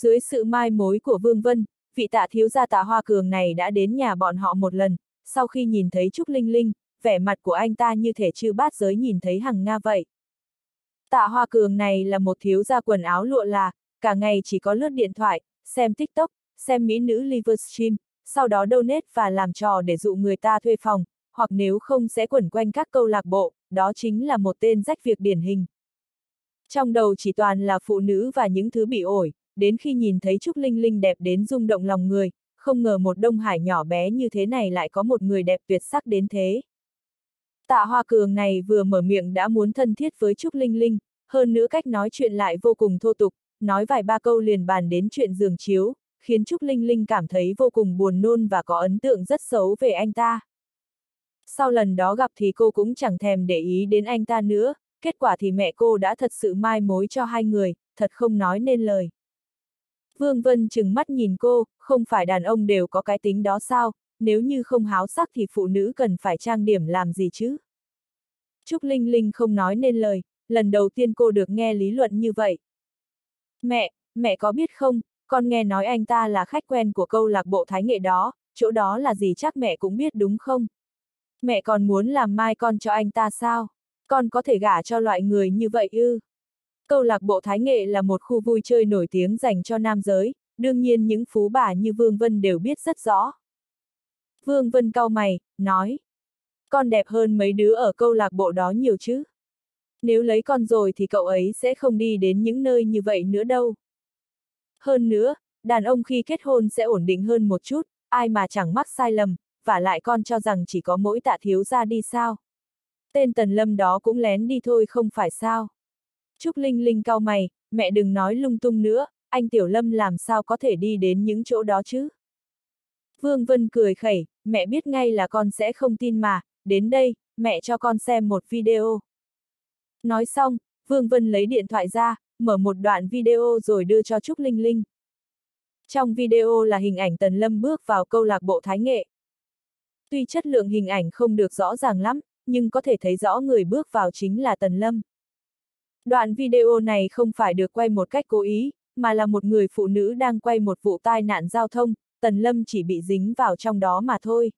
[SPEAKER 1] Dưới sự mai mối của Vương Vân, vị tạ thiếu gia tạ Hoa Cường này đã đến nhà bọn họ một lần, sau khi nhìn thấy Trúc Linh Linh, vẻ mặt của anh ta như thể chư bát giới nhìn thấy hằng Nga vậy. Tạ Hoa Cường này là một thiếu gia quần áo lụa là, cả ngày chỉ có lướt điện thoại, xem TikTok, xem mỹ nữ Livestream, sau đó donate và làm trò để dụ người ta thuê phòng, hoặc nếu không sẽ quẩn quanh các câu lạc bộ, đó chính là một tên rách việc điển hình. Trong đầu chỉ toàn là phụ nữ và những thứ bị ổi, đến khi nhìn thấy Trúc Linh Linh đẹp đến rung động lòng người, không ngờ một Đông Hải nhỏ bé như thế này lại có một người đẹp tuyệt sắc đến thế. Tạ Hoa Cường này vừa mở miệng đã muốn thân thiết với Trúc Linh Linh, hơn nữa cách nói chuyện lại vô cùng thô tục, nói vài ba câu liền bàn đến chuyện giường chiếu, khiến Trúc Linh Linh cảm thấy vô cùng buồn nôn và có ấn tượng rất xấu về anh ta. Sau lần đó gặp thì cô cũng chẳng thèm để ý đến anh ta nữa, kết quả thì mẹ cô đã thật sự mai mối cho hai người, thật không nói nên lời. Vương Vân chừng mắt nhìn cô, không phải đàn ông đều có cái tính đó sao, nếu như không háo sắc thì phụ nữ cần phải trang điểm làm gì chứ? Trúc Linh Linh không nói nên lời, lần đầu tiên cô được nghe lý luận như vậy. Mẹ, mẹ có biết không, con nghe nói anh ta là khách quen của câu lạc bộ thái nghệ đó, chỗ đó là gì chắc mẹ cũng biết đúng không? Mẹ còn muốn làm mai con cho anh ta sao? Con có thể gả cho loại người như vậy ư? Câu lạc bộ Thái Nghệ là một khu vui chơi nổi tiếng dành cho nam giới, đương nhiên những phú bà như Vương Vân đều biết rất rõ. Vương Vân cau mày, nói. Con đẹp hơn mấy đứa ở câu lạc bộ đó nhiều chứ. Nếu lấy con rồi thì cậu ấy sẽ không đi đến những nơi như vậy nữa đâu. Hơn nữa, đàn ông khi kết hôn sẽ ổn định hơn một chút, ai mà chẳng mắc sai lầm, và lại con cho rằng chỉ có mỗi tạ thiếu ra đi sao. Tên tần lâm đó cũng lén đi thôi không phải sao. Trúc Linh Linh cau mày, mẹ đừng nói lung tung nữa, anh Tiểu Lâm làm sao có thể đi đến những chỗ đó chứ? Vương Vân cười khẩy, mẹ biết ngay là con sẽ không tin mà, đến đây, mẹ cho con xem một video. Nói xong, Vương Vân lấy điện thoại ra, mở một đoạn video rồi đưa cho Trúc Linh Linh. Trong video là hình ảnh Tần Lâm bước vào câu lạc bộ Thái Nghệ. Tuy chất lượng hình ảnh không được rõ ràng lắm, nhưng có thể thấy rõ người bước vào chính là Tần Lâm. Đoạn video này không phải được quay một cách cố ý, mà là một người phụ nữ đang quay một vụ tai nạn giao thông, Tần Lâm chỉ bị dính vào trong đó mà thôi.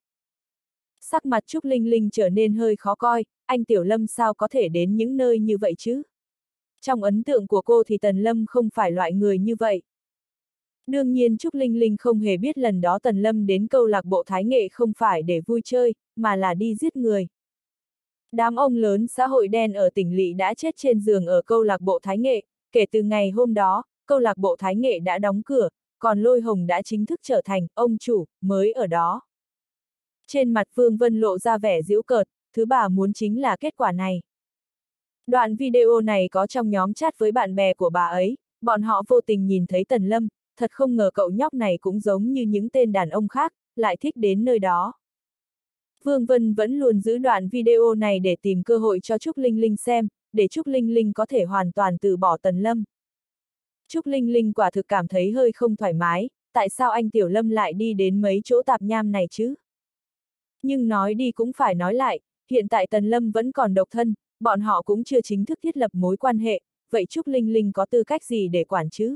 [SPEAKER 1] Sắc mặt Trúc Linh Linh trở nên hơi khó coi, anh Tiểu Lâm sao có thể đến những nơi như vậy chứ? Trong ấn tượng của cô thì Tần Lâm không phải loại người như vậy. Đương nhiên Trúc Linh Linh không hề biết lần đó Tần Lâm đến câu lạc bộ Thái Nghệ không phải để vui chơi, mà là đi giết người. Đám ông lớn xã hội đen ở tỉnh Lỵ đã chết trên giường ở câu lạc bộ Thái Nghệ, kể từ ngày hôm đó, câu lạc bộ Thái Nghệ đã đóng cửa, còn Lôi Hồng đã chính thức trở thành ông chủ mới ở đó. Trên mặt Vương Vân lộ ra vẻ giễu cợt, thứ bà muốn chính là kết quả này. Đoạn video này có trong nhóm chat với bạn bè của bà ấy, bọn họ vô tình nhìn thấy Tần Lâm, thật không ngờ cậu nhóc này cũng giống như những tên đàn ông khác, lại thích đến nơi đó. Vương Vân vẫn luôn giữ đoạn video này để tìm cơ hội cho Trúc Linh Linh xem, để Trúc Linh Linh có thể hoàn toàn từ bỏ Tần Lâm. Trúc Linh Linh quả thực cảm thấy hơi không thoải mái, tại sao anh Tiểu Lâm lại đi đến mấy chỗ tạp nham này chứ? Nhưng nói đi cũng phải nói lại, hiện tại Tần Lâm vẫn còn độc thân, bọn họ cũng chưa chính thức thiết lập mối quan hệ, vậy Trúc Linh Linh có tư cách gì để quản chứ?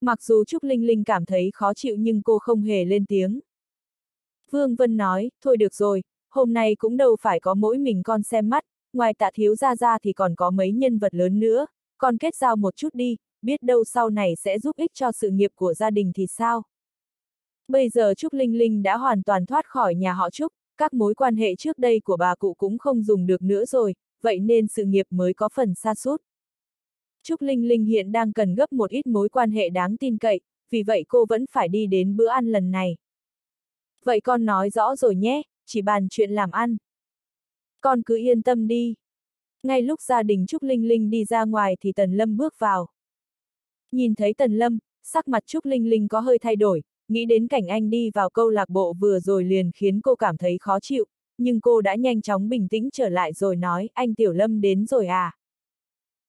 [SPEAKER 1] Mặc dù Trúc Linh Linh cảm thấy khó chịu nhưng cô không hề lên tiếng. Vương Vân nói, thôi được rồi, hôm nay cũng đâu phải có mỗi mình con xem mắt, ngoài tạ thiếu ra ra thì còn có mấy nhân vật lớn nữa, con kết giao một chút đi, biết đâu sau này sẽ giúp ích cho sự nghiệp của gia đình thì sao. Bây giờ Trúc Linh Linh đã hoàn toàn thoát khỏi nhà họ Trúc, các mối quan hệ trước đây của bà cụ cũng không dùng được nữa rồi, vậy nên sự nghiệp mới có phần xa sút Trúc Linh Linh hiện đang cần gấp một ít mối quan hệ đáng tin cậy, vì vậy cô vẫn phải đi đến bữa ăn lần này. Vậy con nói rõ rồi nhé, chỉ bàn chuyện làm ăn. Con cứ yên tâm đi. Ngay lúc gia đình Trúc Linh Linh đi ra ngoài thì Tần Lâm bước vào. Nhìn thấy Tần Lâm, sắc mặt Trúc Linh Linh có hơi thay đổi, nghĩ đến cảnh anh đi vào câu lạc bộ vừa rồi liền khiến cô cảm thấy khó chịu, nhưng cô đã nhanh chóng bình tĩnh trở lại rồi nói anh Tiểu Lâm đến rồi à.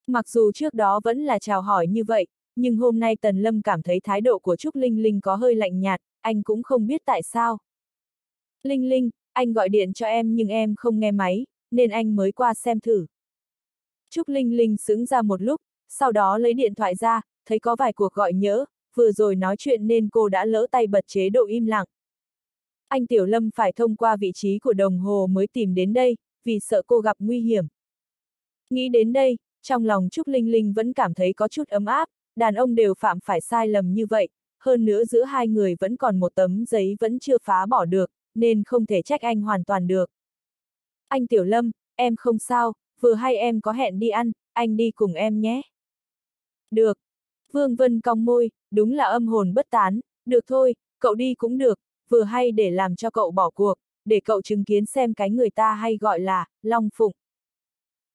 [SPEAKER 1] Mặc dù trước đó vẫn là chào hỏi như vậy, nhưng hôm nay Tần Lâm cảm thấy thái độ của Trúc Linh Linh có hơi lạnh nhạt, anh cũng không biết tại sao. Linh Linh, anh gọi điện cho em nhưng em không nghe máy, nên anh mới qua xem thử. Trúc Linh Linh sững ra một lúc, sau đó lấy điện thoại ra, thấy có vài cuộc gọi nhớ, vừa rồi nói chuyện nên cô đã lỡ tay bật chế độ im lặng. Anh Tiểu Lâm phải thông qua vị trí của đồng hồ mới tìm đến đây, vì sợ cô gặp nguy hiểm. Nghĩ đến đây, trong lòng Trúc Linh Linh vẫn cảm thấy có chút ấm áp, đàn ông đều phạm phải sai lầm như vậy, hơn nữa giữa hai người vẫn còn một tấm giấy vẫn chưa phá bỏ được, nên không thể trách anh hoàn toàn được. Anh Tiểu Lâm, em không sao, vừa hay em có hẹn đi ăn, anh đi cùng em nhé. Được. Vương Vân cong môi, đúng là âm hồn bất tán, được thôi, cậu đi cũng được, vừa hay để làm cho cậu bỏ cuộc, để cậu chứng kiến xem cái người ta hay gọi là, Long Phụng.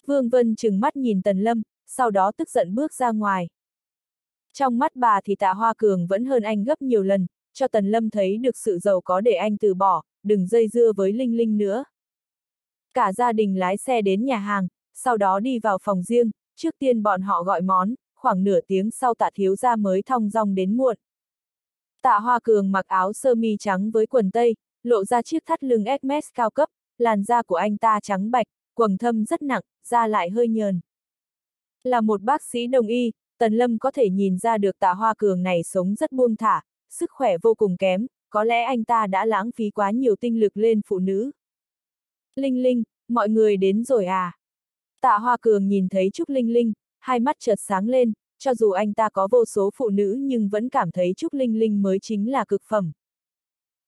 [SPEAKER 1] Vương Vân chừng mắt nhìn Tần Lâm, sau đó tức giận bước ra ngoài. Trong mắt bà thì tạ Hoa Cường vẫn hơn anh gấp nhiều lần, cho Tần Lâm thấy được sự giàu có để anh từ bỏ, đừng dây dưa với Linh Linh nữa. Cả gia đình lái xe đến nhà hàng, sau đó đi vào phòng riêng, trước tiên bọn họ gọi món, khoảng nửa tiếng sau tạ thiếu gia mới thong dong đến muộn. Tạ Hoa Cường mặc áo sơ mi trắng với quần tây, lộ ra chiếc thắt lưng Hermes cao cấp, làn da của anh ta trắng bạch, quầng thâm rất nặng, da lại hơi nhờn. Là một bác sĩ đồng y, Tần Lâm có thể nhìn ra được tạ Hoa Cường này sống rất buông thả, sức khỏe vô cùng kém, có lẽ anh ta đã lãng phí quá nhiều tinh lực lên phụ nữ. Linh Linh, mọi người đến rồi à? Tạ Hoa Cường nhìn thấy Trúc Linh Linh, hai mắt chợt sáng lên, cho dù anh ta có vô số phụ nữ nhưng vẫn cảm thấy Trúc Linh Linh mới chính là cực phẩm.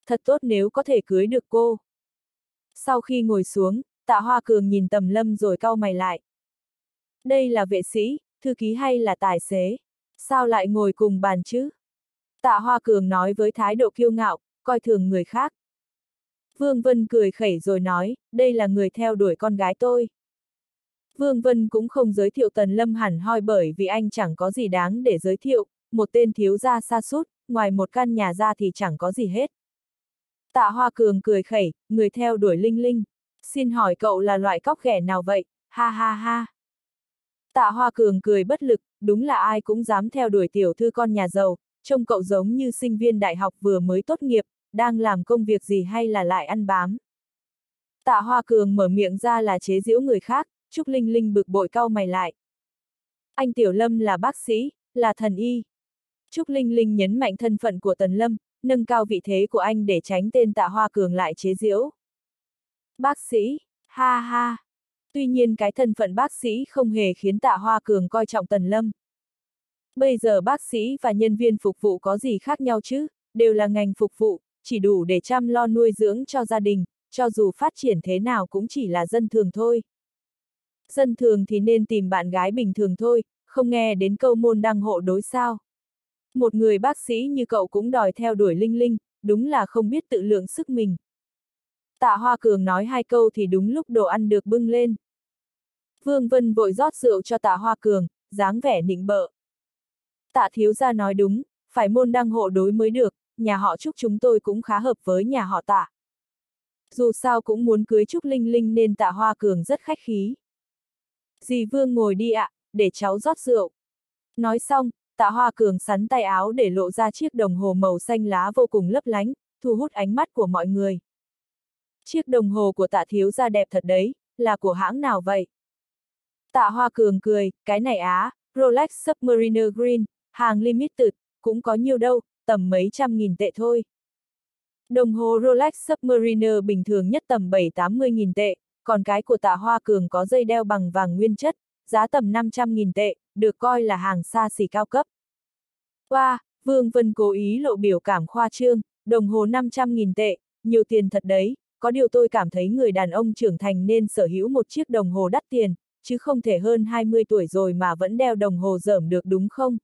[SPEAKER 1] Thật tốt nếu có thể cưới được cô. Sau khi ngồi xuống, Tạ Hoa Cường nhìn Tầm Lâm rồi cau mày lại. Đây là vệ sĩ, thư ký hay là tài xế? Sao lại ngồi cùng bàn chứ? Tạ Hoa Cường nói với thái độ kiêu ngạo, coi thường người khác. Vương Vân cười khẩy rồi nói, đây là người theo đuổi con gái tôi. Vương Vân cũng không giới thiệu Tần Lâm hẳn hoi bởi vì anh chẳng có gì đáng để giới thiệu, một tên thiếu gia xa sút ngoài một căn nhà ra thì chẳng có gì hết. Tạ Hoa Cường cười khẩy, người theo đuổi Linh Linh. Xin hỏi cậu là loại cóc ghẻ nào vậy? Ha ha ha. Tạ Hoa Cường cười bất lực, đúng là ai cũng dám theo đuổi tiểu thư con nhà giàu, trông cậu giống như sinh viên đại học vừa mới tốt nghiệp, đang làm công việc gì hay là lại ăn bám. Tạ Hoa Cường mở miệng ra là chế giễu người khác, Trúc Linh Linh bực bội cau mày lại. Anh Tiểu Lâm là bác sĩ, là thần y. Trúc Linh Linh nhấn mạnh thân phận của Tần Lâm, nâng cao vị thế của anh để tránh tên Tạ Hoa Cường lại chế giễu. Bác sĩ, ha ha. Tuy nhiên cái thân phận bác sĩ không hề khiến Tạ Hoa Cường coi trọng Tần Lâm. Bây giờ bác sĩ và nhân viên phục vụ có gì khác nhau chứ, đều là ngành phục vụ, chỉ đủ để chăm lo nuôi dưỡng cho gia đình, cho dù phát triển thế nào cũng chỉ là dân thường thôi. Dân thường thì nên tìm bạn gái bình thường thôi, không nghe đến câu môn đăng hộ đối sao. Một người bác sĩ như cậu cũng đòi theo đuổi Linh Linh, đúng là không biết tự lượng sức mình. Tạ Hoa Cường nói hai câu thì đúng lúc đồ ăn được bưng lên. Vương Vân vội rót rượu cho tạ Hoa Cường, dáng vẻ nịnh bợ. Tạ thiếu gia nói đúng, phải môn đăng hộ đối mới được, nhà họ Trúc chúng tôi cũng khá hợp với nhà họ tạ. Dù sao cũng muốn cưới Trúc Linh Linh nên tạ Hoa Cường rất khách khí. Dì Vương ngồi đi ạ, để cháu rót rượu. Nói xong, tạ Hoa Cường sắn tay áo để lộ ra chiếc đồng hồ màu xanh lá vô cùng lấp lánh, thu hút ánh mắt của mọi người. Chiếc đồng hồ của tạ thiếu gia đẹp thật đấy, là của hãng nào vậy? Tạ Hoa Cường cười, cái này á, Rolex Submariner Green, hàng limited, cũng có nhiều đâu, tầm mấy trăm nghìn tệ thôi. Đồng hồ Rolex Submariner bình thường nhất tầm 7-80 nghìn tệ, còn cái của tạ Hoa Cường có dây đeo bằng vàng nguyên chất, giá tầm 500 nghìn tệ, được coi là hàng xa xỉ cao cấp. Qua, wow, Vương Vân cố ý lộ biểu cảm khoa trương, đồng hồ 500 nghìn tệ, nhiều tiền thật đấy, có điều tôi cảm thấy người đàn ông trưởng thành nên sở hữu một chiếc đồng hồ đắt tiền, chứ không thể hơn 20 tuổi rồi mà vẫn đeo đồng hồ dởm được đúng không?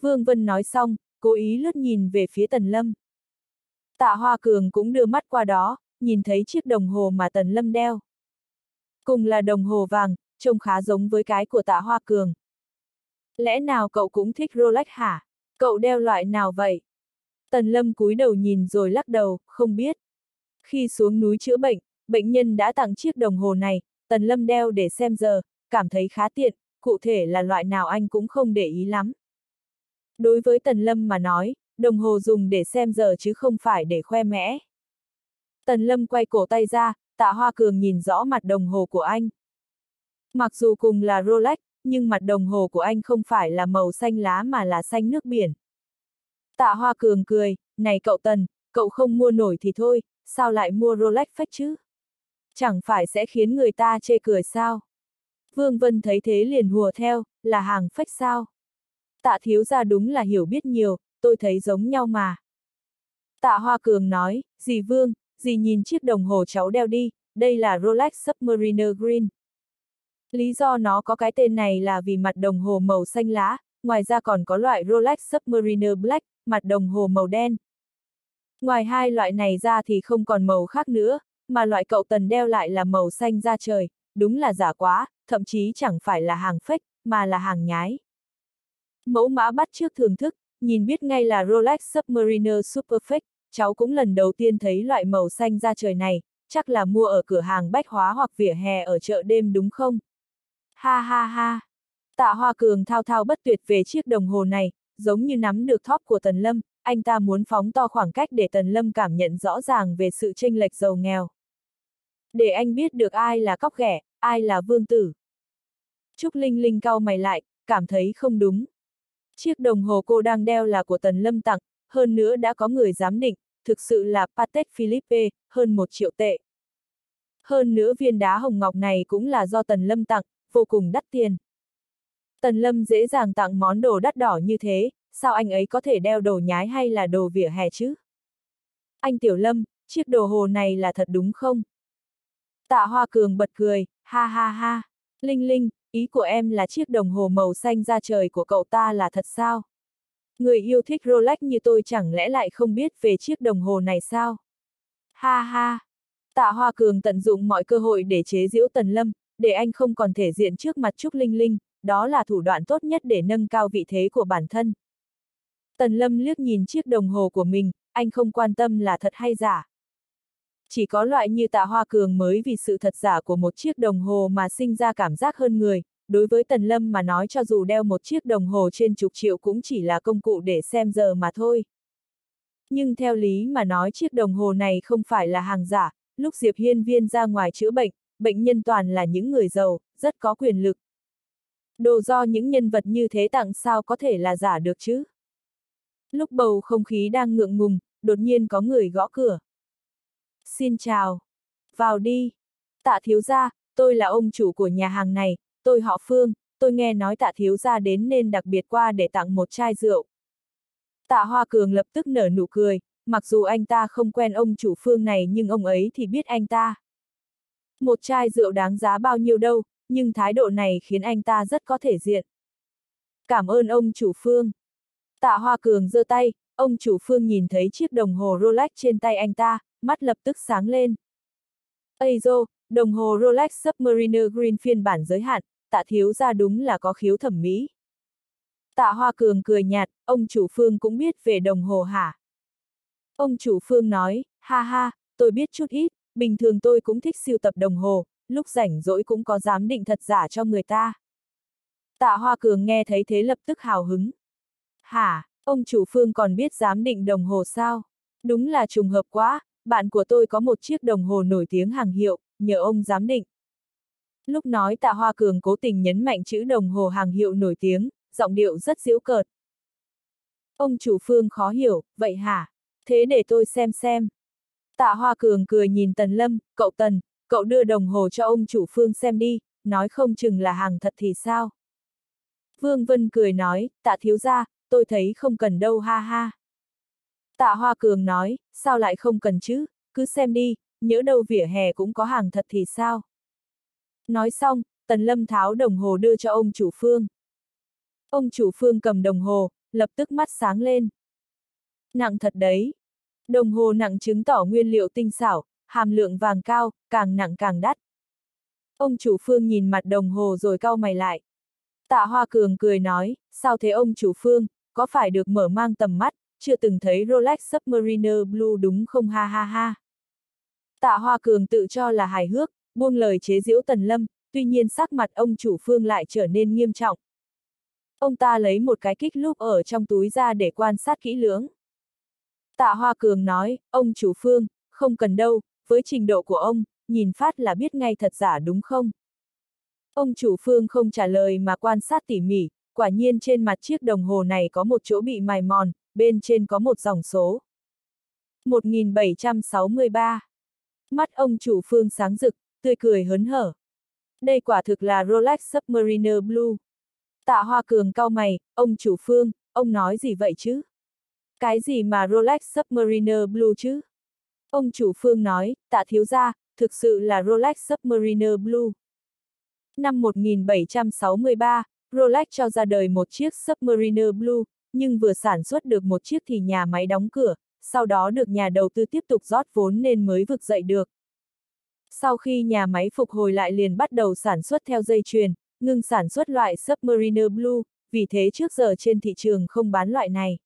[SPEAKER 1] Vương Vân nói xong, cố ý lướt nhìn về phía Tần Lâm. Tạ Hoa Cường cũng đưa mắt qua đó, nhìn thấy chiếc đồng hồ mà Tần Lâm đeo. Cùng là đồng hồ vàng, trông khá giống với cái của Tạ Hoa Cường. Lẽ nào cậu cũng thích Rolex hả? Cậu đeo loại nào vậy? Tần Lâm cúi đầu nhìn rồi lắc đầu, không biết. Khi xuống núi chữa bệnh, bệnh nhân đã tặng chiếc đồng hồ này, Tần Lâm đeo để xem giờ, cảm thấy khá tiện, cụ thể là loại nào anh cũng không để ý lắm. Đối với Tần Lâm mà nói, đồng hồ dùng để xem giờ chứ không phải để khoe mẽ. Tần Lâm quay cổ tay ra, tạ Hoa Cường nhìn rõ mặt đồng hồ của anh. Mặc dù cùng là Rolex, nhưng mặt đồng hồ của anh không phải là màu xanh lá mà là xanh nước biển. Tạ Hoa Cường cười, này cậu Tần, cậu không mua nổi thì thôi, sao lại mua Rolex phách chứ? Chẳng phải sẽ khiến người ta chê cười sao? Vương Vân thấy thế liền hùa theo, là hàng phách sao? Tạ thiếu ra đúng là hiểu biết nhiều, tôi thấy giống nhau mà. Tạ Hoa Cường nói, dì Vương, dì nhìn chiếc đồng hồ cháu đeo đi, đây là Rolex Submariner Green. Lý do nó có cái tên này là vì mặt đồng hồ màu xanh lá, ngoài ra còn có loại Rolex Submariner Black, mặt đồng hồ màu đen. Ngoài hai loại này ra thì không còn màu khác nữa, mà loại cậu tần đeo lại là màu xanh da trời, đúng là giả quá, thậm chí chẳng phải là hàng fake, mà là hàng nhái. Mẫu mã bắt trước thưởng thức, nhìn biết ngay là Rolex Submariner Superfect, cháu cũng lần đầu tiên thấy loại màu xanh da trời này, chắc là mua ở cửa hàng bách hóa hoặc vỉa hè ở chợ đêm đúng không? Ha ha ha! Tạ Hoa Cường thao thao bất tuyệt về chiếc đồng hồ này, giống như nắm được thóp của Tần Lâm, anh ta muốn phóng to khoảng cách để Tần Lâm cảm nhận rõ ràng về sự chênh lệch giàu nghèo. Để anh biết được ai là cóc ghẻ, ai là vương tử. Trúc Linh Linh cau mày lại, cảm thấy không đúng. Chiếc đồng hồ cô đang đeo là của Tần Lâm tặng, hơn nữa đã có người giám định, thực sự là Patek Philippe, hơn một triệu tệ. Hơn nữa viên đá hồng ngọc này cũng là do Tần Lâm tặng, vô cùng đắt tiền. Tần Lâm dễ dàng tặng món đồ đắt đỏ như thế, sao anh ấy có thể đeo đồ nhái hay là đồ vỉa hè chứ? Anh Tiểu Lâm, chiếc đồ hồ này là thật đúng không? Tạ Hoa Cường bật cười, ha ha ha. Linh Linh, ý của em là chiếc đồng hồ màu xanh ra trời của cậu ta là thật sao? Người yêu thích Rolex như tôi chẳng lẽ lại không biết về chiếc đồng hồ này sao? Ha ha! Tạ Hoa Cường tận dụng mọi cơ hội để chế giễu Tần Lâm, để anh không còn thể diện trước mặt Trúc Linh Linh, đó là thủ đoạn tốt nhất để nâng cao vị thế của bản thân. Tần Lâm liếc nhìn chiếc đồng hồ của mình, anh không quan tâm là thật hay giả. Chỉ có loại như tạ hoa cường mới vì sự thật giả của một chiếc đồng hồ mà sinh ra cảm giác hơn người, đối với Tần Lâm mà nói cho dù đeo một chiếc đồng hồ trên chục triệu cũng chỉ là công cụ để xem giờ mà thôi. Nhưng theo lý mà nói chiếc đồng hồ này không phải là hàng giả, lúc Diệp Hiên Viên ra ngoài chữa bệnh, bệnh nhân toàn là những người giàu, rất có quyền lực. Đồ do những nhân vật như thế tặng sao có thể là giả được chứ? Lúc bầu không khí đang ngượng ngùng, đột nhiên có người gõ cửa. Xin chào. Vào đi. Tạ thiếu gia, tôi là ông chủ của nhà hàng này, tôi họ Phương, tôi nghe nói tạ thiếu gia đến nên đặc biệt qua để tặng một chai rượu. Tạ Hoa Cường lập tức nở nụ cười, mặc dù anh ta không quen ông chủ Phương này nhưng ông ấy thì biết anh ta. Một chai rượu đáng giá bao nhiêu đâu, nhưng thái độ này khiến anh ta rất có thể diện. Cảm ơn ông chủ Phương. Tạ Hoa Cường giơ tay, ông chủ Phương nhìn thấy chiếc đồng hồ Rolex trên tay anh ta, mắt lập tức sáng lên. Ây dô, đồng hồ Rolex Submariner Green phiên bản giới hạn, tạ thiếu ra đúng là có khiếu thẩm mỹ. Tạ Hoa Cường cười nhạt, ông chủ Phương cũng biết về đồng hồ hả? Ông chủ Phương nói, ha ha, tôi biết chút ít, bình thường tôi cũng thích siêu tập đồng hồ, lúc rảnh rỗi cũng có dám định thật giả cho người ta. Tạ Hoa Cường nghe thấy thế lập tức hào hứng. Hả, ông chủ Phương còn biết giám định đồng hồ sao? Đúng là trùng hợp quá, bạn của tôi có một chiếc đồng hồ nổi tiếng hàng hiệu, nhờ ông giám định. Lúc nói tạ Hoa Cường cố tình nhấn mạnh chữ đồng hồ hàng hiệu nổi tiếng, giọng điệu rất giễu cợt. Ông chủ phương khó hiểu, vậy hả? Thế để tôi xem xem. Tạ Hoa Cường cười nhìn Tần Lâm, cậu Tần, cậu đưa đồng hồ cho ông chủ phương xem đi, nói không chừng là hàng thật thì sao? Vương Vân cười nói, tạ thiếu ra, tôi thấy không cần đâu ha ha. Tạ Hoa Cường nói, sao lại không cần chứ, cứ xem đi, nhớ đâu vỉa hè cũng có hàng thật thì sao. Nói xong, Tần Lâm tháo đồng hồ đưa cho ông chủ phương. Ông chủ phương cầm đồng hồ, lập tức mắt sáng lên. Nặng thật đấy. Đồng hồ nặng chứng tỏ nguyên liệu tinh xảo, hàm lượng vàng cao, càng nặng càng đắt. Ông chủ phương nhìn mặt đồng hồ rồi cau mày lại. Tạ Hoa Cường cười nói, sao thế ông chủ phương, có phải được mở mang tầm mắt, chưa từng thấy Rolex Submariner Blue đúng không ha ha ha. Tạ Hoa Cường tự cho là hài hước, buông lời chế giễu Tần Lâm, tuy nhiên sắc mặt ông chủ phương lại trở nên nghiêm trọng. Ông ta lấy một cái kích lúc ở trong túi ra để quan sát kỹ lưỡng. Tạ Hoa Cường nói, ông chủ phương, không cần đâu, với trình độ của ông, nhìn phát là biết ngay thật giả đúng không? Ông chủ phương không trả lời mà quan sát tỉ mỉ, quả nhiên trên mặt chiếc đồng hồ này có một chỗ bị mài mòn, bên trên có một dòng số. 1763. Mắt ông chủ phương sáng rực, tươi cười hớn hở. Đây quả thực là Rolex Submariner Blue. Tạ Hoa Cường cau mày, ông chủ phương, ông nói gì vậy chứ? Cái gì mà Rolex Submariner Blue chứ? Ông chủ phương nói, tạ thiếu gia, thực sự là Rolex Submariner Blue. Năm 1763, Rolex cho ra đời một chiếc Submariner Blue, nhưng vừa sản xuất được một chiếc thì nhà máy đóng cửa, sau đó được nhà đầu tư tiếp tục rót vốn nên mới vực dậy được. Sau khi nhà máy phục hồi lại liền bắt đầu sản xuất theo dây chuyền, ngừng sản xuất loại Submariner Blue, vì thế trước giờ trên thị trường không bán loại này.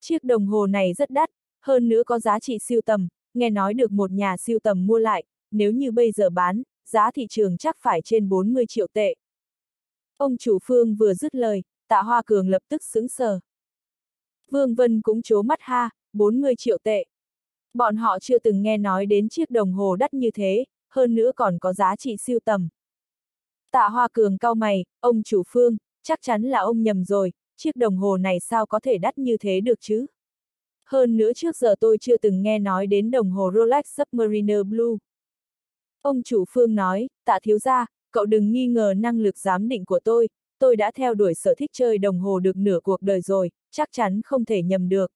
[SPEAKER 1] Chiếc đồng hồ này rất đắt, hơn nữa có giá trị siêu tầm, nghe nói được một nhà siêu tầm mua lại, nếu như bây giờ bán, giá thị trường chắc phải trên 40 triệu tệ. Ông chủ phương vừa dứt lời, tạ hoa cường lập tức sững sờ. Vương Vân cũng chố mắt ha, 40 triệu tệ. Bọn họ chưa từng nghe nói đến chiếc đồng hồ đắt như thế, hơn nữa còn có giá trị siêu tầm. Tạ Hoa Cường cau mày, ông chủ phương, chắc chắn là ông nhầm rồi, chiếc đồng hồ này sao có thể đắt như thế được chứ? Hơn nữa trước giờ tôi chưa từng nghe nói đến đồng hồ Rolex Submariner Blue. Ông chủ phương nói, tạ thiếu gia, cậu đừng nghi ngờ năng lực giám định của tôi, tôi đã theo đuổi sở thích chơi đồng hồ được nửa cuộc đời rồi, chắc chắn không thể nhầm được.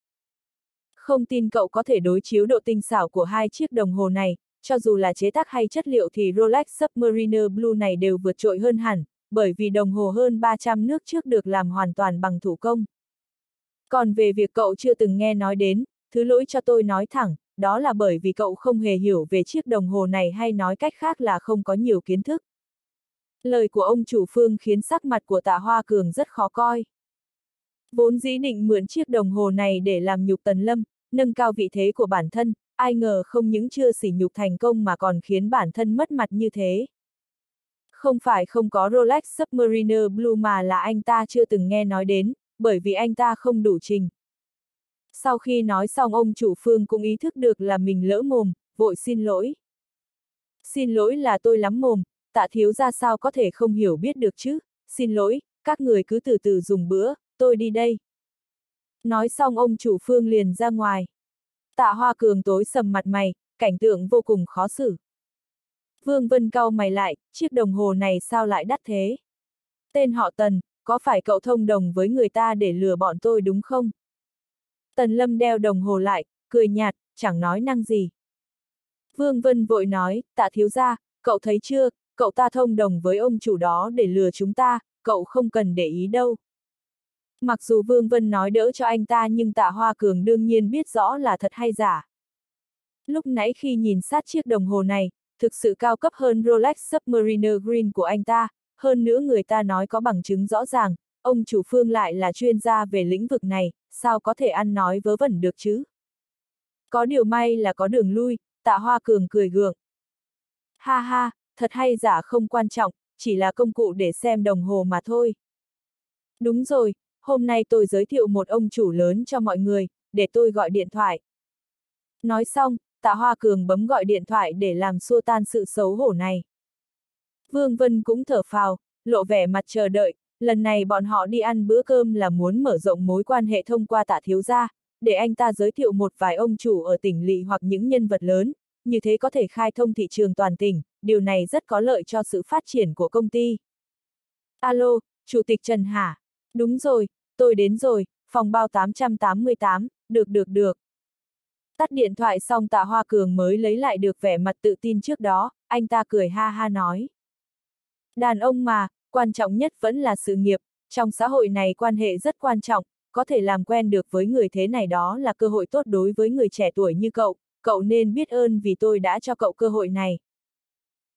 [SPEAKER 1] Không tin cậu có thể đối chiếu độ tinh xảo của hai chiếc đồng hồ này, cho dù là chế tác hay chất liệu thì Rolex Submariner Blue này đều vượt trội hơn hẳn, bởi vì đồng hồ hơn 300 nước trước được làm hoàn toàn bằng thủ công. Còn về việc cậu chưa từng nghe nói đến, thứ lỗi cho tôi nói thẳng, đó là bởi vì cậu không hề hiểu về chiếc đồng hồ này hay nói cách khác là không có nhiều kiến thức. Lời của ông chủ phương khiến sắc mặt của tạ Hoa Cường rất khó coi. Vốn dĩ định mượn chiếc đồng hồ này để làm nhục Tần Lâm, nâng cao vị thế của bản thân, ai ngờ không những chưa sỉ nhục thành công mà còn khiến bản thân mất mặt như thế. Không phải không có Rolex Submariner Blue mà là anh ta chưa từng nghe nói đến, bởi vì anh ta không đủ trình. Sau khi nói xong ông chủ phương cũng ý thức được là mình lỡ mồm, vội xin lỗi. Xin lỗi là tôi lắm mồm, tạ thiếu ra sao có thể không hiểu biết được chứ, xin lỗi, các người cứ từ từ dùng bữa, tôi đi đây. Nói xong ông chủ phương liền ra ngoài. Tạ hoa cường tối sầm mặt mày, cảnh tượng vô cùng khó xử. Vương Vân cau mày lại, chiếc đồng hồ này sao lại đắt thế? Tên họ Tần, có phải cậu thông đồng với người ta để lừa bọn tôi đúng không? Tần Lâm đeo đồng hồ lại, cười nhạt, chẳng nói năng gì. Vương Vân vội nói, tạ thiếu gia, cậu thấy chưa, cậu ta thông đồng với ông chủ đó để lừa chúng ta, cậu không cần để ý đâu. Mặc dù Vương Vân nói đỡ cho anh ta nhưng tạ Hoa Cường đương nhiên biết rõ là thật hay giả. Lúc nãy khi nhìn sát chiếc đồng hồ này, thực sự cao cấp hơn Rolex Submariner Green của anh ta, hơn nữa người ta nói có bằng chứng rõ ràng, ông chủ phương lại là chuyên gia về lĩnh vực này, sao có thể ăn nói vớ vẩn được chứ? Có điều may là có đường lui, tạ Hoa Cường cười gượng. Ha ha, thật hay giả không quan trọng, chỉ là công cụ để xem đồng hồ mà thôi. Đúng rồi, hôm nay tôi giới thiệu một ông chủ lớn cho mọi người, để tôi gọi điện thoại. Nói xong, tạ Hoa Cường bấm gọi điện thoại để làm xua tan sự xấu hổ này. Vương Vân cũng thở phào, lộ vẻ mặt chờ đợi, lần này bọn họ đi ăn bữa cơm là muốn mở rộng mối quan hệ thông qua tạ thiếu gia, để anh ta giới thiệu một vài ông chủ ở tỉnh lỵ hoặc những nhân vật lớn, như thế có thể khai thông thị trường toàn tỉnh, điều này rất có lợi cho sự phát triển của công ty. Alo, Chủ tịch Trần Hà. Đúng rồi, tôi đến rồi, phòng bao 888, được được được. Tắt điện thoại xong tạ Hoa Cường mới lấy lại được vẻ mặt tự tin trước đó, anh ta cười ha ha nói. Đàn ông mà, quan trọng nhất vẫn là sự nghiệp, trong xã hội này quan hệ rất quan trọng, có thể làm quen được với người thế này đó là cơ hội tốt đối với người trẻ tuổi như cậu, cậu nên biết ơn vì tôi đã cho cậu cơ hội này.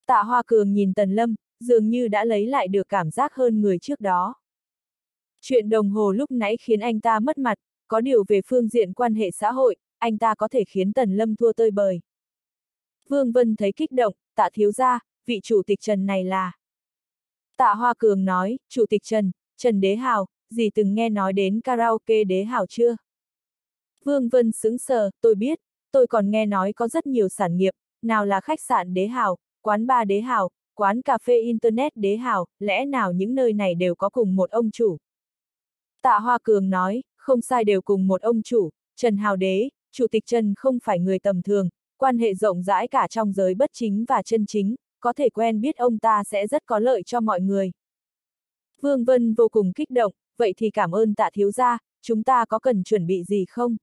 [SPEAKER 1] Tạ Hoa Cường nhìn Tần Lâm, dường như đã lấy lại được cảm giác hơn người trước đó. Chuyện đồng hồ lúc nãy khiến anh ta mất mặt, có điều về phương diện quan hệ xã hội, anh ta có thể khiến Tần Lâm thua tơi bời. Vương Vân thấy kích động, tạ thiếu ra, vị chủ tịch Trần này là. Tạ Hoa Cường nói, chủ tịch Trần, Trần Đế Hào, gì từng nghe nói đến karaoke Đế Hào chưa? Vương Vân sững sờ, tôi biết, tôi còn nghe nói có rất nhiều sản nghiệp, nào là khách sạn Đế Hào, quán ba Đế Hào, quán cà phê Internet Đế Hào, lẽ nào những nơi này đều có cùng một ông chủ? Tạ Hoa Cường nói, không sai đều cùng một ông chủ, Trần Hào Đế, Chủ tịch Trần không phải người tầm thường, quan hệ rộng rãi cả trong giới bất chính và chân chính, có thể quen biết ông ta sẽ rất có lợi cho mọi người. Vương Vân vô cùng kích động, vậy thì cảm ơn tạ thiếu gia, chúng ta có cần chuẩn bị gì không?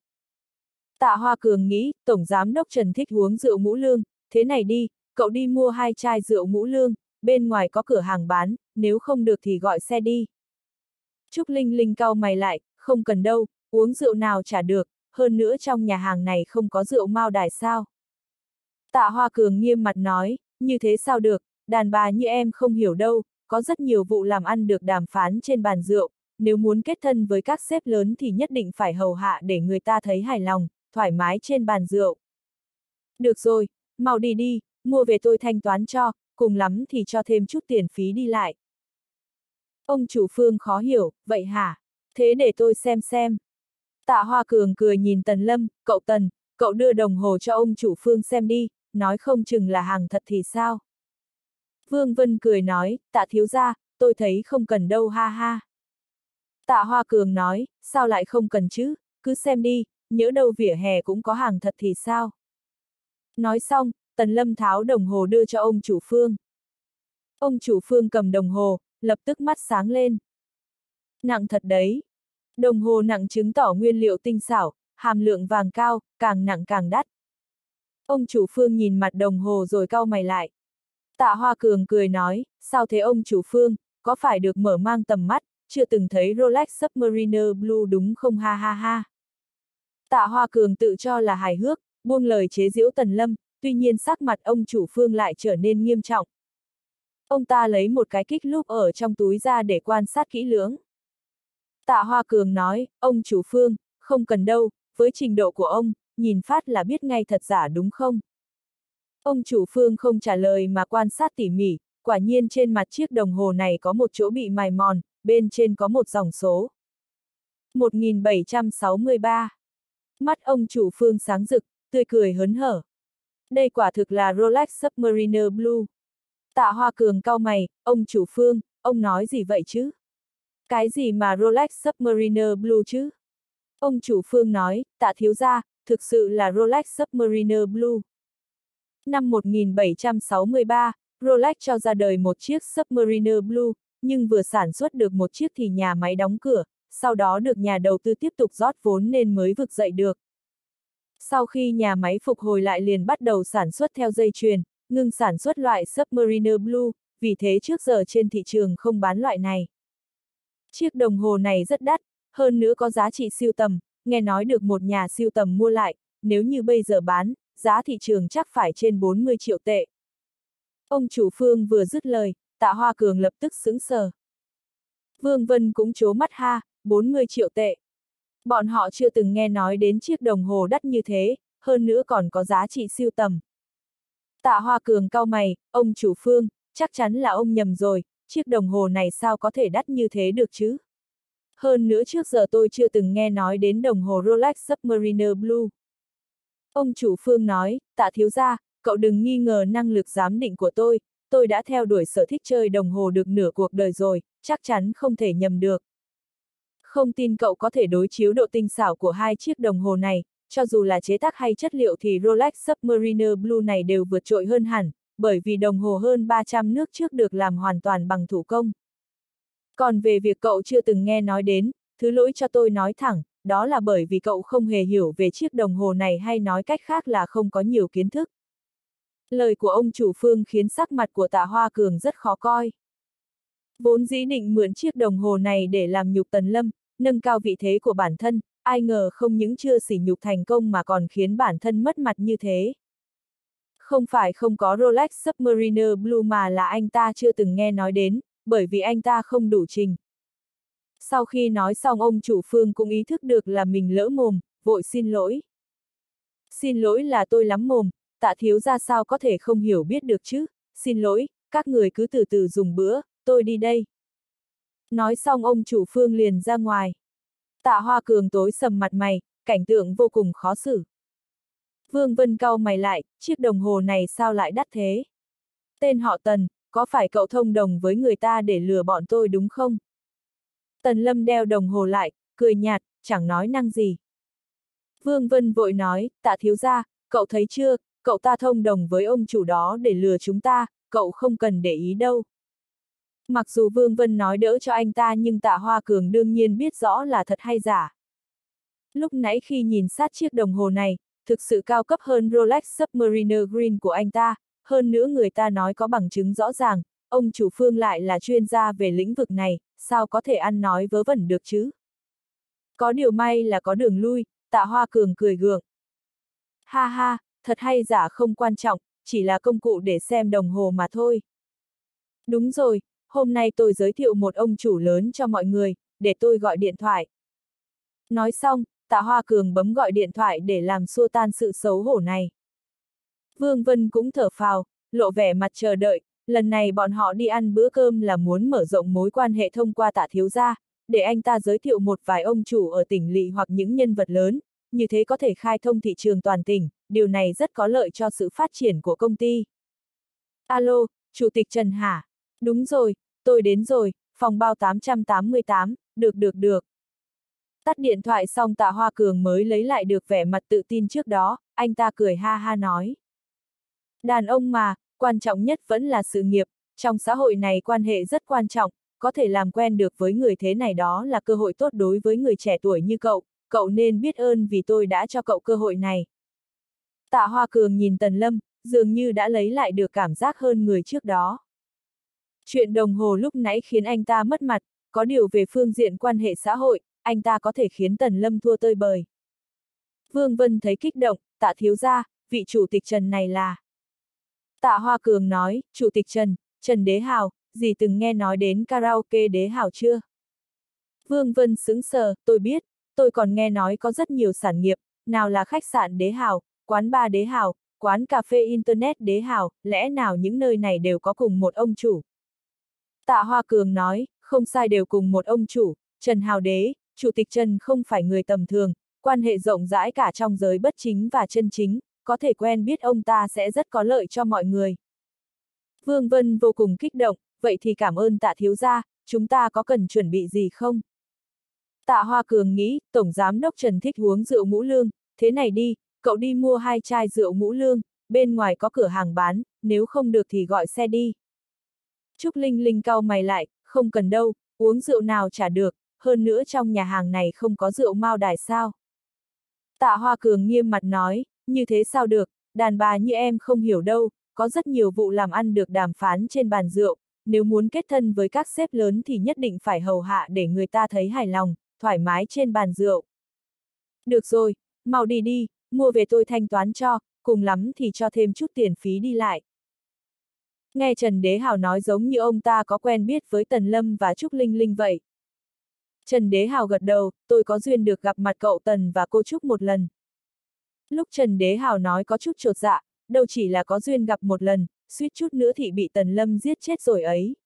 [SPEAKER 1] Tạ Hoa Cường nghĩ, Tổng Giám đốc Trần thích uống rượu ngũ lương, thế này đi, cậu đi mua hai chai rượu ngũ lương, bên ngoài có cửa hàng bán, nếu không được thì gọi xe đi. Trúc Linh Linh cau mày lại, không cần đâu, uống rượu nào chả được, hơn nữa trong nhà hàng này không có rượu mao đài sao. Tạ Hoa Cường nghiêm mặt nói, như thế sao được, đàn bà như em không hiểu đâu, có rất nhiều vụ làm ăn được đàm phán trên bàn rượu, nếu muốn kết thân với các sếp lớn thì nhất định phải hầu hạ để người ta thấy hài lòng, thoải mái trên bàn rượu. Được rồi, mau đi đi, mua về tôi thanh toán cho, cùng lắm thì cho thêm chút tiền phí đi lại. Ông chủ phương khó hiểu, vậy hả? Thế để tôi xem xem. Tạ Hoa Cường cười nhìn Tần Lâm, cậu Tần, cậu đưa đồng hồ cho ông chủ phương xem đi, nói không chừng là hàng thật thì sao. Vương Vân cười nói, tạ thiếu ra, tôi thấy không cần đâu ha ha. Tạ Hoa Cường nói, sao lại không cần chứ, cứ xem đi, nhớ đâu vỉa hè cũng có hàng thật thì sao. Nói xong, Tần Lâm tháo đồng hồ đưa cho ông chủ phương. Ông chủ phương cầm đồng hồ, lập tức mắt sáng lên. Nặng thật đấy. Đồng hồ nặng chứng tỏ nguyên liệu tinh xảo, hàm lượng vàng cao, càng nặng càng đắt. Ông chủ phương nhìn mặt đồng hồ rồi cau mày lại. Tạ Hoa Cường cười nói, sao thế ông chủ phương, có phải được mở mang tầm mắt, chưa từng thấy Rolex Submariner Blue đúng không ha ha ha. Tạ Hoa Cường tự cho là hài hước, buông lời chế giễu Tần Lâm, tuy nhiên sắc mặt ông chủ phương lại trở nên nghiêm trọng. Ông ta lấy một cái kích lúc ở trong túi ra để quan sát kỹ lưỡng. Tạ Hoa Cường nói, ông chủ phương, không cần đâu, với trình độ của ông, nhìn phát là biết ngay thật giả đúng không? Ông chủ phương không trả lời mà quan sát tỉ mỉ, quả nhiên trên mặt chiếc đồng hồ này có một chỗ bị mài mòn, bên trên có một dòng số. 1763. Mắt ông chủ phương sáng rực, tươi cười hớn hở. Đây quả thực là Rolex Submariner Blue. Tạ Hoa Cường cau mày, ông chủ phương, ông nói gì vậy chứ? Cái gì mà Rolex Submariner Blue chứ? Ông chủ phương nói, tạ thiếu gia, thực sự là Rolex Submariner Blue. Năm 1763, Rolex cho ra đời một chiếc Submariner Blue, nhưng vừa sản xuất được một chiếc thì nhà máy đóng cửa, sau đó được nhà đầu tư tiếp tục rót vốn nên mới vực dậy được. Sau khi nhà máy phục hồi lại liền bắt đầu sản xuất theo dây chuyền, ngừng sản xuất loại Submariner Blue, vì thế trước giờ trên thị trường không bán loại này. Chiếc đồng hồ này rất đắt, hơn nữa có giá trị siêu tầm, nghe nói được một nhà siêu tầm mua lại, nếu như bây giờ bán, giá thị trường chắc phải trên 40 triệu tệ. Ông chủ phương vừa dứt lời, tạ hoa cường lập tức sững sờ. Vương Vân cũng chố mắt ha, 40 triệu tệ. Bọn họ chưa từng nghe nói đến chiếc đồng hồ đắt như thế, hơn nữa còn có giá trị siêu tầm. Tạ Hoa Cường cao mày, ông chủ phương, chắc chắn là ông nhầm rồi, chiếc đồng hồ này sao có thể đắt như thế được chứ? Hơn nữa trước giờ tôi chưa từng nghe nói đến đồng hồ Rolex Submariner Blue. Ông chủ phương nói, tạ thiếu gia, cậu đừng nghi ngờ năng lực giám định của tôi, tôi đã theo đuổi sở thích chơi đồng hồ được nửa cuộc đời rồi, chắc chắn không thể nhầm được. Không tin cậu có thể đối chiếu độ tinh xảo của hai chiếc đồng hồ này, cho dù là chế tác hay chất liệu thì Rolex Submariner Blue này đều vượt trội hơn hẳn, bởi vì đồng hồ hơn 300 nước trước được làm hoàn toàn bằng thủ công. Còn về việc cậu chưa từng nghe nói đến, thứ lỗi cho tôi nói thẳng, đó là bởi vì cậu không hề hiểu về chiếc đồng hồ này hay nói cách khác là không có nhiều kiến thức. Lời của ông chủ phương khiến sắc mặt của tạ Hoa Cường rất khó coi. Vốn dĩ định mượn chiếc đồng hồ này để làm nhục tần lâm, nâng cao vị thế của bản thân, ai ngờ không những chưa sỉ nhục thành công mà còn khiến bản thân mất mặt như thế. Không phải không có Rolex Submariner Blue mà là anh ta chưa từng nghe nói đến, bởi vì anh ta không đủ trình. Sau khi nói xong ông chủ phương cũng ý thức được là mình lỡ mồm, vội xin lỗi. Xin lỗi là tôi lắm mồm, tạ thiếu ra sao có thể không hiểu biết được chứ, xin lỗi, các người cứ từ từ dùng bữa, tôi đi đây. Nói xong ông chủ phương liền ra ngoài. Tạ hoa cường tối sầm mặt mày, cảnh tượng vô cùng khó xử. Vương Vân cau mày lại, chiếc đồng hồ này sao lại đắt thế? Tên họ Tần, có phải cậu thông đồng với người ta để lừa bọn tôi đúng không? Tần Lâm đeo đồng hồ lại, cười nhạt, chẳng nói năng gì. Vương Vân vội nói, tạ thiếu gia, cậu thấy chưa, cậu ta thông đồng với ông chủ đó để lừa chúng ta, cậu không cần để ý đâu. Mặc dù Vương Vân nói đỡ cho anh ta nhưng tạ Hoa Cường đương nhiên biết rõ là thật hay giả. Lúc nãy khi nhìn sát chiếc đồng hồ này, thực sự cao cấp hơn Rolex Submariner Green của anh ta, hơn nữa người ta nói có bằng chứng rõ ràng, ông chủ phương lại là chuyên gia về lĩnh vực này, sao có thể ăn nói vớ vẩn được chứ? Có điều may là có đường lui, tạ hoa cường cười gượng. Ha ha, thật hay giả không quan trọng, chỉ là công cụ để xem đồng hồ mà thôi. Đúng rồi, hôm nay tôi giới thiệu một ông chủ lớn cho mọi người, để tôi gọi điện thoại. Nói xong, tạ Hoa Cường bấm gọi điện thoại để làm xua tan sự xấu hổ này. Vương Vân cũng thở phào, lộ vẻ mặt chờ đợi, lần này bọn họ đi ăn bữa cơm là muốn mở rộng mối quan hệ thông qua tạ thiếu gia, để anh ta giới thiệu một vài ông chủ ở tỉnh lỵ hoặc những nhân vật lớn, như thế có thể khai thông thị trường toàn tỉnh, điều này rất có lợi cho sự phát triển của công ty. Alo, Chủ tịch Trần Hà. Đúng rồi, tôi đến rồi, phòng bao 888, được được được. Tắt điện thoại xong tạ Hoa Cường mới lấy lại được vẻ mặt tự tin trước đó, anh ta cười ha ha nói. Đàn ông mà, quan trọng nhất vẫn là sự nghiệp, trong xã hội này quan hệ rất quan trọng, có thể làm quen được với người thế này đó là cơ hội tốt đối với người trẻ tuổi như cậu, cậu nên biết ơn vì tôi đã cho cậu cơ hội này. Tạ Hoa Cường nhìn Tần Lâm, dường như đã lấy lại được cảm giác hơn người trước đó. Chuyện đồng hồ lúc nãy khiến anh ta mất mặt, có điều về phương diện quan hệ xã hội, anh ta có thể khiến Tần Lâm thua tơi bời. Vương Vân thấy kích động, tạ thiếu gia, vị chủ tịch Trần này là. Tạ Hoa Cường nói, chủ tịch Trần, Trần Đế Hào, gì từng nghe nói đến karaoke Đế Hào chưa? Vương Vân sững sờ, tôi biết, tôi còn nghe nói có rất nhiều sản nghiệp, nào là khách sạn Đế Hào, quán bar Đế Hào, quán cà phê Internet Đế Hào, lẽ nào những nơi này đều có cùng một ông chủ? Tạ Hoa Cường nói, không sai đều cùng một ông chủ, Trần Hào Đế, Chủ tịch Trần không phải người tầm thường, quan hệ rộng rãi cả trong giới bất chính và chân chính, có thể quen biết ông ta sẽ rất có lợi cho mọi người. Vương Vân vô cùng kích động, vậy thì cảm ơn tạ thiếu gia, chúng ta có cần chuẩn bị gì không? Tạ Hoa Cường nghĩ, Tổng Giám đốc Trần thích uống rượu ngũ lương, thế này đi, cậu đi mua hai chai rượu ngũ lương, bên ngoài có cửa hàng bán, nếu không được thì gọi xe đi. Trúc Linh Linh cau mày lại, không cần đâu, uống rượu nào chả được, hơn nữa trong nhà hàng này không có rượu mao đài sao. Tạ Hoa Cường nghiêm mặt nói, như thế sao được, đàn bà như em không hiểu đâu, có rất nhiều vụ làm ăn được đàm phán trên bàn rượu, nếu muốn kết thân với các sếp lớn thì nhất định phải hầu hạ để người ta thấy hài lòng, thoải mái trên bàn rượu. Được rồi, mau đi đi, mua về tôi thanh toán cho, cùng lắm thì cho thêm chút tiền phí đi lại. Nghe Trần Đế Hào nói giống như ông ta có quen biết với Tần Lâm và Trúc Linh Linh vậy. Trần Đế Hào gật đầu, tôi có duyên được gặp mặt cậu Tần và cô Trúc một lần. Lúc Trần Đế Hào nói có chút trột dạ, đâu chỉ là có duyên gặp một lần, suýt chút nữa thì bị Tần Lâm giết chết rồi ấy.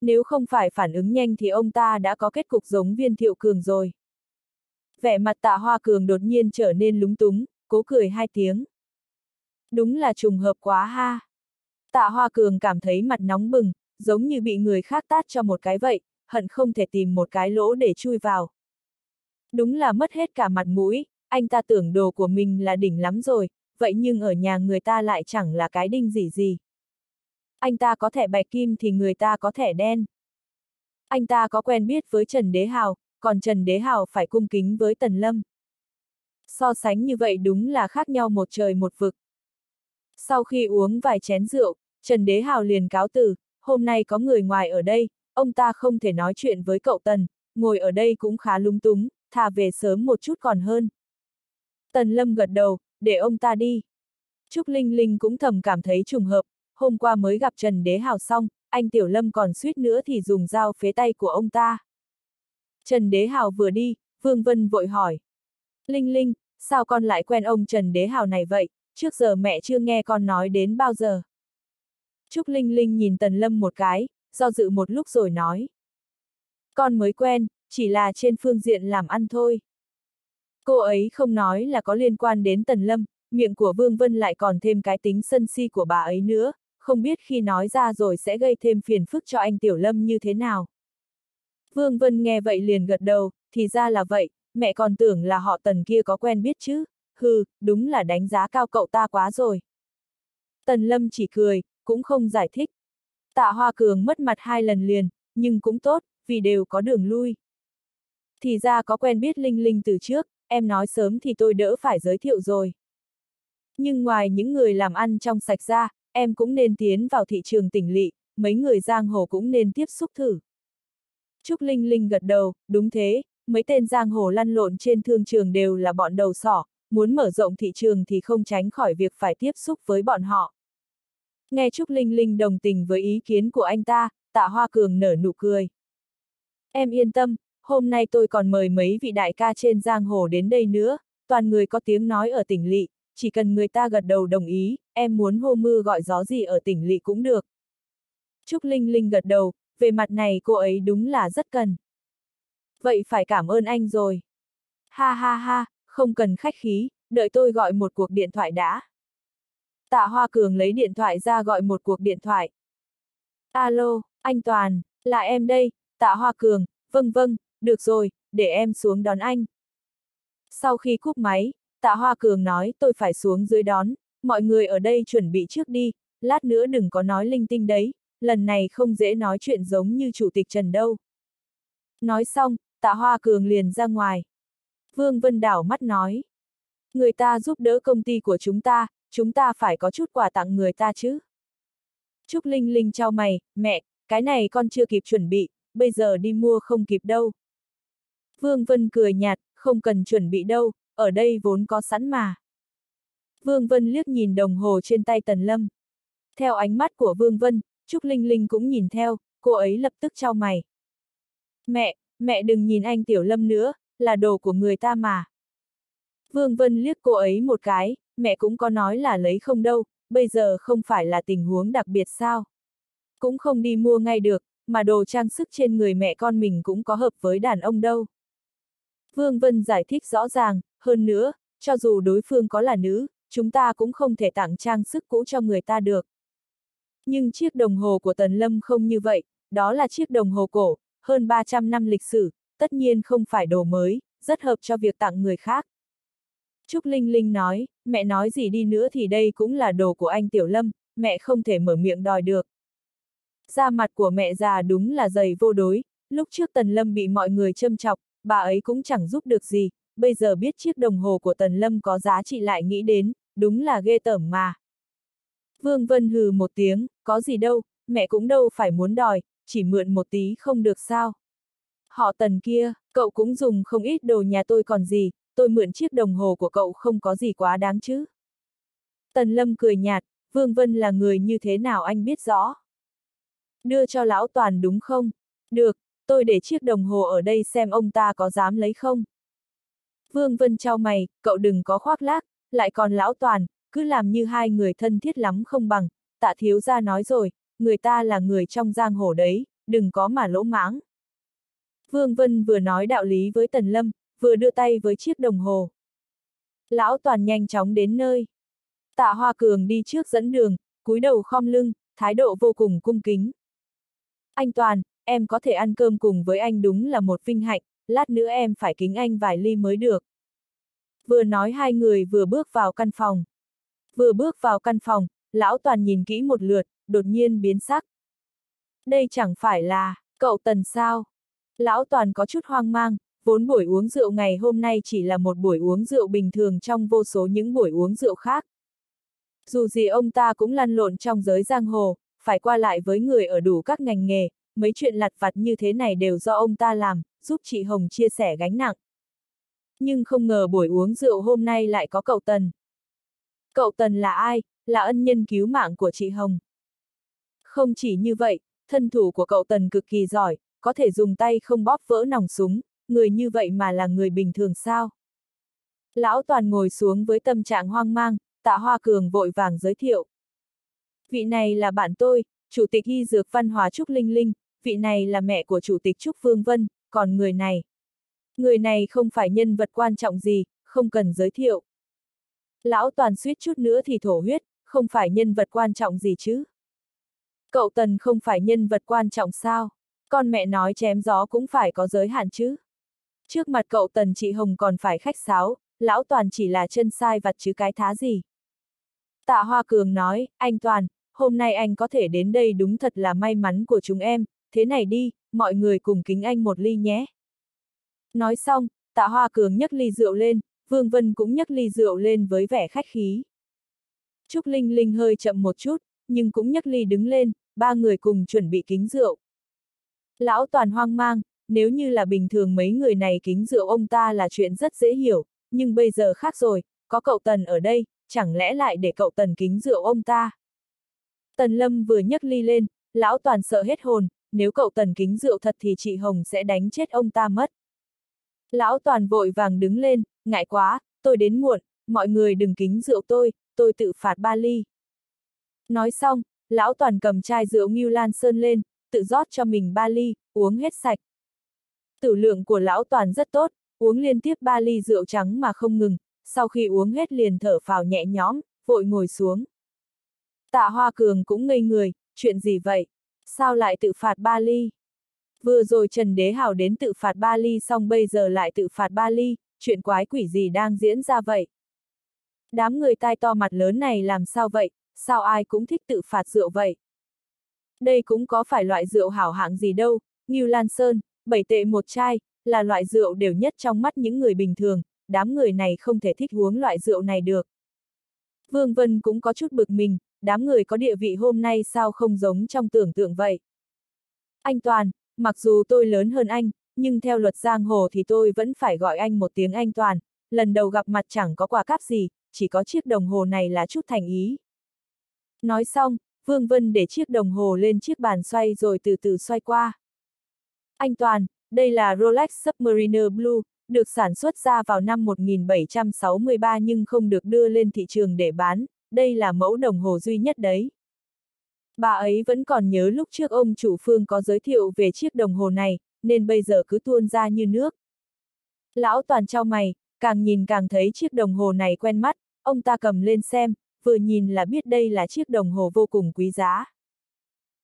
[SPEAKER 1] Nếu không phải phản ứng nhanh thì ông ta đã có kết cục giống viên thiệu cường rồi. Vẻ mặt tạ hoa cường đột nhiên trở nên lúng túng, cố cười hai tiếng. Đúng là trùng hợp quá ha. Tạ hoa cường cảm thấy mặt nóng bừng, giống như bị người khác tát cho một cái vậy, hận không thể tìm một cái lỗ để chui vào. Đúng là mất hết cả mặt mũi, anh ta tưởng đồ của mình là đỉnh lắm rồi, vậy nhưng ở nhà người ta lại chẳng là cái đinh gì gì. Anh ta có thẻ bạch kim thì người ta có thẻ đen. Anh ta có quen biết với Trần Đế Hào, còn Trần Đế Hào phải cung kính với Tần Lâm. So sánh như vậy đúng là khác nhau một trời một vực. Sau khi uống vài chén rượu, Trần Đế Hào liền cáo từ, hôm nay có người ngoài ở đây, ông ta không thể nói chuyện với cậu Tần, ngồi ở đây cũng khá lung túng, thà về sớm một chút còn hơn. Tần Lâm gật đầu, để ông ta đi. Trúc Linh Linh cũng thầm cảm thấy trùng hợp, hôm qua mới gặp Trần Đế Hào xong, anh Tiểu Lâm còn suýt nữa thì dùng dao phế tay của ông ta. Trần Đế Hào vừa đi, Vương Vân vội hỏi. Linh Linh, sao con lại quen ông Trần Đế Hào này vậy, trước giờ mẹ chưa nghe con nói đến bao giờ. Trúc Linh Linh nhìn Tần Lâm một cái, do dự một lúc rồi nói. Con mới quen, chỉ là trên phương diện làm ăn thôi. Cô ấy không nói là có liên quan đến Tần Lâm, miệng của Vương Vân lại còn thêm cái tính sân si của bà ấy nữa, không biết khi nói ra rồi sẽ gây thêm phiền phức cho anh Tiểu Lâm như thế nào. Vương Vân nghe vậy liền gật đầu, thì ra là vậy, mẹ còn tưởng là họ Tần kia có quen biết chứ, hừ, đúng là đánh giá cao cậu ta quá rồi. Tần Lâm chỉ cười, cũng không giải thích. Tạ Hoa Cường mất mặt hai lần liền, nhưng cũng tốt, vì đều có đường lui. Thì ra có quen biết Linh Linh từ trước, em nói sớm thì tôi đỡ phải giới thiệu rồi. Nhưng ngoài những người làm ăn trong sạch ra, em cũng nên tiến vào thị trường tỉnh lỵ, mấy người giang hồ cũng nên tiếp xúc thử. Trúc Linh Linh gật đầu, đúng thế, mấy tên giang hồ lăn lộn trên thương trường đều là bọn đầu sỏ, muốn mở rộng thị trường thì không tránh khỏi việc phải tiếp xúc với bọn họ. Nghe Trúc Linh Linh đồng tình với ý kiến của anh ta, tạ Hoa Cường nở nụ cười. Em yên tâm, hôm nay tôi còn mời mấy vị đại ca trên giang hồ đến đây nữa, toàn người có tiếng nói ở tỉnh lỵ, chỉ cần người ta gật đầu đồng ý, em muốn hô mưa gọi gió gì ở tỉnh lỵ cũng được. Trúc Linh Linh gật đầu, về mặt này cô ấy đúng là rất cần. Vậy phải cảm ơn anh rồi. Ha ha ha, không cần khách khí, đợi tôi gọi một cuộc điện thoại đã. Tạ Hoa Cường lấy điện thoại ra gọi một cuộc điện thoại. Alo, anh Toàn, là em đây, Tạ Hoa Cường, vâng vâng, được rồi, để em xuống đón anh. Sau khi cúp máy, Tạ Hoa Cường nói tôi phải xuống dưới đón, mọi người ở đây chuẩn bị trước đi, lát nữa đừng có nói linh tinh đấy, lần này không dễ nói chuyện giống như Chủ tịch Trần đâu. Nói xong, Tạ Hoa Cường liền ra ngoài. Vương Vân đảo mắt nói. Người ta giúp đỡ công ty của chúng ta, chúng ta phải có chút quà tặng người ta chứ. Trúc Linh Linh trao mày, mẹ, cái này con chưa kịp chuẩn bị, bây giờ đi mua không kịp đâu. Vương Vân cười nhạt, không cần chuẩn bị đâu, ở đây vốn có sẵn mà. Vương Vân liếc nhìn đồng hồ trên tay Tần Lâm. Theo ánh mắt của Vương Vân, Trúc Linh Linh cũng nhìn theo, cô ấy lập tức trao mày. Mẹ, mẹ đừng nhìn anh Tiểu Lâm nữa, là đồ của người ta mà. Vương Vân liếc cô ấy một cái, mẹ cũng có nói là lấy không đâu, bây giờ không phải là tình huống đặc biệt sao. Cũng không đi mua ngay được, mà đồ trang sức trên người mẹ con mình cũng có hợp với đàn ông đâu. Vương Vân giải thích rõ ràng, hơn nữa, cho dù đối phương có là nữ, chúng ta cũng không thể tặng trang sức cũ cho người ta được. Nhưng chiếc đồng hồ của Tần Lâm không như vậy, đó là chiếc đồng hồ cổ, hơn 300 năm lịch sử, tất nhiên không phải đồ mới, rất hợp cho việc tặng người khác. Trúc Linh Linh nói, mẹ nói gì đi nữa thì đây cũng là đồ của anh Tiểu Lâm, mẹ không thể mở miệng đòi được. Da mặt của mẹ già đúng là dày vô đối, lúc trước Tần Lâm bị mọi người châm chọc, bà ấy cũng chẳng giúp được gì, bây giờ biết chiếc đồng hồ của Tần Lâm có giá trị lại nghĩ đến, đúng là ghê tởm mà. Vương Vân hừ một tiếng, có gì đâu, mẹ cũng đâu phải muốn đòi, chỉ mượn một tí không được sao. Họ Tần kia, cậu cũng dùng không ít đồ nhà tôi còn gì, tôi mượn chiếc đồng hồ của cậu không có gì quá đáng chứ. Tần Lâm cười nhạt, Vương Vân là người như thế nào anh biết rõ. Đưa cho lão Toàn đúng không? Được, tôi để chiếc đồng hồ ở đây xem ông ta có dám lấy không. Vương Vân trao mày, cậu đừng có khoác lác, lại còn lão Toàn, cứ làm như hai người thân thiết lắm không bằng, tạ thiếu gia nói rồi, người ta là người trong giang hồ đấy, đừng có mà lỗ mãng. Vương Vân vừa nói đạo lý với Tần Lâm, vừa đưa tay với chiếc đồng hồ. Lão Toàn nhanh chóng đến nơi. Tạ Hoa Cường đi trước dẫn đường, cúi đầu khom lưng, thái độ vô cùng cung kính. Anh Toàn, em có thể ăn cơm cùng với anh đúng là một vinh hạnh, lát nữa em phải kính anh vài ly mới được. Vừa nói hai người vừa bước vào căn phòng. Vừa bước vào căn phòng, lão toàn nhìn kỹ một lượt, đột nhiên biến sắc. Đây chẳng phải là, cậu tần sao? Lão toàn có chút hoang mang, vốn buổi uống rượu ngày hôm nay chỉ là một buổi uống rượu bình thường trong vô số những buổi uống rượu khác. Dù gì ông ta cũng lăn lộn trong giới giang hồ, phải qua lại với người ở đủ các ngành nghề, mấy chuyện lặt vặt như thế này đều do ông ta làm, giúp chị Hồng chia sẻ gánh nặng. Nhưng không ngờ buổi uống rượu hôm nay lại có cậu Tần. Cậu Tần là ai? Là ân nhân cứu mạng của chị Hồng. Không chỉ như vậy, thân thủ của cậu Tần cực kỳ giỏi, có thể dùng tay không bóp vỡ nòng súng, người như vậy mà là người bình thường sao? Lão Toàn ngồi xuống với tâm trạng hoang mang, tạ Hoa Cường vội vàng giới thiệu. Vị này là bạn tôi, Chủ tịch Y Dược Văn Hóa Trúc Linh Linh, vị này là mẹ của Chủ tịch Trúc Phương Vân, còn người này. Người này không phải nhân vật quan trọng gì, không cần giới thiệu. Lão Toàn suýt chút nữa thì thổ huyết, không phải nhân vật quan trọng gì chứ. Cậu Tần không phải nhân vật quan trọng sao? Con mẹ nói chém gió cũng phải có giới hạn chứ. Trước mặt cậu Tần chị Hồng còn phải khách sáo, lão Toàn chỉ là chân sai vặt chứ cái thá gì. Tạ Hoa Cường nói, anh Toàn, hôm nay anh có thể đến đây đúng thật là may mắn của chúng em, thế này đi, mọi người cùng kính anh một ly nhé. Nói xong, tạ Hoa Cường nhấc ly rượu lên, Vương Vân cũng nhấc ly rượu lên với vẻ khách khí. Trúc Linh Linh hơi chậm một chút, nhưng cũng nhấc ly đứng lên, ba người cùng chuẩn bị kính rượu. Lão toàn hoang mang, nếu như là bình thường mấy người này kính rượu ông ta là chuyện rất dễ hiểu, nhưng bây giờ khác rồi, có cậu Tần ở đây, chẳng lẽ lại để cậu Tần kính rượu ông ta? Tần Lâm vừa nhấc ly lên, lão toàn sợ hết hồn, nếu cậu Tần kính rượu thật thì chị Hồng sẽ đánh chết ông ta mất. Lão Toàn vội vàng đứng lên, ngại quá, tôi đến muộn, mọi người đừng kính rượu tôi, tôi tự phạt ba ly. Nói xong, Lão Toàn cầm chai rượu Ngưu Lan Sơn lên, tự rót cho mình ba ly, uống hết sạch. Tử lượng của Lão Toàn rất tốt, uống liên tiếp ba ly rượu trắng mà không ngừng, sau khi uống hết liền thở phào nhẹ nhõm, vội ngồi xuống. Tạ Hoa Cường cũng ngây người, chuyện gì vậy? Sao lại tự phạt ba ly? Vừa rồi Trần Đế Hào đến tự phạt ba ly xong bây giờ lại tự phạt ba ly, chuyện quái quỷ gì đang diễn ra vậy? Đám người tai to mặt lớn này làm sao vậy, sao ai cũng thích tự phạt rượu vậy? Đây cũng có phải loại rượu hảo hạng gì đâu, Ngưu Lan Sơn, bảy tệ một chai, là loại rượu đều nhất trong mắt những người bình thường, đám người này không thể thích uống loại rượu này được. Vương Vân cũng có chút bực mình, đám người có địa vị hôm nay sao không giống trong tưởng tượng vậy. Anh Toàn, mặc dù tôi lớn hơn anh, nhưng theo luật giang hồ thì tôi vẫn phải gọi anh một tiếng anh Toàn, lần đầu gặp mặt chẳng có quà cáp gì, chỉ có chiếc đồng hồ này là chút thành ý. Nói xong, Vương Vân để chiếc đồng hồ lên chiếc bàn xoay rồi từ từ xoay qua. Anh Toàn, đây là Rolex Submariner Blue, được sản xuất ra vào năm 1763 nhưng không được đưa lên thị trường để bán, đây là mẫu đồng hồ duy nhất đấy. Bà ấy vẫn còn nhớ lúc trước ông chủ phương có giới thiệu về chiếc đồng hồ này, nên bây giờ cứ tuôn ra như nước. Lão toàn trao mày, càng nhìn càng thấy chiếc đồng hồ này quen mắt, ông ta cầm lên xem, vừa nhìn là biết đây là chiếc đồng hồ vô cùng quý giá.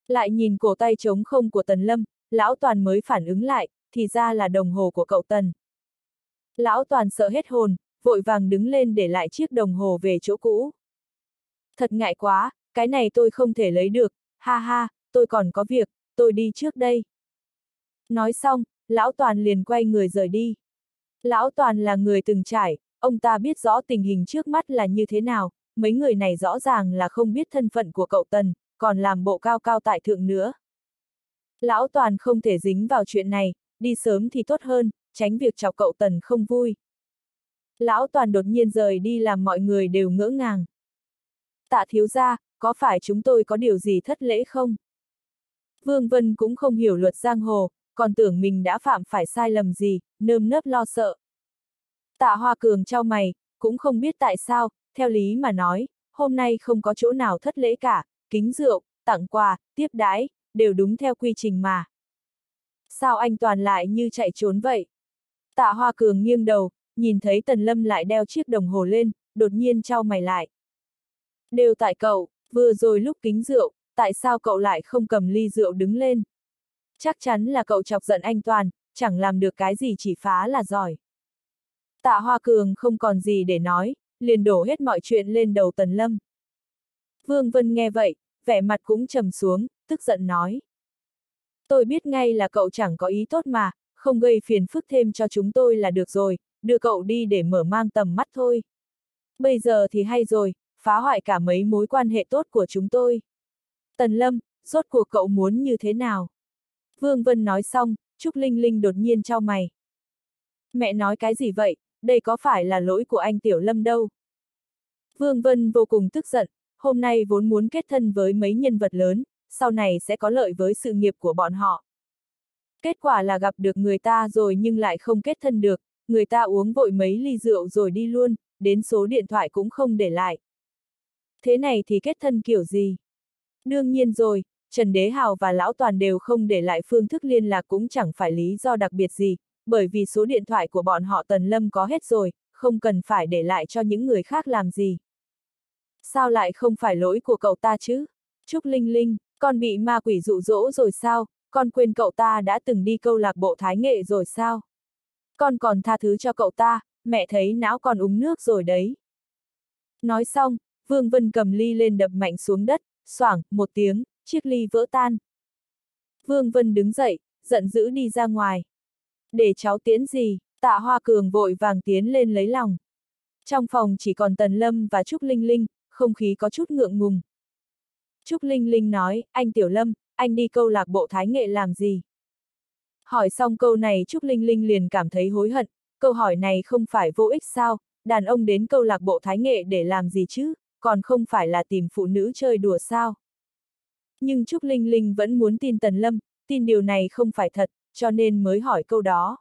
[SPEAKER 1] Lại nhìn cổ tay trống không của Tần Lâm, lão toàn mới phản ứng lại, thì ra là đồng hồ của cậu Tần. Lão toàn sợ hết hồn, vội vàng đứng lên để lại chiếc đồng hồ về chỗ cũ. Thật ngại quá, cái này tôi không thể lấy được, ha ha, tôi còn có việc, tôi đi trước đây. Nói xong, lão toàn liền quay người rời đi. Lão toàn là người từng trải, ông ta biết rõ tình hình trước mắt là như thế nào, mấy người này rõ ràng là không biết thân phận của cậu Tần, còn làm bộ cao cao tại thượng nữa. Lão toàn không thể dính vào chuyện này, đi sớm thì tốt hơn, tránh việc chọc cậu Tần không vui. Lão toàn đột nhiên rời đi làm mọi người đều ngỡ ngàng. Tạ thiếu gia, có phải chúng tôi có điều gì thất lễ không? Vương Vân cũng không hiểu luật giang hồ, còn tưởng mình đã phạm phải sai lầm gì, nơm nớp lo sợ. Tạ Hoa Cường trao mày, cũng không biết tại sao, theo lý mà nói, hôm nay không có chỗ nào thất lễ cả, kính rượu, tặng quà, tiếp đái, đều đúng theo quy trình mà. Sao anh toàn lại như chạy trốn vậy? Tạ Hoa Cường nghiêng đầu, nhìn thấy Tần Lâm lại đeo chiếc đồng hồ lên, đột nhiên trao mày lại. Đều tại cậu, vừa rồi lúc kính rượu, tại sao cậu lại không cầm ly rượu đứng lên? Chắc chắn là cậu chọc giận anh Toàn, chẳng làm được cái gì chỉ phá là giỏi. Tạ Hoa Cường không còn gì để nói, liền đổ hết mọi chuyện lên đầu Tần Lâm. Vương Vân nghe vậy, vẻ mặt cũng trầm xuống, tức giận nói. Tôi biết ngay là cậu chẳng có ý tốt mà, không gây phiền phức thêm cho chúng tôi là được rồi, đưa cậu đi để mở mang tầm mắt thôi. Bây giờ thì hay rồi, phá hoại cả mấy mối quan hệ tốt của chúng tôi. Tần Lâm, rốt cuộc cậu muốn như thế nào? Vương Vân nói xong, Trúc Linh Linh đột nhiên trao mày. Mẹ nói cái gì vậy, đây có phải là lỗi của anh Tiểu Lâm đâu? Vương Vân vô cùng tức giận, hôm nay vốn muốn kết thân với mấy nhân vật lớn, sau này sẽ có lợi với sự nghiệp của bọn họ. Kết quả là gặp được người ta rồi nhưng lại không kết thân được, người ta uống vội mấy ly rượu rồi đi luôn, đến số điện thoại cũng không để lại. Thế này thì kết thân kiểu gì? Đương nhiên rồi, Trần Đế Hào và Lão Toàn đều không để lại phương thức liên lạc cũng chẳng phải lý do đặc biệt gì, bởi vì số điện thoại của bọn họ Tần Lâm có hết rồi, không cần phải để lại cho những người khác làm gì. Sao lại không phải lỗi của cậu ta chứ? Trúc Linh Linh, con bị ma quỷ dụ dỗ rồi sao? Con quên cậu ta đã từng đi câu lạc bộ thái nghệ rồi sao? Con còn tha thứ cho cậu ta, mẹ thấy não còn uống nước rồi đấy. Nói xong, Vương Vân cầm ly lên đập mạnh xuống đất, xoảng, một tiếng, chiếc ly vỡ tan. Vương Vân đứng dậy, giận dữ đi ra ngoài. Để cháu tiến gì, tạ hoa cường vội vàng tiến lên lấy lòng. Trong phòng chỉ còn Tần Lâm và Trúc Linh Linh, không khí có chút ngượng ngùng. Trúc Linh Linh nói, anh Tiểu Lâm, anh đi câu lạc bộ thái nghệ làm gì? Hỏi xong câu này Trúc Linh Linh liền cảm thấy hối hận, câu hỏi này không phải vô ích sao, đàn ông đến câu lạc bộ thái nghệ để làm gì chứ, còn không phải là tìm phụ nữ chơi đùa sao? Nhưng Trúc Linh Linh vẫn muốn tin Tần Lâm, tin điều này không phải thật, cho nên mới hỏi câu đó.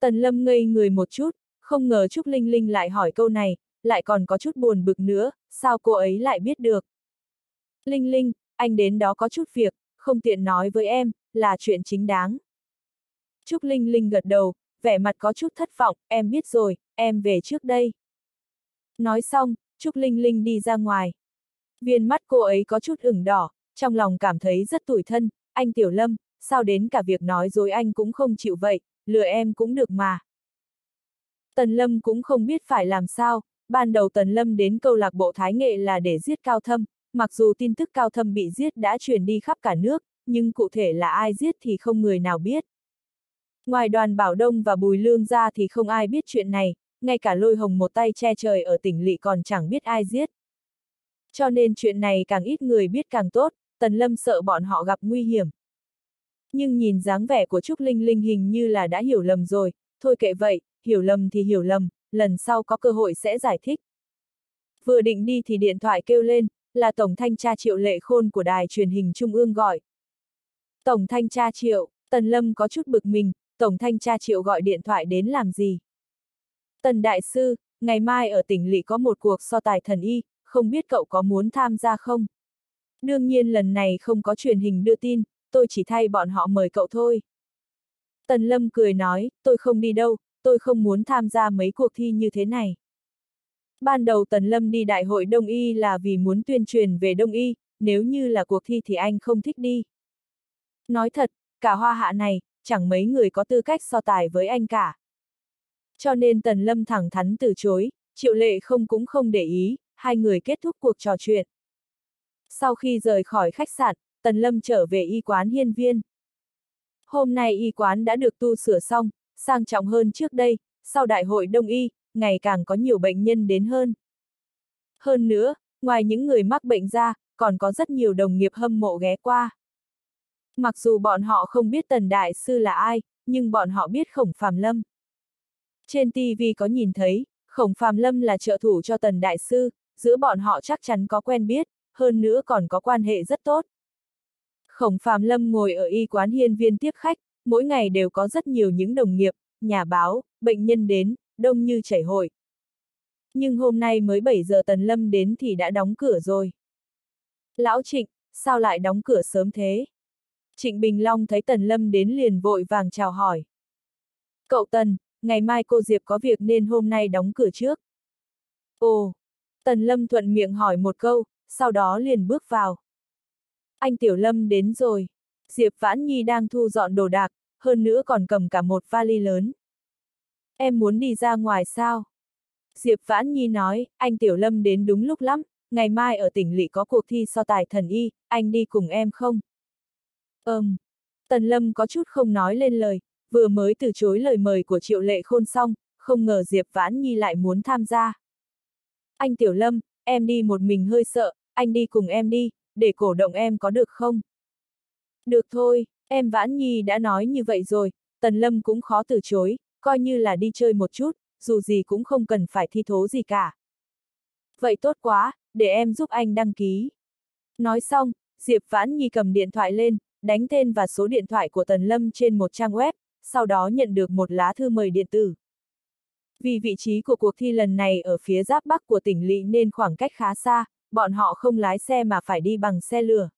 [SPEAKER 1] Tần Lâm ngây người một chút, không ngờ Trúc Linh Linh lại hỏi câu này, lại còn có chút buồn bực nữa, sao cô ấy lại biết được. Linh Linh, anh đến đó có chút việc, không tiện nói với em, là chuyện chính đáng. Trúc Linh Linh gật đầu, vẻ mặt có chút thất vọng, em biết rồi, em về trước đây. Nói xong, Trúc Linh Linh đi ra ngoài. Viên mắt cô ấy có chút ửng đỏ, trong lòng cảm thấy rất tủi thân, anh Tiểu Lâm, sao đến cả việc nói dối anh cũng không chịu vậy, lừa em cũng được mà. Tần Lâm cũng không biết phải làm sao, ban đầu Tần Lâm đến câu lạc bộ Thái Nghệ là để giết Cao Thâm, mặc dù tin tức Cao Thâm bị giết đã truyền đi khắp cả nước, nhưng cụ thể là ai giết thì không người nào biết. Ngoài đoàn Bảo Đông và Bùi Lương ra thì không ai biết chuyện này, ngay cả lôi hồng một tay che trời ở tỉnh lỵ còn chẳng biết ai giết. Cho nên chuyện này càng ít người biết càng tốt, Tần Lâm sợ bọn họ gặp nguy hiểm. Nhưng nhìn dáng vẻ của Trúc Linh Linh hình như là đã hiểu lầm rồi, thôi kệ vậy, hiểu lầm thì hiểu lầm, lần sau có cơ hội sẽ giải thích. Vừa định đi thì điện thoại kêu lên, là Tổng Thanh tra Triệu Lệ Khôn của đài truyền hình Trung ương gọi. Tổng Thanh tra Triệu, Tần Lâm có chút bực mình, Tổng Thanh tra Triệu gọi điện thoại đến làm gì? Tần Đại Sư, ngày mai ở tỉnh Lỵ có một cuộc so tài thần y, không biết cậu có muốn tham gia không? Đương nhiên lần này không có truyền hình đưa tin, tôi chỉ thay bọn họ mời cậu thôi. Tần Lâm cười nói, tôi không đi đâu, tôi không muốn tham gia mấy cuộc thi như thế này. Ban đầu Tần Lâm đi Đại hội Đông Y là vì muốn tuyên truyền về Đông Y, nếu như là cuộc thi thì anh không thích đi. Nói thật, cả hoa hạ này, chẳng mấy người có tư cách so tài với anh cả. Cho nên Tần Lâm thẳng thắn từ chối, Triệu Lệ không cũng không để ý, hai người kết thúc cuộc trò chuyện. Sau khi rời khỏi khách sạn, Tần Lâm trở về y quán hiên viên. Hôm nay y quán đã được tu sửa xong, sang trọng hơn trước đây, sau đại hội đông y, ngày càng có nhiều bệnh nhân đến hơn. Hơn nữa, ngoài những người mắc bệnh ra, còn có rất nhiều đồng nghiệp hâm mộ ghé qua. Mặc dù bọn họ không biết Tần Đại Sư là ai, nhưng bọn họ biết Khổng Phạm Lâm. Trên TV có nhìn thấy, Khổng Phạm Lâm là trợ thủ cho Tần Đại Sư, giữa bọn họ chắc chắn có quen biết, hơn nữa còn có quan hệ rất tốt. Khổng Phạm Lâm ngồi ở y quán hiên viên tiếp khách, mỗi ngày đều có rất nhiều những đồng nghiệp, nhà báo, bệnh nhân đến, đông như chảy hội. Nhưng hôm nay mới 7 giờ Tần Lâm đến thì đã đóng cửa rồi. Lão Trịnh, sao lại đóng cửa sớm thế? Trịnh Bình Long thấy Tần Lâm đến liền vội vàng chào hỏi. Cậu Tần, ngày mai cô Diệp có việc nên hôm nay đóng cửa trước. Ồ! Tần Lâm thuận miệng hỏi một câu, sau đó liền bước vào. Anh Tiểu Lâm đến rồi. Diệp Vãn Nhi đang thu dọn đồ đạc, hơn nữa còn cầm cả một vali lớn. Em muốn đi ra ngoài sao? Diệp Vãn Nhi nói, anh Tiểu Lâm đến đúng lúc lắm, ngày mai ở tỉnh lỵ có cuộc thi so tài thần y, anh đi cùng em không? Ừm. Tần Lâm có chút không nói lên lời, vừa mới từ chối lời mời của Triệu Lệ Khôn xong, không ngờ Diệp Vãn Nhi lại muốn tham gia. Anh Tiểu Lâm, em đi một mình hơi sợ, anh đi cùng em đi, để cổ động em có được không? Được thôi, em Vãn Nhi đã nói như vậy rồi, Tần Lâm cũng khó từ chối, coi như là đi chơi một chút, dù gì cũng không cần phải thi thố gì cả. Vậy tốt quá, để em giúp anh đăng ký. Nói xong, Diệp Vãn Nhi cầm điện thoại lên, đánh tên và số điện thoại của Tần Lâm trên một trang web, sau đó nhận được một lá thư mời điện tử. Vì vị trí của cuộc thi lần này ở phía giáp bắc của tỉnh Lị nên khoảng cách khá xa, bọn họ không lái xe mà phải đi bằng xe lửa.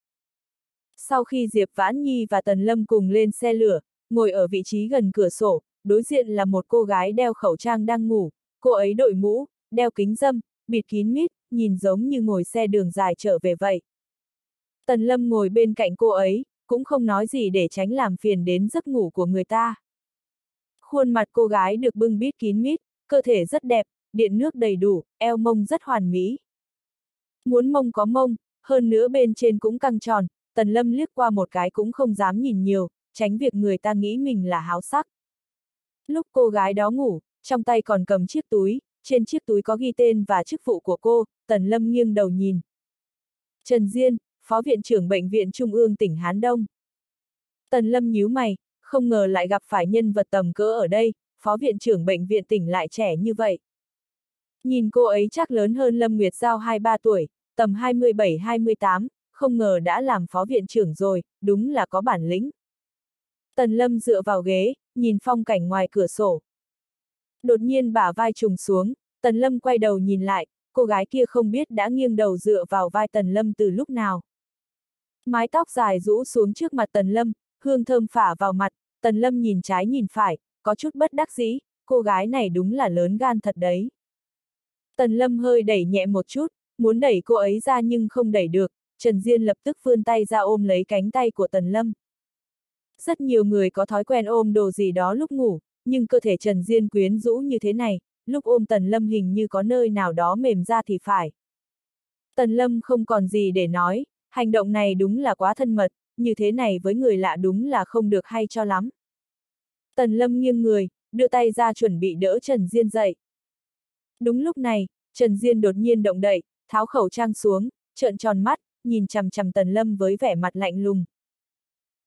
[SPEAKER 1] Sau khi Diệp Vãn Nhi và Tần Lâm cùng lên xe lửa, ngồi ở vị trí gần cửa sổ, đối diện là một cô gái đeo khẩu trang đang ngủ, cô ấy đội mũ, đeo kính dâm, bịt kín mít, nhìn giống như ngồi xe đường dài trở về vậy. Tần Lâm ngồi bên cạnh cô ấy, cũng không nói gì để tránh làm phiền đến giấc ngủ của người ta. Khuôn mặt cô gái được bưng bít kín mít, cơ thể rất đẹp, điện nước đầy đủ, eo mông rất hoàn mỹ. Muốn mông có mông, hơn nữa bên trên cũng căng tròn, Tần Lâm liếc qua một cái cũng không dám nhìn nhiều, tránh việc người ta nghĩ mình là háo sắc. Lúc cô gái đó ngủ, trong tay còn cầm chiếc túi, trên chiếc túi có ghi tên và chức vụ của cô, Tần Lâm nghiêng đầu nhìn. Trần Diên, Phó Viện trưởng Bệnh viện Trung ương tỉnh Hán Đông. Tần Lâm nhíu mày, không ngờ lại gặp phải nhân vật tầm cỡ ở đây, Phó Viện trưởng Bệnh viện tỉnh lại trẻ như vậy. Nhìn cô ấy chắc lớn hơn Lâm Nguyệt Giao 2-3 tuổi, tầm 27-28, không ngờ đã làm phó viện trưởng rồi, đúng là có bản lĩnh. Tần Lâm dựa vào ghế, nhìn phong cảnh ngoài cửa sổ, Đột nhiên bả vai trùng xuống, Tần Lâm quay đầu nhìn lại, cô gái kia không biết đã nghiêng đầu dựa vào vai Tần Lâm từ lúc nào. Mái tóc dài rũ xuống trước mặt Tần Lâm, hương thơm phả vào mặt, Tần Lâm nhìn trái nhìn phải, có chút bất đắc dĩ, cô gái này đúng là lớn gan thật đấy. Tần Lâm hơi đẩy nhẹ một chút, muốn đẩy cô ấy ra nhưng không đẩy được, Trần Diên lập tức vươn tay ra ôm lấy cánh tay của Tần Lâm. Rất nhiều người có thói quen ôm đồ gì đó lúc ngủ, nhưng cơ thể Trần Diên quyến rũ như thế này, lúc ôm Tần Lâm hình như có nơi nào đó mềm ra thì phải. Tần Lâm không còn gì để nói, hành động này đúng là quá thân mật, như thế này với người lạ đúng là không được hay cho lắm. Tần Lâm nghiêng người, đưa tay ra chuẩn bị đỡ Trần Diên dậy. Đúng lúc này, Trần Diên đột nhiên động đậy, tháo khẩu trang xuống, trợn tròn mắt, nhìn chằm chằm Tần Lâm với vẻ mặt lạnh lùng.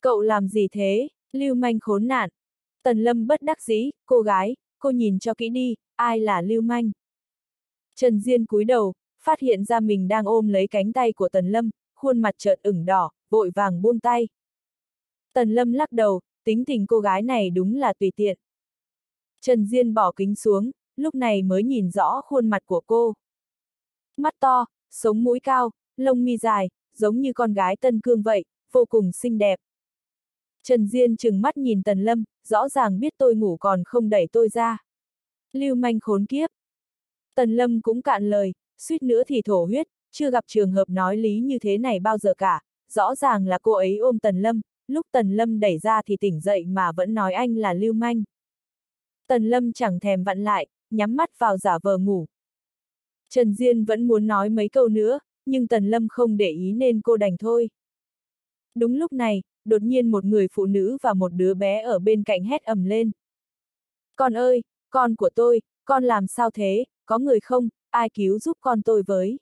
[SPEAKER 1] Cậu làm gì thế, lưu manh khốn nạn. Tần Lâm bất đắc dĩ, cô gái, cô nhìn cho kỹ đi, ai là lưu manh. Trần Diên cúi đầu, phát hiện ra mình đang ôm lấy cánh tay của Tần Lâm, khuôn mặt chợt ửng đỏ, vội vàng buông tay. Tần Lâm lắc đầu, tính tình cô gái này đúng là tùy tiện. Trần Diên bỏ kính xuống, lúc này mới nhìn rõ khuôn mặt của cô. Mắt to, sống mũi cao, lông mi dài, giống như con gái Tân Cương vậy, vô cùng xinh đẹp. Trần Diên chừng mắt nhìn Tần Lâm, rõ ràng biết tôi ngủ còn không đẩy tôi ra. Lưu manh khốn kiếp. Tần Lâm cũng cạn lời, suýt nữa thì thổ huyết, chưa gặp trường hợp nói lý như thế này bao giờ cả, rõ ràng là cô ấy ôm Tần Lâm, lúc Tần Lâm đẩy ra thì tỉnh dậy mà vẫn nói anh là lưu manh. Tần Lâm chẳng thèm vặn lại, nhắm mắt vào giả vờ ngủ. Trần Diên vẫn muốn nói mấy câu nữa, nhưng Tần Lâm không để ý nên cô đành thôi. Đúng lúc này, đột nhiên một người phụ nữ và một đứa bé ở bên cạnh hét ầm lên. Con ơi, con của tôi, con làm sao thế, có người không, ai cứu giúp con tôi với.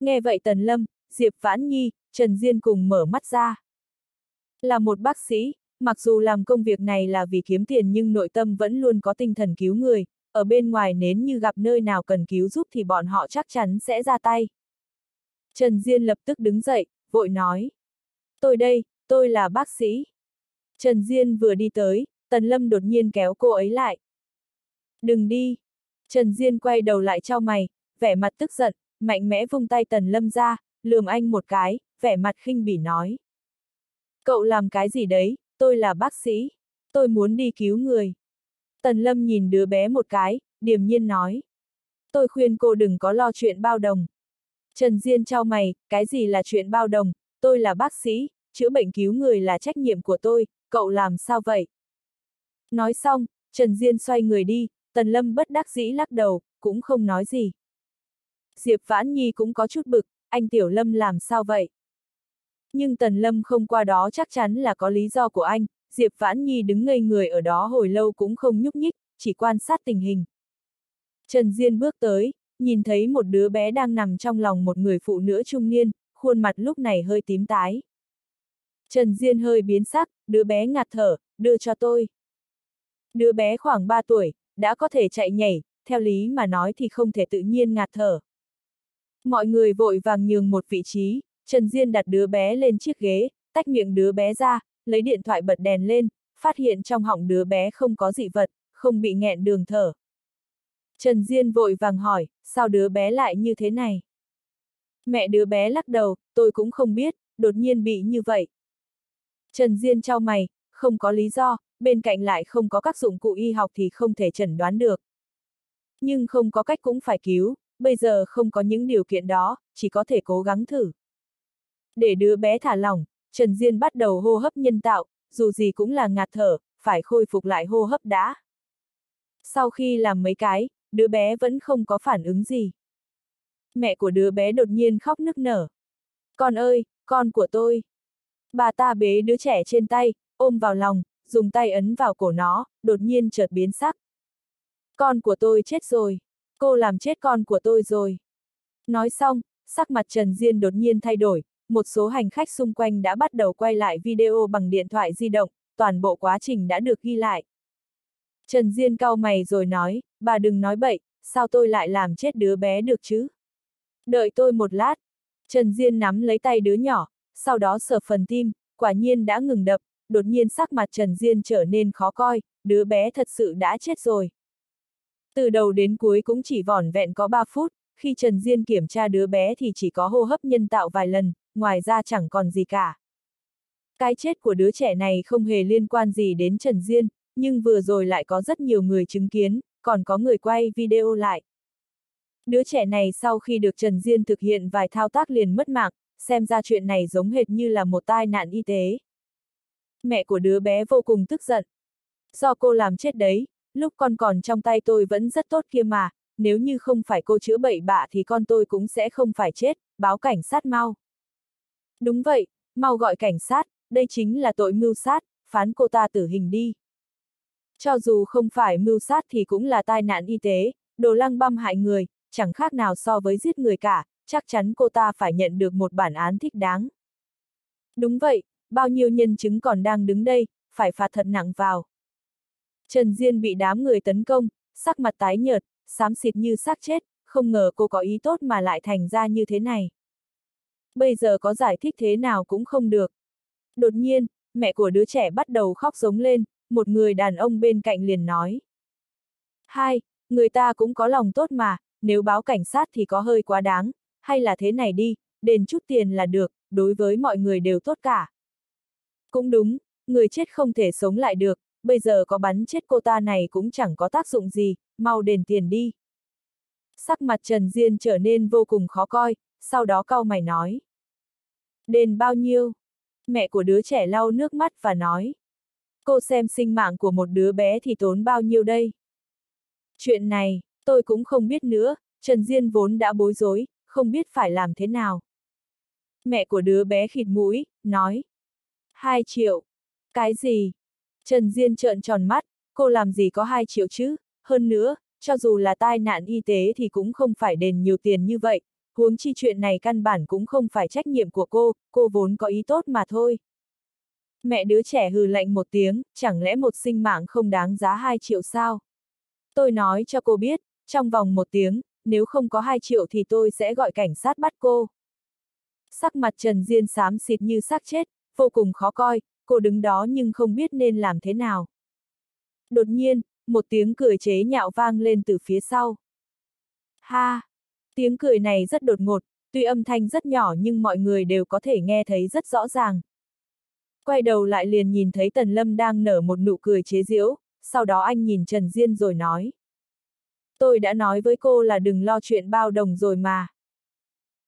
[SPEAKER 1] Nghe vậy Tần Lâm, Diệp Vãn Nhi, Trần Diên cùng mở mắt ra. Là một bác sĩ, mặc dù làm công việc này là vì kiếm tiền nhưng nội tâm vẫn luôn có tinh thần cứu người, ở bên ngoài nếu như gặp nơi nào cần cứu giúp thì bọn họ chắc chắn sẽ ra tay. Trần Diên lập tức đứng dậy, vội nói. Tôi đây, tôi là bác sĩ. Trần Diên vừa đi tới, Tần Lâm đột nhiên kéo cô ấy lại. Đừng đi. Trần Diên quay đầu lại trao mày, vẻ mặt tức giận, mạnh mẽ vung tay Tần Lâm ra, lườm anh một cái, vẻ mặt khinh bỉ nói. Cậu làm cái gì đấy, tôi là bác sĩ. Tôi muốn đi cứu người. Tần Lâm nhìn đứa bé một cái, điềm nhiên nói. Tôi khuyên cô đừng có lo chuyện bao đồng. Trần Diên trao mày, cái gì là chuyện bao đồng, tôi là bác sĩ, chữa bệnh cứu người là trách nhiệm của tôi, cậu làm sao vậy? Nói xong, Trần Diên xoay người đi, Tần Lâm bất đắc dĩ lắc đầu, cũng không nói gì. Diệp Vãn Nhi cũng có chút bực, anh Tiểu Lâm làm sao vậy? Nhưng Tần Lâm không qua đó chắc chắn là có lý do của anh, Diệp Vãn Nhi đứng ngây người ở đó hồi lâu cũng không nhúc nhích, chỉ quan sát tình hình. Trần Diên bước tới, nhìn thấy một đứa bé đang nằm trong lòng một người phụ nữ trung niên, khuôn mặt lúc này hơi tím tái. Trần Diên hơi biến sắc, đứa bé ngạt thở, đưa cho tôi. Đứa bé khoảng 3 tuổi, đã có thể chạy nhảy, theo lý mà nói thì không thể tự nhiên ngạt thở. Mọi người vội vàng nhường một vị trí, Trần Diên đặt đứa bé lên chiếc ghế, tách miệng đứa bé ra, lấy điện thoại bật đèn lên, phát hiện trong họng đứa bé không có dị vật, không bị nghẹn đường thở. Trần Diên vội vàng hỏi, sao đứa bé lại như thế này? Mẹ đứa bé lắc đầu, tôi cũng không biết, đột nhiên bị như vậy. Trần Diên trao mày, không có lý do, bên cạnh lại không có các dụng cụ y học thì không thể chẩn đoán được. Nhưng không có cách cũng phải cứu, bây giờ không có những điều kiện đó, chỉ có thể cố gắng thử. Để đứa bé thả lỏng, Trần Diên bắt đầu hô hấp nhân tạo, dù gì cũng là ngạt thở, phải khôi phục lại hô hấp đã. Sau khi làm mấy cái, đứa bé vẫn không có phản ứng gì. Mẹ của đứa bé đột nhiên khóc nức nở. Con ơi, con của tôi. Bà ta bế đứa trẻ trên tay, ôm vào lòng, dùng tay ấn vào cổ nó, đột nhiên chợt biến sắc. Con của tôi chết rồi. Cô làm chết con của tôi rồi. Nói xong, sắc mặt Trần Diên đột nhiên thay đổi, một số hành khách xung quanh đã bắt đầu quay lại video bằng điện thoại di động, toàn bộ quá trình đã được ghi lại. Trần Diên cau mày rồi nói, bà đừng nói bậy, sao tôi lại làm chết đứa bé được chứ? Đợi tôi một lát. Trần Diên nắm lấy tay đứa nhỏ, sau đó sờ phần tim, quả nhiên đã ngừng đập, đột nhiên sắc mặt Trần Diên trở nên khó coi, đứa bé thật sự đã chết rồi. Từ đầu đến cuối cũng chỉ vỏn vẹn có 3 phút, khi Trần Diên kiểm tra đứa bé thì chỉ có hô hấp nhân tạo vài lần, ngoài ra chẳng còn gì cả. Cái chết của đứa trẻ này không hề liên quan gì đến Trần Diên, nhưng vừa rồi lại có rất nhiều người chứng kiến, còn có người quay video lại. Đứa trẻ này sau khi được Trần Diên thực hiện vài thao tác liền mất mạng, xem ra chuyện này giống hệt như là một tai nạn y tế. Mẹ của đứa bé vô cùng tức giận. Do cô làm chết đấy, lúc con còn trong tay tôi vẫn rất tốt kia mà, nếu như không phải cô chữa bậy bạ thì con tôi cũng sẽ không phải chết, báo cảnh sát mau. Đúng vậy, mau gọi cảnh sát, đây chính là tội mưu sát, phán cô ta tử hình đi. Cho dù không phải mưu sát thì cũng là tai nạn y tế, đồ lăng băm hại người, chẳng khác nào so với giết người cả, chắc chắn cô ta phải nhận được một bản án thích đáng. Đúng vậy, bao nhiêu nhân chứng còn đang đứng đây, phải phạt thật nặng vào. Trần Diên bị đám người tấn công, sắc mặt tái nhợt, xám xịt như xác chết, không ngờ cô có ý tốt mà lại thành ra như thế này. Bây giờ có giải thích thế nào cũng không được. Đột nhiên, mẹ của đứa trẻ bắt đầu khóc giống lên, một người đàn ông bên cạnh liền nói. Hai, người ta cũng có lòng tốt mà, nếu báo cảnh sát thì có hơi quá đáng, hay là thế này đi, đền chút tiền là được, đối với mọi người đều tốt cả. Cũng đúng, người chết không thể sống lại được, bây giờ có bắn chết cô ta này cũng chẳng có tác dụng gì, mau đền tiền đi. Sắc mặt Trần Diên trở nên vô cùng khó coi, sau đó cau mày nói. Đền bao nhiêu? Mẹ của đứa trẻ lau nước mắt và nói. Cô xem sinh mạng của một đứa bé thì tốn bao nhiêu đây? Chuyện này, tôi cũng không biết nữa, Trần Diên vốn đã bối rối, không biết phải làm thế nào. Mẹ của đứa bé khịt mũi, nói. Hai triệu. Cái gì? Trần Diên trợn tròn mắt, cô làm gì có hai triệu chứ? Hơn nữa, cho dù là tai nạn y tế thì cũng không phải đền nhiều tiền như vậy, huống chi chuyện này căn bản cũng không phải trách nhiệm của cô, cô vốn có ý tốt mà thôi. Mẹ đứa trẻ hừ lạnh một tiếng, chẳng lẽ một sinh mạng không đáng giá 2 triệu sao? Tôi nói cho cô biết, trong vòng một tiếng, nếu không có 2 triệu thì tôi sẽ gọi cảnh sát bắt cô. Sắc mặt Trần Diên xám xịt như xác chết, vô cùng khó coi, cô đứng đó nhưng không biết nên làm thế nào. Đột nhiên, một tiếng cười chế nhạo vang lên từ phía sau. Ha! Tiếng cười này rất đột ngột, tuy âm thanh rất nhỏ nhưng mọi người đều có thể nghe thấy rất rõ ràng. Quay đầu lại liền nhìn thấy Tần Lâm đang nở một nụ cười chế giễu, sau đó anh nhìn Trần Diên rồi nói. Tôi đã nói với cô là đừng lo chuyện bao đồng rồi mà.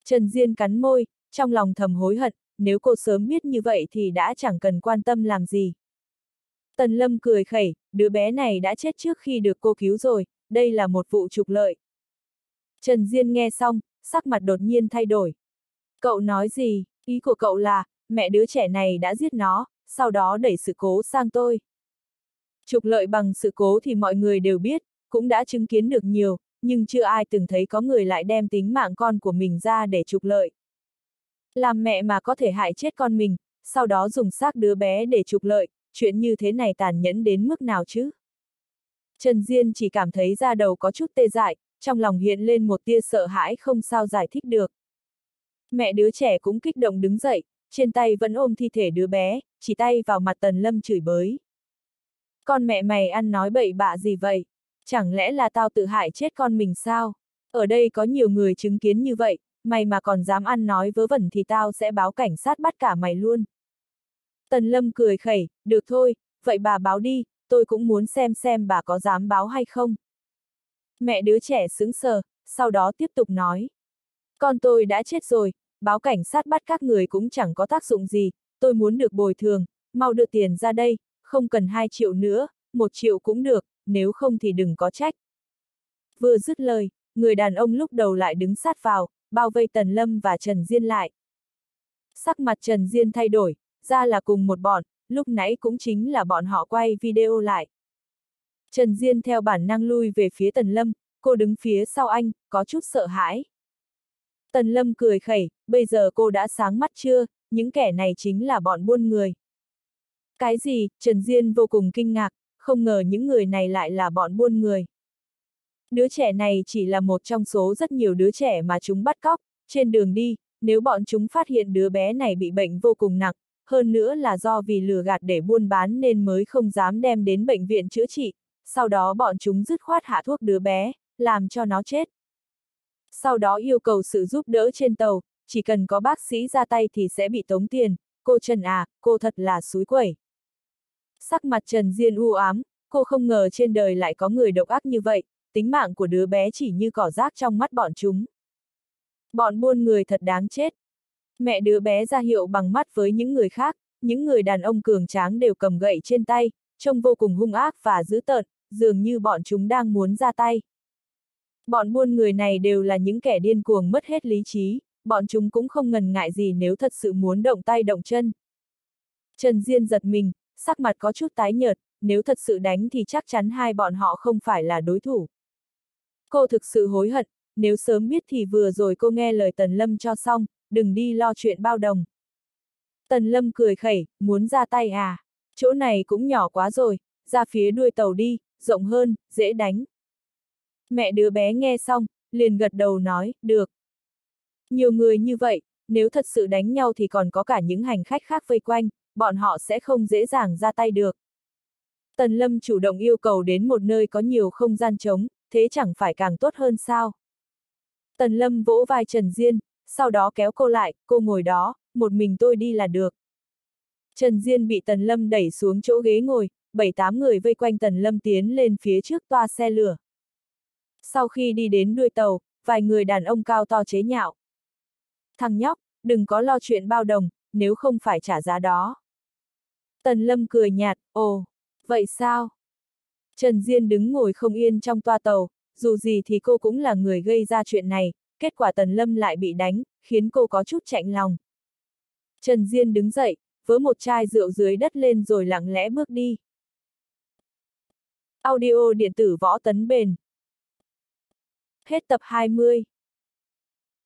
[SPEAKER 1] Trần Diên cắn môi, trong lòng thầm hối hận, nếu cô sớm biết như vậy thì đã chẳng cần quan tâm làm gì. Tần Lâm cười khẩy, đứa bé này đã chết trước khi được cô cứu rồi, đây là một vụ trục lợi. Trần Diên nghe xong, sắc mặt đột nhiên thay đổi. Cậu nói gì, ý của cậu là, mẹ đứa trẻ này đã giết nó, sau đó đẩy sự cố sang tôi. Trục lợi bằng sự cố thì mọi người đều biết, cũng đã chứng kiến được nhiều, nhưng chưa ai từng thấy có người lại đem tính mạng con của mình ra để trục lợi. Làm mẹ mà có thể hại chết con mình, sau đó dùng xác đứa bé để trục lợi, chuyện như thế này tàn nhẫn đến mức nào chứ? Trần Diên chỉ cảm thấy da đầu có chút tê dại, trong lòng hiện lên một tia sợ hãi không sao giải thích được. Mẹ đứa trẻ cũng kích động đứng dậy, trên tay vẫn ôm thi thể đứa bé, chỉ tay vào mặt Tần Lâm chửi bới. Con mẹ mày ăn nói bậy bạ gì vậy? Chẳng lẽ là tao tự hại chết con mình sao? Ở đây có nhiều người chứng kiến như vậy, mày mà còn dám ăn nói vớ vẩn thì tao sẽ báo cảnh sát bắt cả mày luôn. Tần Lâm cười khẩy, được thôi, vậy bà báo đi, tôi cũng muốn xem xem bà có dám báo hay không. Mẹ đứa trẻ sững sờ, sau đó tiếp tục nói. Con tôi đã chết rồi, báo cảnh sát bắt các người cũng chẳng có tác dụng gì, tôi muốn được bồi thường, mau đưa tiền ra đây, không cần 2 triệu nữa, 1 triệu cũng được, nếu không thì đừng có trách. Vừa dứt lời, người đàn ông lúc đầu lại đứng sát vào, bao vây Tần Lâm và Trần Diên lại. Sắc mặt Trần Diên thay đổi, ra là cùng một bọn, lúc nãy cũng chính là bọn họ quay video lại. Trần Diên theo bản năng lui về phía Tần Lâm, cô đứng phía sau anh, có chút sợ hãi. Tần Lâm cười khẩy, bây giờ cô đã sáng mắt chưa, những kẻ này chính là bọn buôn người. Cái gì, Trần Diên vô cùng kinh ngạc, không ngờ những người này lại là bọn buôn người. Đứa trẻ này chỉ là một trong số rất nhiều đứa trẻ mà chúng bắt cóc, trên đường đi, nếu bọn chúng phát hiện đứa bé này bị bệnh vô cùng nặng, hơn nữa là do vì lừa gạt để buôn bán nên mới không dám đem đến bệnh viện chữa trị, sau đó bọn chúng dứt khoát hạ thuốc đứa bé, làm cho nó chết. Sau đó yêu cầu sự giúp đỡ trên tàu, chỉ cần có bác sĩ ra tay thì sẽ bị tống tiền, cô Trần à, cô thật là suối quẩy. Sắc mặt Trần Diên u ám, cô không ngờ trên đời lại có người độc ác như vậy, tính mạng của đứa bé chỉ như cỏ rác trong mắt bọn chúng. Bọn buôn người thật đáng chết. Mẹ đứa bé ra hiệu bằng mắt với những người khác, những người đàn ông cường tráng đều cầm gậy trên tay, trông vô cùng hung ác và dữ tợn, dường như bọn chúng đang muốn ra tay. Bọn buôn người này đều là những kẻ điên cuồng mất hết lý trí, bọn chúng cũng không ngần ngại gì nếu thật sự muốn động tay động chân. Trần Diên giật mình, sắc mặt có chút tái nhợt, nếu thật sự đánh thì chắc chắn hai bọn họ không phải là đối thủ. Cô thực sự hối hận, nếu sớm biết thì vừa rồi cô nghe lời Tần Lâm cho xong, đừng đi lo chuyện bao đồng. Tần Lâm cười khẩy, muốn ra tay à? Chỗ này cũng nhỏ quá rồi, ra phía đuôi tàu đi, rộng hơn, dễ đánh. Mẹ đứa bé nghe xong, liền gật đầu nói, được. Nhiều người như vậy, nếu thật sự đánh nhau thì còn có cả những hành khách khác vây quanh, bọn họ sẽ không dễ dàng ra tay được. Tần Lâm chủ động yêu cầu đến một nơi có nhiều không gian trống, thế chẳng phải càng tốt hơn sao? Tần Lâm vỗ vai Trần Diên, sau đó kéo cô lại, cô ngồi đó, một mình tôi đi là được. Trần Diên bị Tần Lâm đẩy xuống chỗ ghế ngồi, bảy tám người vây quanh Tần Lâm tiến lên phía trước toa xe lửa. Sau khi đi đến đuôi tàu, vài người đàn ông cao to chế nhạo. Thằng nhóc, đừng có lo chuyện bao đồng, nếu không phải trả giá đó. Tần Lâm cười nhạt, ồ, vậy sao? Trần Diên đứng ngồi không yên trong toa tàu, dù gì thì cô cũng là người gây ra chuyện này, kết quả Tần Lâm lại bị đánh, khiến cô có chút chạnh lòng. Trần Diên đứng dậy, vớ một chai rượu dưới đất lên rồi lặng lẽ bước đi. Audio điện tử võ tấn bền. Hết tập 20